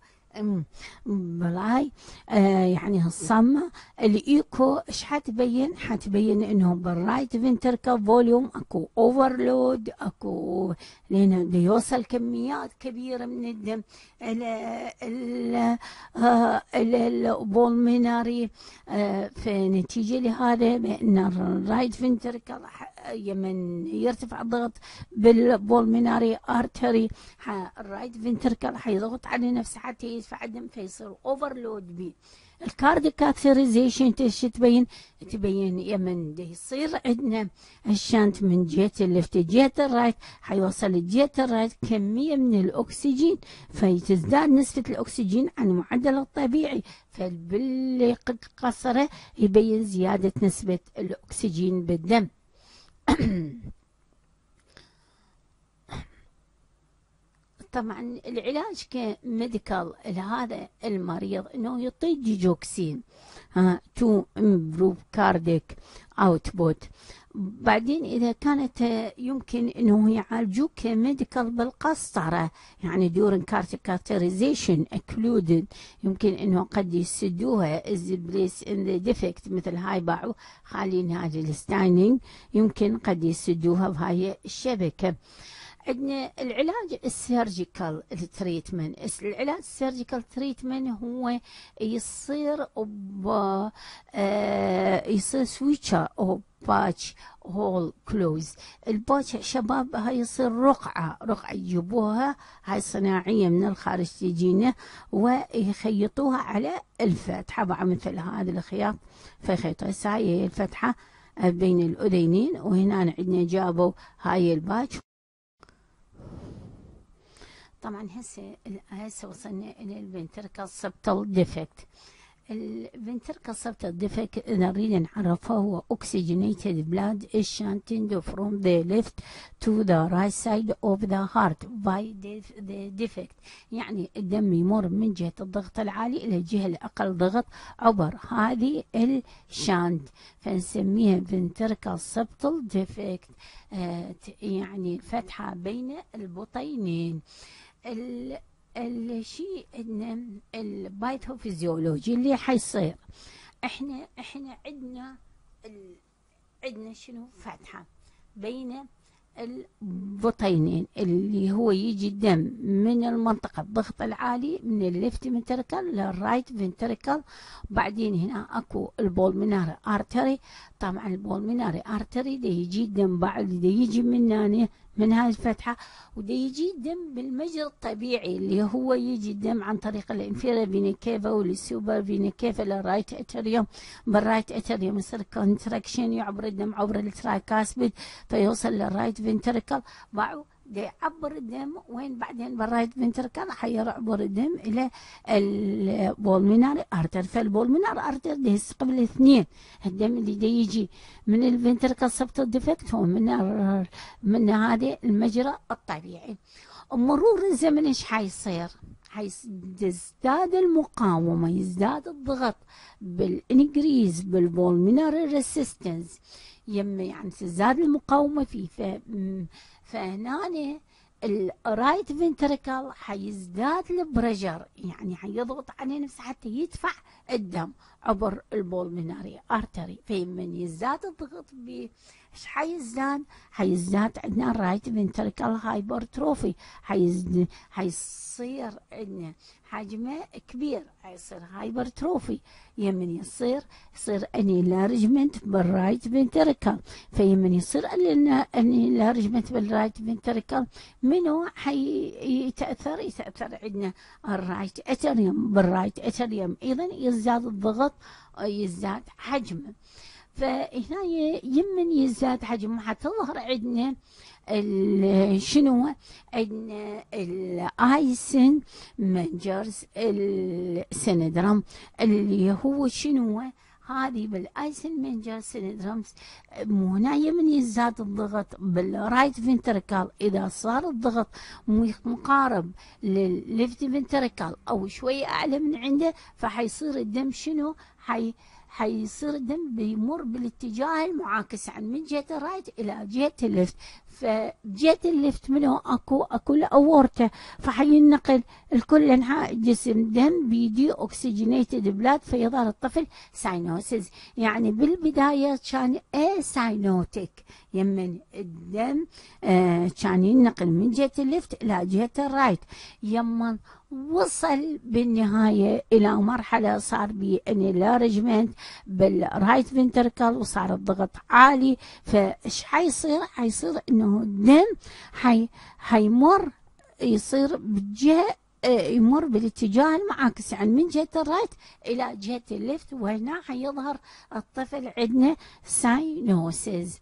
بلاي آه يعني الصمة الايكو إيش حتبين؟ حتبين إنه بال right ventricular volume أكو overload أكو لأنه يوصل كميات كبيرة من الدم. ال pulmonary آه فنتيجة لهذا بأن ال right ventricle يمن يرتفع الضغط بال pulmonary artery ال right ventricle حيضغط على نفسه حتى الدم فيصير overload بيه ال cardiac catheterization إيش تبين؟ تبين يمن. دي يصير عندنا. ال shunt من جهة ال left. جهة ال right. حيوصل لجهة ال right. كمية من الأكسجين. فيتزداد نسبة الأكسجين عن المعدل الطبيعي. فالبل قصره يبين زيادة نسبة الأكسجين بالدم. طبعا العلاج ك medical لهذا المريض إنه يعطي digoxin to improve cardiac output. بعدين إذا كانت يمكن إنه يعالجوك ك medical بالقسطرة يعني during cardiac catheterization occluded يمكن إنه قد يسدوها is placed in the defect مثل هاي باعوا خالين هذه ال stenting يمكن قد يسدوها بهاي الشبكة. عندنا العلاج ال surgical treatment. العلاج ال surgical treatment هو يصير ب آه يصير suture أو patch hole close ال patch شباب هاي يصير رقعة رقعة يجيبوها هاي صناعية من الخارج تجينا ويخيطوها على الفتحة. بقى مثل هذا الخياط فيخيطوها هاي الفتحة بين الأذينين وهنا عندنا جابوا هاي ال patch طبعا هسه هسه وصلنا إلى ال ventricular septal defect ال ventricular septal defect إذا نريد نعرفه هو oxygenated blood is shunted from the left to the right side of the heart by defect. يعني الدم يمر من جهة الضغط العالي إلى الجهة الأقل ضغط عبر هذه الشانت. فنسميها septal defect. آه يعني فتحة بين البطينين. الشيء إن البايثوفيزيولوجي اللي حيصير. إحنا إحنا عندنا عندنا شنو؟ فتحة بين البطينين اللي هو يجي الدم من المنطقة الضغط العالي من ال left ventricle لل right ventricle وبعدين هنا أكو ال pulmonary artery طبعا ال pulmonary artery ده يجي الدم بعد ده يجي من هنا من هاي الفتحة وده يجي الدم بالمجرى الطبيعي اللي هو يجي الدم عن طريق ال inferior vena cava وال superior vena cava لل right atrium بال right atrium. يصير contraction يعبر الدم عبر ال tricuspid فيوصل لل right ventricle يعبر الدم وين بعدين بال right ventricle حيعبر الدم إلى ال pulmonary artery فال pulmonary artery ده قبل الاثنين الدم اللي ده يجي من ال ventricular septal defect هو من هذا المجرى الطبيعي. مرور الزمن إيش حيصير؟ حيزداد المقاومة يزداد الضغط بال increase بال pulmonary resistance يم يعني تزداد المقاومة فيه فهنا ال right ventricle حيزداد ال pressure يعني حيضغط عليه نفسه حتى يدفع الدم عبر ال pulmonary artery فمن يزداد الضغط ب إيش حيزداد؟ حيزداد عندنا ال right ventricle hypertrophy حيصير عندنا حجمه كبير. يصير hypertrophy. يمن يصير يصير enlargement بال right ventricle فيمن يصير enlargement بال right ventricle منو حيتاثر يتأثر؟ عندنا ال right atrium. بال right atrium أيضا يزداد الضغط يزداد حجمه. فهنا يمن يزداد حجمه. حتظهر عندنا شنو؟ ال Eisenmenger's ال syndrome اللي هو شنو؟ هذه بال Eisenmenger syndromes هنا من يزداد الضغط بال right ventricle إذا صار الضغط مقارب للل left ventricle أو شوية أعلى من عنده فحيصير الدم شنو؟ حي حيصير الدم بيمر بالاتجاه المعاكس عن من جهة ال right إلى جهة ال left. فجهة ال left منه أكو أكو الأورتة فحينقل الكل أنحاء الجسم دم ب deoxygenated blood فيظهر الطفل cyanosis. يعني بالبداية كان cyanotic. يمن الدم آه كان ينقل. من جهة ال left إلى جهة ال right. يمن وصل بالنهاية إلى مرحلة صار بي enlargement بال right ventricle وصار الضغط عالي. فإيش حيصير؟ حيصير إنه الدم حي حيمر يصير بجهة يمر بالاتجاه المعاكس. يعني من جهة ال right إلى جهة ال left وهنا حيظهر الطفل عندنا cyanosis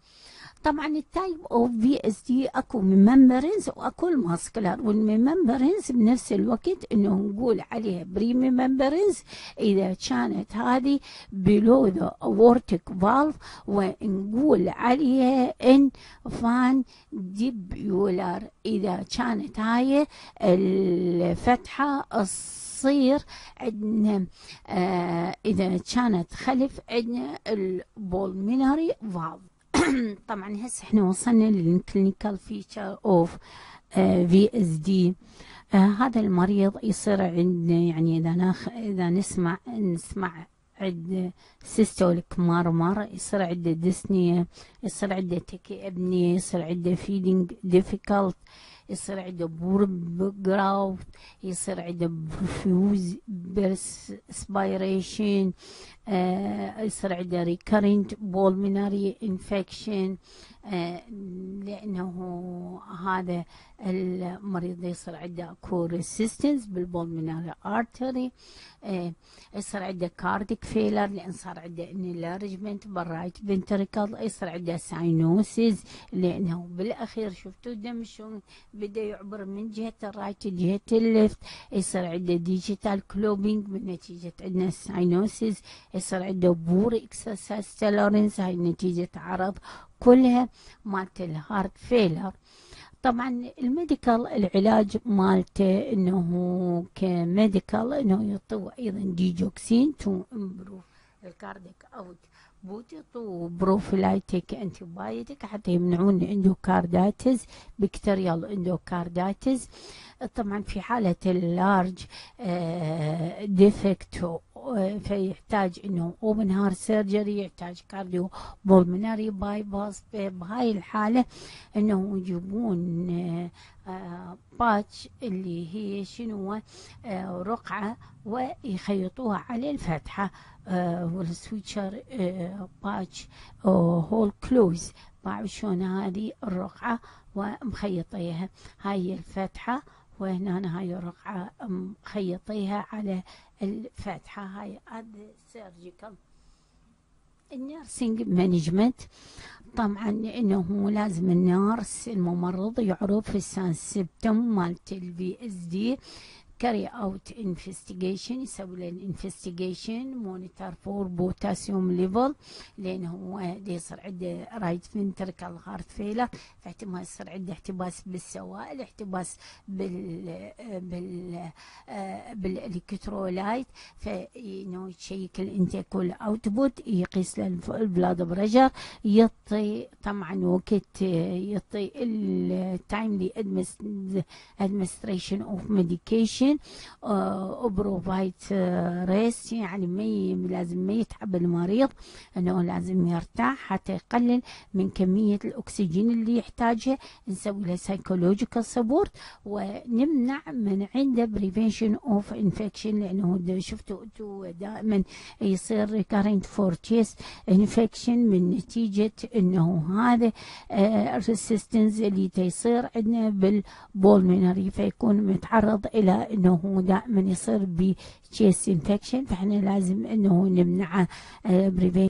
طبعا ال type of VSD أكو من membranous وأكو ال muscular وال membranous بنفس الوقت انه نقول عليها perimembranous إذا كانت هذه below the aortic valve ونقول عليها infundibular إذا كانت هاي الفتحة تصير عندنا آه إذا كانت خلف عندنا ال pulmonary valve طبعا هسه إحنا وصلنا لل clinical feature of VSD هذا المريض يصير عندنا يعني إذا ناخ إذا نسمع نسمع عند systolic murmur يصير عنده dyspnea يصير عنده tachypnea يصير عنده feeding difficulty يصير عنده poor growth يصير عنده profuse perspiration آه يصير عنده recurrent pulmonary infection آه لأنه هذا المريض يصير عنده اكو resistance بال pulmonary artery يصير عنده cardiac failure لأن صار عنده enlargement بال right ventricle يصير عنده cyanosis لأنه بالأخير شفتوا الدم شلون بدا يعبر من جهة ال right جهة ال left يصير عنده digital clubbing من نتيجه عندنا cyanosis يصير عنده poor exercise tolerance هاي نتيجة عرض كلها مالت ال heart failure طبعا ال medical العلاج مالته إنه ك medical إنه يعطوه أيضا digoxin to improve ال cardiac output يعطوه prophylactic antibiotic حتى يمنعون endocarditis bacterial endocarditis طبعا في حالة ال large defect فيحتاج إنه open heart surgery يحتاج cardiopulmonary bypass بهاي الحالة إنه يجيبون patch اللي هي شنو رقعة ويخيطوها على الفتحة وال suture patch hole close باعوا شلون هذه الرقعة ومخيطيها. هاي الفتحة وهنا هاي الرقعة مخيطيها على الفتحة هاي. هذا surgical ال nursing management طبعا إنه لازم ال nurse الممرض يعرف ال symptom مالت ال VSD carry out investigation يسوي له investigation monitor for potassium level لأنه هو يصير عنده right ventricle heart failure فاحتمال يصير عنده احتباس بالسوائل احتباس بال بال بال electrolyte. فانه يشيك ال intake وال output يقيس له ال blood pressure يعطي طبعا وقت يعطي ال timely administration of medication و provide rest يعني ما لازم ما يتعب المريض أنه لازم يرتاح حتى يقلل من كمية الأكسجين اللي يحتاجها. نسوي له psychological support ونمنع من عنده prevention of infection لأنه شفتوا أنتم دائما يصير recurrent for chest infection من نتيجة إنه هذا ال resistance اللي يصير عندنا بال pulmonary فيكون متعرض إلى إنه دائما يصير ب chest infection فإحنا لازم إنه نمنعه prevention